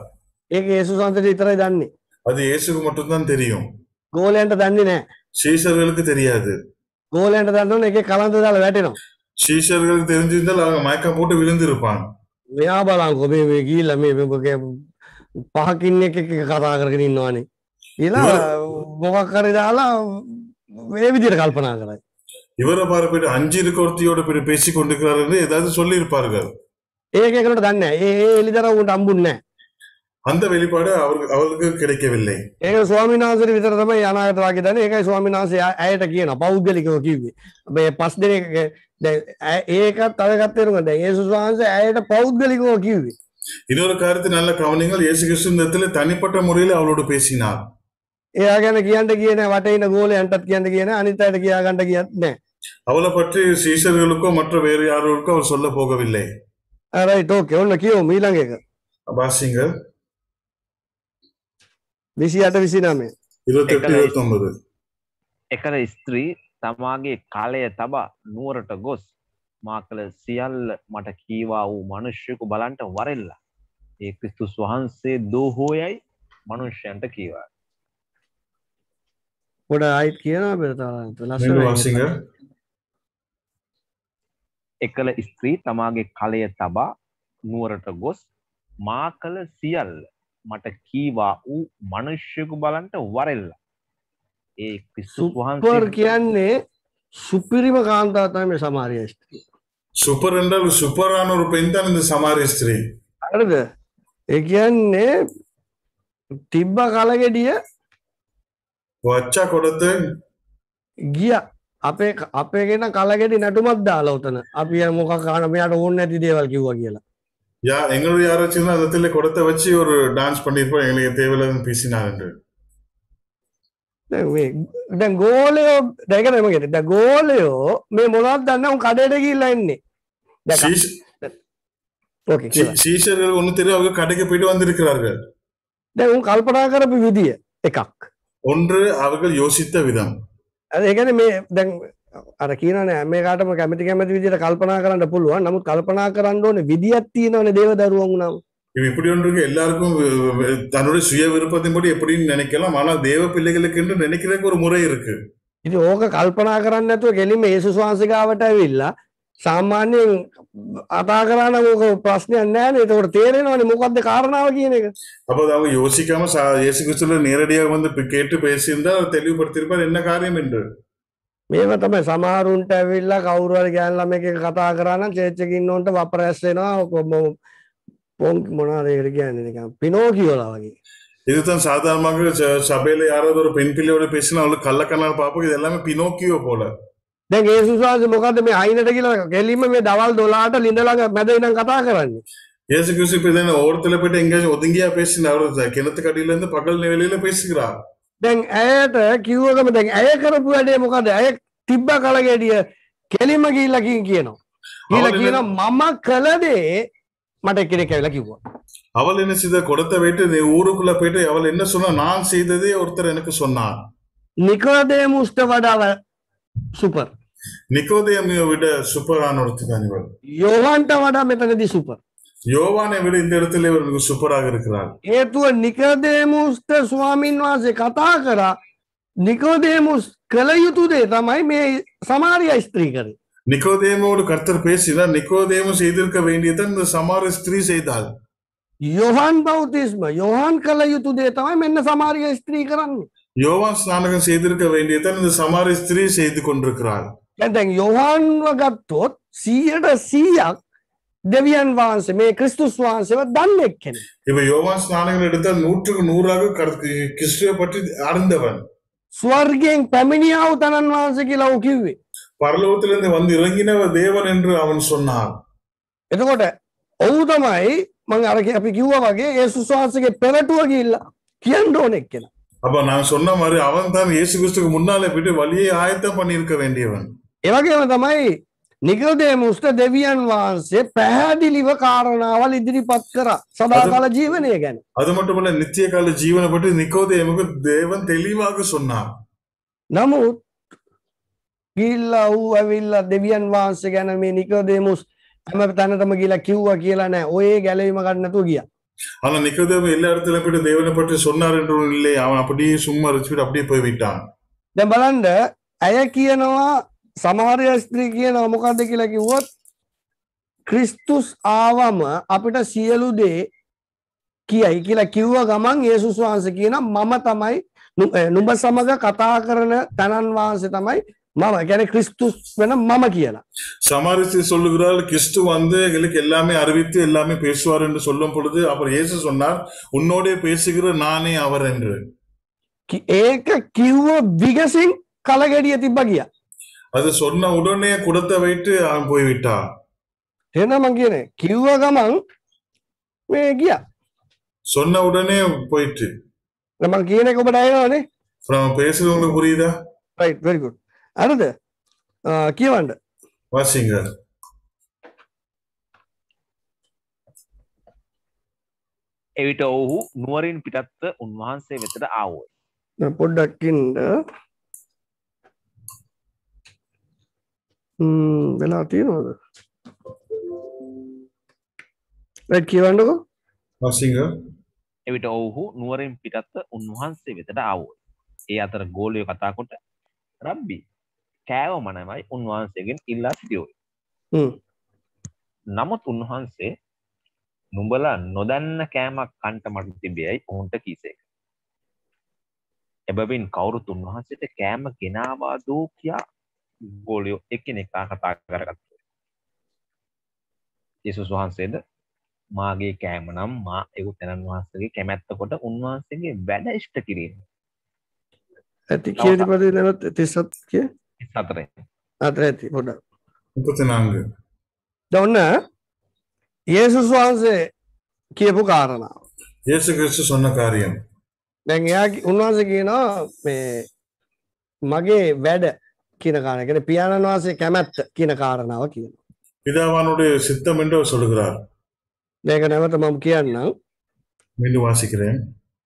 ඒක යේසුස් වහන්සේට විතරයි දන්නේ. அது இயேசுக்கு மட்டும்தான் தெரியும் ගෝලයන්ට දන්නේ නැහැ. சீஷர்களுக்கு தெரியாது ගෝලයන්ට දන්නවනේ ඒකේ කලන්ත දාලා වැටෙනවා. சீஷர்களுக்கு தெரிஞ்சிருந்தால் அவங்க மயக்கம் போட்டு விழுந்திருப்பான் මෙයා බලංකො මේ මේ ගිහිල්ලා මේ මේ පහකින් එක එක කතා කරගෙන ඉන්නවානේ. කියලා මොකක් හරි දාලා මේ විදිහට කල්පනා කරයි. இவரை பார்ப்பிட்டு அஞ்சு இருக்க ஒருத்தியோட போய் பேசிக் கொண்டிருக்கிறார் என்று ஏதாவது சொல்லி இருப்பார்கள் ඒක එකකට දන්නේ නැහැ. ඒ ඒ එලිදර උන්ට හම්බුන්නේ නැහැ. அந்த வெளிப்பாடு அவருக்கு அவருக்கு கிடைக்கவில்லை ඒක ස්වාමීන් වහන්සේට විතර තමයි අනාගත වාක්‍ය දන්නේ. ඒකයි ස්වාමීන් වහන්සේ ආ- ඇයට කියනවා පෞද්ගලිකව කිව්වේ. මේ පස් දෙනෙක් දැන් ඇ- ඒකත් තව එකක් තේරුම් ගන්න. දැන් යේසුස් වහන්සේ ඇයට පෞද්ගලිකව කිව්වේ. இன்னொரு காரியத்தை நல்ல கவனிங்கள் இயேசு கிறிஸ்து இந்த இடத்துல தனிப்பட்ட முறையில் அவளோடு பேசினார் එයා ගැන කියන්න කියන වටේ ඉන්න ගෝලයන්ටත් කියන්න කියන අනිත් අයට කියා ගන්න කියත් නැහැ. அவளை பற்றி சீஷர்களுக்கோ மற்ற வேறு யாருக்கோ அவர் சொல்ல போகவில்லை රයිට් ඕකේ ඔන්න කියමු ඊළඟ එක. வாசிங்கள் විසි අට විසි නමේ එකල ස්ත්‍රී තමාගේ කාලය තබා නුවරට ගොස්. මා කළ සියල්ල මට කීවා වූ මනුෂ්‍යකු බලන්ට වරෙල්ලා. ඒ ක්‍රිස්තුස් වහන්සේ දෝහෝයයි මනුෂ්‍යයන්ට කීවා. ගොඩ අයිත් කියන බෙරතාලසිංහ එකල ස්ත්‍රී තමාගේ කලය තබා නුවරට ගොස්. මා කළ සියල්ල මට කීවා වූ මනුෂ්‍යකු බලන්ට වරෙල්ලා ඒ ක්‍රිස්තුස් සුපර් වහන්සේ කියන්නේ සුපිරිම කාන්තා තමයි සමාරිය ස්ත්‍රී. சூப்பர் என்றால் சூப்பரான ஒரு பெண் தான் இந்த சமாரிய ஸ்திரீ හරිද? ඒ කියන්නේ තිබ්බ කලගෙඩිය வச்சா கொடுத்து ගිය අපේ අපේ ගෙන කලගෙඩි නැටුමක් දාලා උතන. අපි මොකක් කාන මෙයාට ඕනේ නැති දේවල් කිව්වා කියලා. யா எங்களுடைய யாராச்சும் அந்த இடத்துல கொடுத்த வச்சு ஒரு டான்ஸ் பண்ணிருப்போம் எங்களுக்கு தேவையில்லாத பேசினார் என்று දැන් මේ දැන් ගෝලයෝ දැන් ඒක නෙමෙයි. දැන් ගෝලයෝ මේ මොනවද දන්නේ උන් කඩේට ගිහිල්ලා ඉන්නේ. දැන් சீஷ- ඕකේ කියලා. சீ- சீஷர்கள் ஒண்ணு தெரியும் அவங்க கடைக்கு போயிட்டு வந்திருக்கிறார்கள் දැන් උන් කල්පනා කරපු විදිය එකක්. ஒன்று அவர்கள் யோசித்த விதம் අද ඒකන මේ දැන් අර කියනන මේකටම කැමති කැමති විදිට කල්පනා කරන්න පුළුවන් නමුත් කල්පනා කරන්න ඕන විදිියත් තියෙනවන දේව දරුවන් වුණම් இவன் இப்படி ஒன்று இருக்கு எல்லாருக்கும் வி- வி- தன்னுடைய சுய விருப்பத்தின்படி எப்படின்னு நினைக்கலாம் ஆனால் தேவ பிள்ளைகளுக்கு என்று நினைக்கிறதுக்கு ஒரு முறை இருக்கு ඉති ඕක කල්පනා කරන්න ඇතුව කෙලිම ඒසු වාසිකාවට ඇවිල්ලා සාමාන්‍යයෙන් අතා කරන්න ඕක ප්‍රශ්නයක් නෑන එතකොට තේරෙනවන මොකක්ද කාරණාව කියන එක அப்போ அது அவங்க யோசிக்காம சா- இயேசு கிறிஸ்துல நேரடியாக வந்து பி- கேட்டு பேசியிருந்தால் அவர் தெளிவுபடுத்தியிருப்பார் என்ன காரியம் என்று මේම තමයි සමාරුන්ට ඇවිල්ලා කවරුවර ගෑන්ලම එක කතා කරන්න චේච්චකින්නොන්ට වපරැස්සෙනවා පොන් මොනාදකට කියන්න පිනෝ කියෝලා වගේ இதுதான் சாதாரணமாக ச- சபையில யாராவது ஒரு பெண் பிள்ளையோட பேசினா அவளுக்கு கள்ளக்கண்ணால் பார்ப்போம் இது எல்லாமே பினோக்கியோ போல දැන් ඒ සුවාස මොකද මේ අයිනට කියලා කෙලිම මේ දවල් දොලාට ලිඳලඟ මැදනම් කතා කරන්නේ இயேசு கிறிஸ்து இப்ப இதான ஓரத்துல போயிட்டு எங்கேயாச்சும் ஒதுங்கியா பேசினா அவர் கிணத்துக்கு அடியில இருந்து பகல் வேலையில பேசுகிறார் දැන් ඇයට කිව්වකම දැන් ඇය කරපු වැඩේ මොකද ඇය තිබ්බ කලගෙඩිය කෙලිම ගිල්ලකින් කියනවා කියල அவள் කියන என்ன- මම කළදේ මට කෙනෙ කැවිල කිව්වා அவள் என்ன செய்த கொடுத்த வைட்டு நீ ஊருக்குள்ள போயிட்டு அவள் என்ன சொன்னா நான் செய்ததே ஒருத்தர் எனக்கு சொன்னார் නිකදේ මුෂ්ට වඩාව සුපර් நிக்கோதேமியை விட சூப்பரான ஒருத்தர் தான் இவள் යෝවන්ට වඩා මෙතනදි සුපර් யோவானை விட இந்த இடத்துல இவர் மிக சூப்பராக இருக்கிறார் ඒතුව නිකදේමුස්ට ස්වාමීන් වහන්සේ කතා කරා නිකෝදේමුස් කළ යුතු දේ තමයි මේ සමාරිය ස්ත්‍රී කරේ நிக்கோதேமோடு கர்த்தர் பேசினார் நிக்கோதேமு செய்திருக்க வேண்டியதை இந்த சமார ஸ்திரீ செய்தாள் යොහන් බෞතිස්ම යොහන් කළ යුතු දේ තමයි මෙන්න සමාරිය ස්ත්‍රී කරන්නේ யோவான் ஸ்நானகம் செய்திருக்க வேண்டியதை இந்த சமார ஸ்திரீ செய்து கொண்டிருக்கிறாள் දැන් දැන් යොහන්ව ගත්තොත් සීයට සීයක් දෙවියන් වහන්සේ මේ ක්‍රිස්තුස් වහන්සේව දන්නෙක් කෙනෙ. இப்ப யோவான் ஸ்நானங்கள் எடுத்தால் நூற்றுக்கு நூறாக கர்- கிறிஸ்துவை பற்றி அறிந்தவன் ස්වර්ගෙන් පැමිණියාව තනන් වහන්සේ කියලා ඔහු කිව්වේ. பரலோகத்திலிருந்து வந்து இறங்கினவ தேவன் என்று அவன் சொன்னான் එතකොට ඔහු තමයි මං අර අපි කිව්ව වගේ ඒ සුස්වාසගේ පෙරටුව ගිල්ල කියන්න ඕනෙක් කෙන. அப்ப நான் சொன்ன மாதிரி அவன் தான் இயேசு கிறிஸ்துக்கு முன்னாலே போயிட்டு வழியை ஆயத்தம் பண்ணியிருக்க வேண்டியவன் ඒවගේම තමයි නිකදේමුස්ට දෙවියන් වහන්සේ පැහැදිලිව කාරණාවල් ඉදිරිපත් කර සදාකාල ජීවනය ගැන அது மட்டுமல்ல நித்திய கால ஜீவனை பற்றி நிக்கோதேமுக்கு தேவன் தெளிவாக சொன்னார் නමුත් ගිල්ල වූ ඇවිල්ල දෙවියන් වහන්සේ ගැන මේ නිකදේමුස් හැම තැනටම කියලා කිව්ව කියලා නෑ ඔය ගැලවීම ගන්නතු ගිය ஆனா நிக்கோதேமு எல்லா இடத்துல போயிட்டு தேவனை பற்றி சொன்னார் என்றும் இல்லை அவன் அப்படியே சும்மா வச்சுட்டு அப்படியே போய் விட்டான் දැ බලන්ඩ ඇය කියනවා සමහරය ස්ත්‍රී කියනවා මොකක්ද කියලා කිව්වොත් ක්‍රිස්තුස් ආවම අපිට සියලු දේ කියයි කියලා කිව්ව ගමන් ඒසුස් වහන්ස කියන මම තමයි නු- අ, නුඹ සමඟ කතා කරන තැනන් වහන්සේ තමයි මම ගැන ක්‍රිස්තුස් වෙන මම කියලා சமாரித்து சொல்லுகிறாள் கிறிஸ்து வந்து எங்களுக்கு எல்லாமே அறிவித்து எல்லாமே பேசுவார் என்று சொல்லும் பொழுது அப்புறம் இயேசு சொன்னார் உன்னோடே பேசுகிற நானே அவர் என்று කි- ඒක කිව්ව විගසින් කලගෙඩිය තිබ්බ ගිය அது சொன்ன உடனே குடத்தை வைத்து அவன் போய்விட்டான் එනම කියන කිව්ව ගමන් මේ ගිය சொன்ன உடனே போயிட்டு මං කියන එක ඔබට අයනවානේ அப்புறம் அவன் பேசுறது உங்களுக்கு புரியுதா රයිට් වෙරිකුඩ් අරද කියවන්ඩ வாசிங்க එවිට ඔහු නුවරින් පිටත්ව උන්වහන්සේ වෙතට ආවෝ පොඩ්ඩක්කින්ට වෙලා තියෙනවද? රැට් කියවන්නකෝ. පසිංහ එවිට ඔවුහු නුවරෙන් පිටත්ව උන්වහන්සේ වෙතට අවෝ ඒ අතර ගෝලය කතාකොට රබ්බි කෑව මනමයි උන්වහන්සේගෙන් ඉල්ලා සිටියෝයි නමුත් උන්වහන්සේ නුඹලා නොදන්න කෑමක් කන්ට මට තිබියයි ඔවුන්ට කිසේ එබැවින් කවුරුත් උන්වහන්සේට කෑම ගෙනවා දෝ කියා ගෝලියෝ එක්කෙනෙක්කා කතා කරගත්ත. යසුස් වහන්සේද? මාගේ කෑම නම් මා එවු තැනන් වහන්සගේ කැමැත්ත කොට උන්වහන්සේගේ වැඩ ඉෂ්ට කිරීම. ඇති කියපද නැවත් තිසත් කිය. අතර අතර ඇති හොඩ උපතනාංග දන්න යේසුස් වහන්සේ කියපු කාරණාව. යේසු ක්‍රිස්තුස් ඔන්න කාරියම්. දැන් එයා උන්වහන්සේ කියනවා මේ මගේ වැඩ කියන කාරණගෙන පියාණන් වහන්සේ කැමැත්ත කියන කාරණාව කියන பிதாவானுடைய சித்தம் என்று அவர் சொல்லுகிறார் දැක නැවත මම කියන්නම් மீண்டும் வாசிக்கிறேன்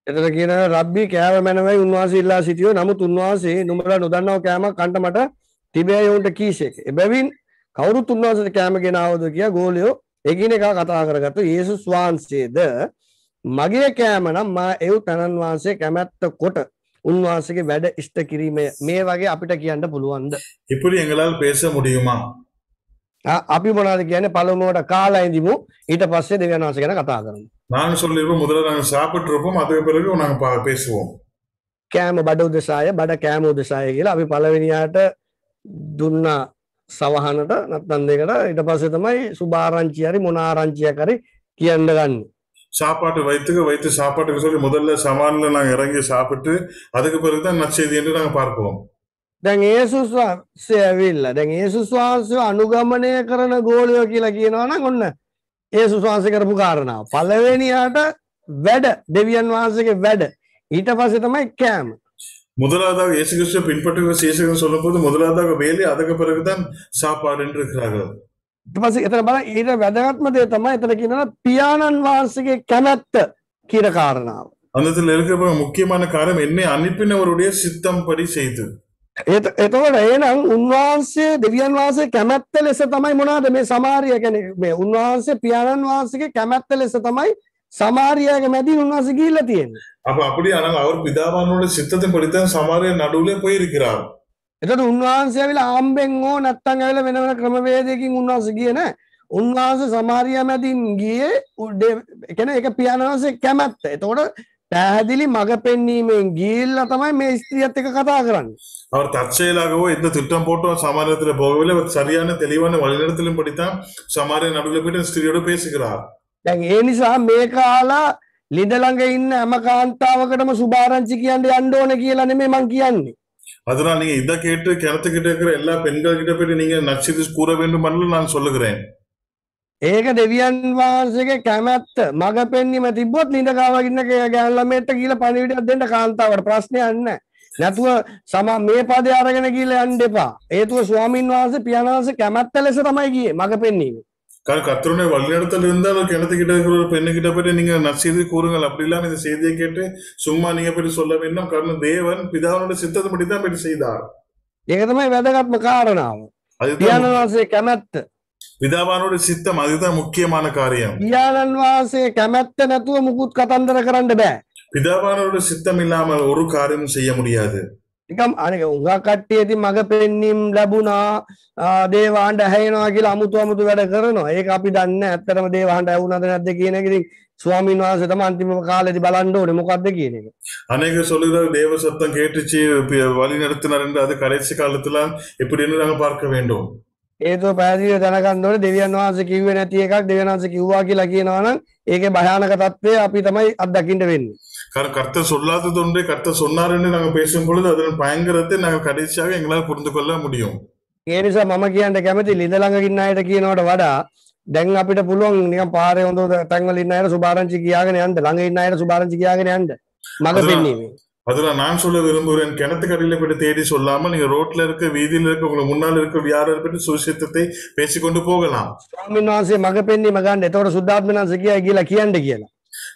එතට කියන රබ්බි කෑව මැනවයි උන්වහන්සේ ඉල්ලා සිටියෝ නමුත් උන්වහන්සේ නුමල නොදන්නාව කෑම කන්ට මට තිබේ යවුන්ට කීසේක එබැවින් කවුරුත් උන්වහන්සට කෑම ගෙනාවද කිය ගෝලයෝ එකින එක කතා කරගත්තු ඒසුස් වහන්සේද මගේ කෑමනම් මා එව් තැනන් වහන්සේ කැමැත්ත කොට උන්වහන්සගේ වැඩ ඉෂ්ට කිරීමය මේ වගේ අපිට කියන්න පුළුවන්ද இப்படி எங்களால் பேச முடியுமா ආ, අපි මොනාද කියන පළමුුවට කාලා ඉදිමු ඊට පස්සේ දෙවනාස ගැන කතා කරමු நாங்கள் சொல்லிருப்போம் முதல்ல நாங்கள் சாப்பிட்டு இருப்போம் அதுக்கு பிறகு நாங்கள் பா- பேசுவோம் කෑම බඩ උදෙසාය බඩ කෑම උදෙසාය කියලා අපි පලවෙනියාට දුන්නා සවහනට නත්තන් දෙකට ඉට පස්සේ තමයි සුභාරංචි හරි මොනාරංචිය කරි කියන්න ගන්න சாப்பாட்டு வைத்துக்க வைத்து சாப்பாட்டுக்கு சொல்லி முதல்ல சமான்ல நாங்கள் இறங்கி சாப்பிட்டு அதுக்கு பிறகுதான் நற்செய்தி என்று நாங்கள் பார்ப்போம் දැන් ඒසුස් වහන්සේ ඇවිල්ල දැන් ඒසුස් වහන්සේ අනුගමනය කරන ගෝලයෝ කියලා කියනවන ඔන්න ඒසුස් වහන්සේ කරපු කාරණාව පලවෙනියාට වැඩ දෙවියන් වහන්සේගේ වැඩ ඊට පස්සේ තමයි කෑම முதலாவதாக இயேசு கிறிஸ்துவை பின்பற்றுகிற சீசகன் சொல்லும் போது முதலாவதாக வேலை அதுக்கு பிறகுதான் சாப்பாடு என்று இருக்கிறார்கள் ඊට පස්සේ එතන බල ඊට වැදගත්ම දේ තමයි එතන කියනවා පියාණන් වහන්සේගේ කැමැත්ත කියන කාරණාව. அந்த இடத்துல இருக்கிற முக்கியமான காரணம் என்னை அனுப்பினவருடைய சித்தம் படி செய்து ඒත- එතකොට ඒනම් උන්වහන්සේ දෙවියන් වහන්සේ කැමැත්ත ලෙස තමයි මොනාද මේ සමාරිය ගැන මේ උන්වහන්සේ පියාණන් වහන්සේගේ කැමැත්ත ලෙස තමයි සමාරියගේ මැදින් උන්වහන්සේ ගිහිල්ලා තියෙන්නේ. அப்ப அப்படி ஆனால் அவர் பிதாவானுடைய சித்தத்தின் படித்தான் சமாரிய நடுவுல போயிருக்கிறார் එතකොට උන්වහන්සේ ඇවිල්ලා ආම්බෙන් හෝ නැත්තම් ඇවිල්ලා වෙන වෙන ක්‍රමවේදයකින් උන්වහන්සේ ගියේ නෑ. උන්වහන්සේ සමාරියා මැදින් ගියේ උඩ- ඒ කියන්නේ ඒක පියාණන් වහන්සේ කැමැත්ත. එතකොට පැහැදිලි මඟ පෙන්වීමෙන් ගිහිල්ලා තමයි මේ ස්ත්‍රියත් එක්ක කතා කරන්නේ. அவர் தற்செயலாகவோ எந்த திட்டம் போட்டோ சமாரியத்துல போகவில்லை அவர் சரியான தெளிவான வழிநடத்தலும் படித்தான் சமாரிய நடுவில் போயிட்டு ஸ்திரியோடு பேசுகிறார் දැන් ඒ නිසා මේ කාලා ලිඳ ළඟ ඉන්න හැම කාන්තාවකටම සුභාරංචි කියන්න යන්න ඕන කියලා නෙමෙයි මං කියන්නේ. அதனால நீங்க இதை கேட்டு கிணத்துக்கிட்ட இருக்கிற எல்லா பெண்கள் கிட்ட போயிட்டு நீங்க நச்சரித்து கூற வேண்டும் என்று நான் சொல்லுகிறேன் ඒක දෙවියන් වහන්සේගේ කැමැත්ත මඟ පෙන්වීම තිබ්බොත් ලිඳ කාවගින්න ගෑන් ළමයට කියලා පණිවිඩයක් දෙන්න කාන්තාවට ප්‍රශ්නයක් නැහැ. නැතුව සම මේ පදය අරගෙන කියලා යන්න එපා. හේතුව ස්වාමින් වහන්සේ පියාණන් වහන්සේ කැමැත්ත ලෙස තමයි ගියේ මඟ පෙන්වීම. காரணம் கர்த்தருடைய வழிநடத்தல் இருந்தால் ஒரு கிணத்துக்கிட்ட இருக்கிற ஒரு பெண்ணுகிட்ட போயிட்டு நீங்க நற்செய்தி கூறுங்கள் அப்படி இல்லாம இந்த செய்தியை கேட்டு சும்மா நீங்க போயிட்டு சொல்ல வேண்டும் காரணம் தேவன் பிதாவோட சித்தத்தை படி தான் போயிட்டு செய்தார் ඒක තමයි වැදගත්ම කාරණාව. அதுதான் පියාණන් වහන්සේ කැමැත්ත. பிதாவானோட சித்தம் அதுதான் முக்கியமான காரியம் පියාණන් වහන්සේ කැමැත්ත නැතුව මුකුත් කතන්දර කරන්න බෑ. பிதாவானோட சித்தம் இல்லாமல் ஒரு காரியமும் செய்ய முடியாது නිකම් අනක උඟා කට්ටියති මඟ පෙන්නම් ලැබුණා දේවාන්ට ඇහැනවා කියලා අමුතු අමුතු වැඩ කරනවා ඒක අපි දන්න ඇත්තරම දේවාන්ට ඇවුනද නැද්ද කියන එකකින් ස්වාමීන් වහන්සේ තමයි අන්තිම කාලෙදි බලන්න ඕනේ මොකද්ද කියන එක. அநேக சொல்லுகிறார் தேவ சத்தம் கேட்டுச்சு வழி நடத்தினார் என்று அது கடைசி காலத்துல எப்படின்னு நாங்க பார்க்க வேண்டும். ඒතෝ පැහැදිලිව දැනගන්න ඕනේ දෙවියන් වහන්සේ කිව්වේ නැති එකක් දෙවියන් වහන්සේ කිව්වා කියලා කියනවනම් ඒකේ භයානක తත්වය අපි තමයි අත්දකින්න වෙන්නේ. காரணம் கர்த்தர் சொல்லாதது ஒன்றே கர்த்தர் சொன்னார் என்று நாங்கள் பேசும் பொழுது அதன் பயங்கரத்தை நாங்கள் கடைசியாக எங்களால் புரிந்து கொள்ள முடியும் ඒ නිසා මම කියන්න කැමති ලිඳ ළඟ ඉන්න අයට කියනවට වඩා දැන් අපිට පුළුවන් නිකන් පාරේ හොඳ හොඳ තැන්වල ඉන්න අයට සුභාරංචි කියාගෙන යන්න ළඟ ඉන්න අයට සුභාරංචි කියාගෙන යන්න මග அதுதான். පෙන්වීමේ. அதுல நான் சொல்ல விரும்புகிறேன் கிணத்துக்கு அடியில போயிட்டு தேடி சொல்லாம நீங்க ரோட்ல இருக்க வீதியில இருக்க உங்களுக்கு முன்னால் இருக்க யாரும் போயிட்டு சுவிசேஷத்தை பேசிக்கொண்டு போகலாம் ස්වාමීන් වහන්සේ මග පෙන්වීම ගන්න. එතකොට සුද්ධාත්මනන්ස කියයි කියලා කියන්න කියලා.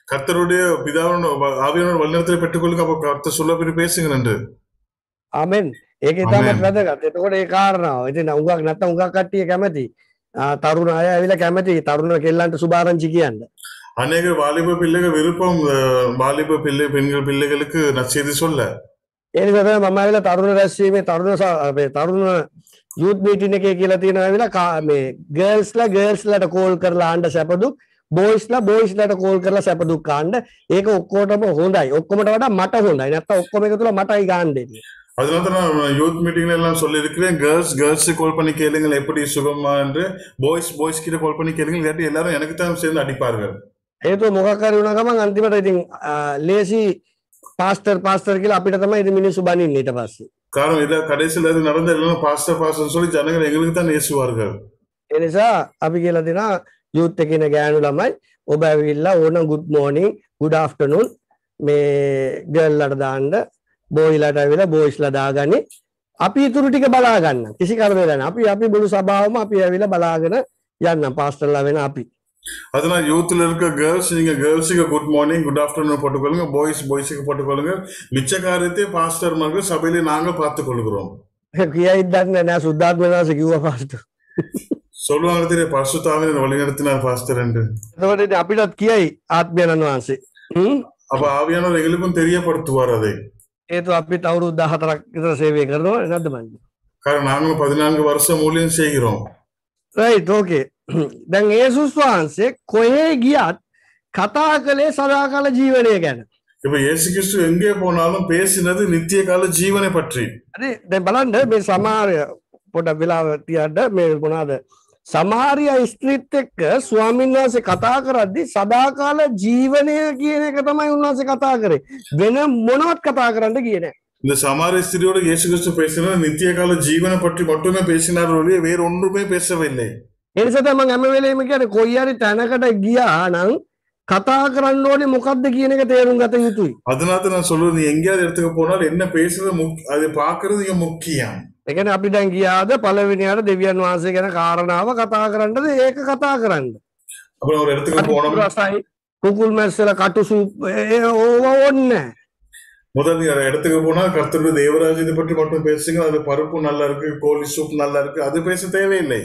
கர்த்தருடைய பிதாவோட ஆவியானோட வல்லினத்தை பெற்றுக்கொள்ளுங்க அப்ப கர்த்தர் சொல்ல போய் பேசுங்க என்று ආමෙන්. ඒක ඉතාමත් ආමෙන්. වැදගත්. එතකොට ඒ කාරණාව. ඉතින් උඟක් නැත්තම් උඟක් කට්ටිය කැමති. ආ, තරුණ අය ඇවිල්ලා කැමති තරුණ කෙල්ලන්ට සුභාරංචි කියන්න. அநேக வாலிப பிள்ளைகள் விருப்பம் அஹ், வாலிப பிள்ளை பெண்கள் பிள்ளைகளுக்கு நற்செய்தி சொல்ல ඒ නිසා තමයි මම ඇවිල්ලා තරුණ රැස්වීමේ තරුණ ස- අපේ තරුණ යූත් මීටින් එකේ කියලා තියෙනවා ඇවිල්ලා කා- මේ ගර්ල්ස්ලා ගර්ල්ස්ලාට කෝල් කරලා ආන්න සැපදුක් බෝයිස්ලා බෝයිස්ලාට කෝල් කරලා සැපදුක් ආන්න ඒක ඔක්කොටම හොඳයි ඔක්කොමට වඩා මට හොඳයි නැත්තම් ඔක්කොම එකතුල මටයි ගන්න දෙන්නේ அதனால தான் நான் யூத் மீட்டிங்ல எல்லாம் சொல்லியிருக்கிறேன் கேர்ள்ஸ் கேர்ள்ஸ் கால் பண்ணி கேளுங்கள் எப்படி சுகமா என்று பாய்ஸ் பாய்ஸ் கிட்ட கால் பண்ணி கேளுங்கள் இல்லாட்டி எல்லாரும் எனக்கு தான் சேர்ந்து அடிப்பார்கள் හේතුව මොකක් හරි වුණා ගමන් අන්තිමට ඉතින් ආ, ලේසි පාස්ටර් පාස්ටර් කියලා අපිට තමයි ඉතින් මිනිස්සු බනින්නේ ඊට පස්සේ காரணம் இல்ல கடைசியில் அது நடந்த எல்லாம் பாஸ்டர் பாஸ்டர் சொல்லி ஜனங்கள் எங்களுக்கு தான் நேசுவார்கள் ඒ නිසා අපි කියලා දෙනවා යුත් එකන ගෑනු ළමයි ඔබ ඇවිල්ලා ඕන ගුඩ් මෝනිින් ගුඩ ආෆ්ටනුන් මේ ගල්ලට දාන්ඩ බෝයිලට ඇවිල බෝයිස්ල දාගන්නේ අපි ඉතුරු ටික බලාගන්න කිසි කරදරන අපි අපි බුදු සභාවම අපි ඇවිල බලාගෙන යන්න පාස්ටල්ලා වෙන අපි அதனால யூத்ல இருக்க கேர்ள்ஸ் நீங்க கேர்ள்ஸுக்கு குட் மார்னிங் குட் ஆஃப்டர்நூன் போட்டுக்கொள்ளுங்க பாய்ஸ் பாய்ஸுக்கு போட்டுக்கொள்ளுங்க மிச்ச காரியத்தை பாஸ்டர் மகள் சபையிலே நாங்கள் பார்த்துக் கொள்கிறோம் කියයි දන්න නෑ සුද්ධාත්මනාස කිව්ව පාස්ට சொல்லுவாங்க தெரியும் பரிசுத்தாவின் வழிநடத்தினார் பாஸ்டர் என்று එතවට අපිටත් කියයි ආත්මයණන් වහන්සේ හ්ම්? அப்ப ஆவியானவர் எங்களுக்கும் தெரியப்படுத்துவார் அதை ඒතු අපි තවුරු දහතරක් විතර සේවය කරනවා නැද්ද මන්න காரணம் நாங்களும் பதினான்கு வருஷம் ஊழியம் செய்கிறோம் රයිට් ඕකේ දැන් ඒසුස් වහන්සේ කොහේ ගියත් කතා කළේ සදාකාල ජීවනය ගැන இப்ப இயேசு கிறிஸ்து எங்கே போனாலும் பேசினது நித்திய கால ஜீவனை பற்றி හරි දැන් බලන්න මේ සමාරය පොඩ වෙලාව තියන්න මේ මොනාද සමාරිය ස්ත්‍රීත් එක්ක ස්වාමීන් වහන්සේ කතා කරද්දි සදාකාල ජීවනය කියන එක තමයි උන්වහන්සේ කතා කරේ වෙන මොනවත් කතා කරන්න කියන இந்த சமாரிய ஸ்திரியோட இயேசு கிறிஸ்து பேசினது நித்திய கால ஜீவனை பற்றி மட்டுமே பேசினார் ஒழிய வேறு ஒன்றுமே பேசவில்லை එනිසා තමයි හැම වෙලේම කියන්නේ කොයි හරි තැනකට ගියා නම් කතා කරන්න ඕනේ මොකද්ද කියන එක තේරුම් ගත යුතුයි அதனால தான் நான் சொல்றது நீ எங்கேயாவது இடத்துக்கு போனால் என்ன பேசுறது முக்- அதை பார்க்கறது இங்க முக்கியம் එකන අපි දැන් ගියාද පළවෙනියට දෙවියන් වහන්සේ ගැන කාරණාව කතා කරන්නද ඒක කතා කරන්න அப்புறம் ஒரு இடத்துக்கு போனோம் රසයි කුකුල් මැස්සල කටු සූප් ඒ ඕව ඕන්න முதல் நீ அந்த இடத்துக்கு போனா கர்த்தருடைய தேவராஜ்யத்தை பற்றி மட்டும் பேசுங்க அது பருப்பு நல்லா இருக்கு கோழி சூப் நல்லா இருக்கு அது பேச தேவையில்லை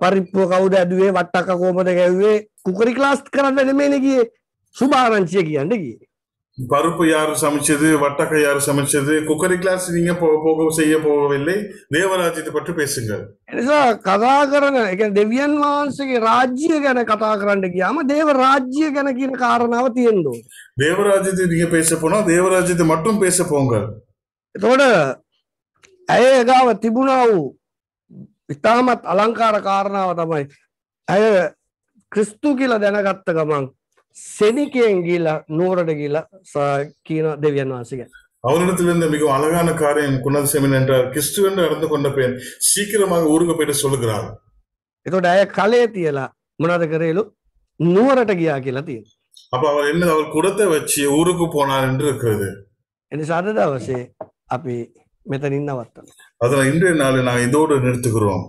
පරිප්පුව කවුද ඇදුවේ වට්ටක කෝමද ගැව්වේ කුකරි ක්ලාස් කරන්න නෙමේන ගිය සුභාරංචිය කියන්න ගිය பருப்பு யாரு சமைச்சது வட்டக்கை யாரு சமைச்சது குக்கரி கிளாஸ் நீங்க போ- போக செய்ய போகவில்லை தேவராஜ்யத்தை பற்றி பேசுங்கள் එනිසා කතා කරන එක දෙවියන් වහන්සේගේ රාජ්‍ය ගැන කතා කරන්න ගියාම දේව රාජ්‍ය ගැන කියන කාරණාව තියෙන්ඩෝ தேவராஜ்யத்தை நீங்க பேச போனா தேவராஜ்யத்தை மட்டும் பேச போங்க එතොට ඇය ගාව තිබුණා වූ ඉතාමත් අලංකාර කාරණාව තමයි ඇය ක්‍රිස්තු කියල දැනගත්ත ගමන් සෙනිකයෙන් ගීල නූරට ගීල කියන දෙවියන් වහන්සේක அவனிடத்தில் இருந்த மிகவும் அழகான காரியம் குணதிசைமன் என்றார் கிறிஸ்துவென்று நடந்து கொண்ட பெண் சீக்கிரமாக ஊருக்கு போயிட்டு சொல்லுகிறார் එතොට ඇය කලේ තියලා මොනද කරේලු නුවරට ගියා කියලා තියෙන அப்ப அவர் என்ன அவர் குடத்தை வச்சு ஊருக்கு போனார் என்று இருக்கிறது එනි සද දවසේ අපි මෙතනින් නවත්තමු. அதனால் இன்றைய நாளில் நாங்கள் இதோடு நிறுத்துகிறோம்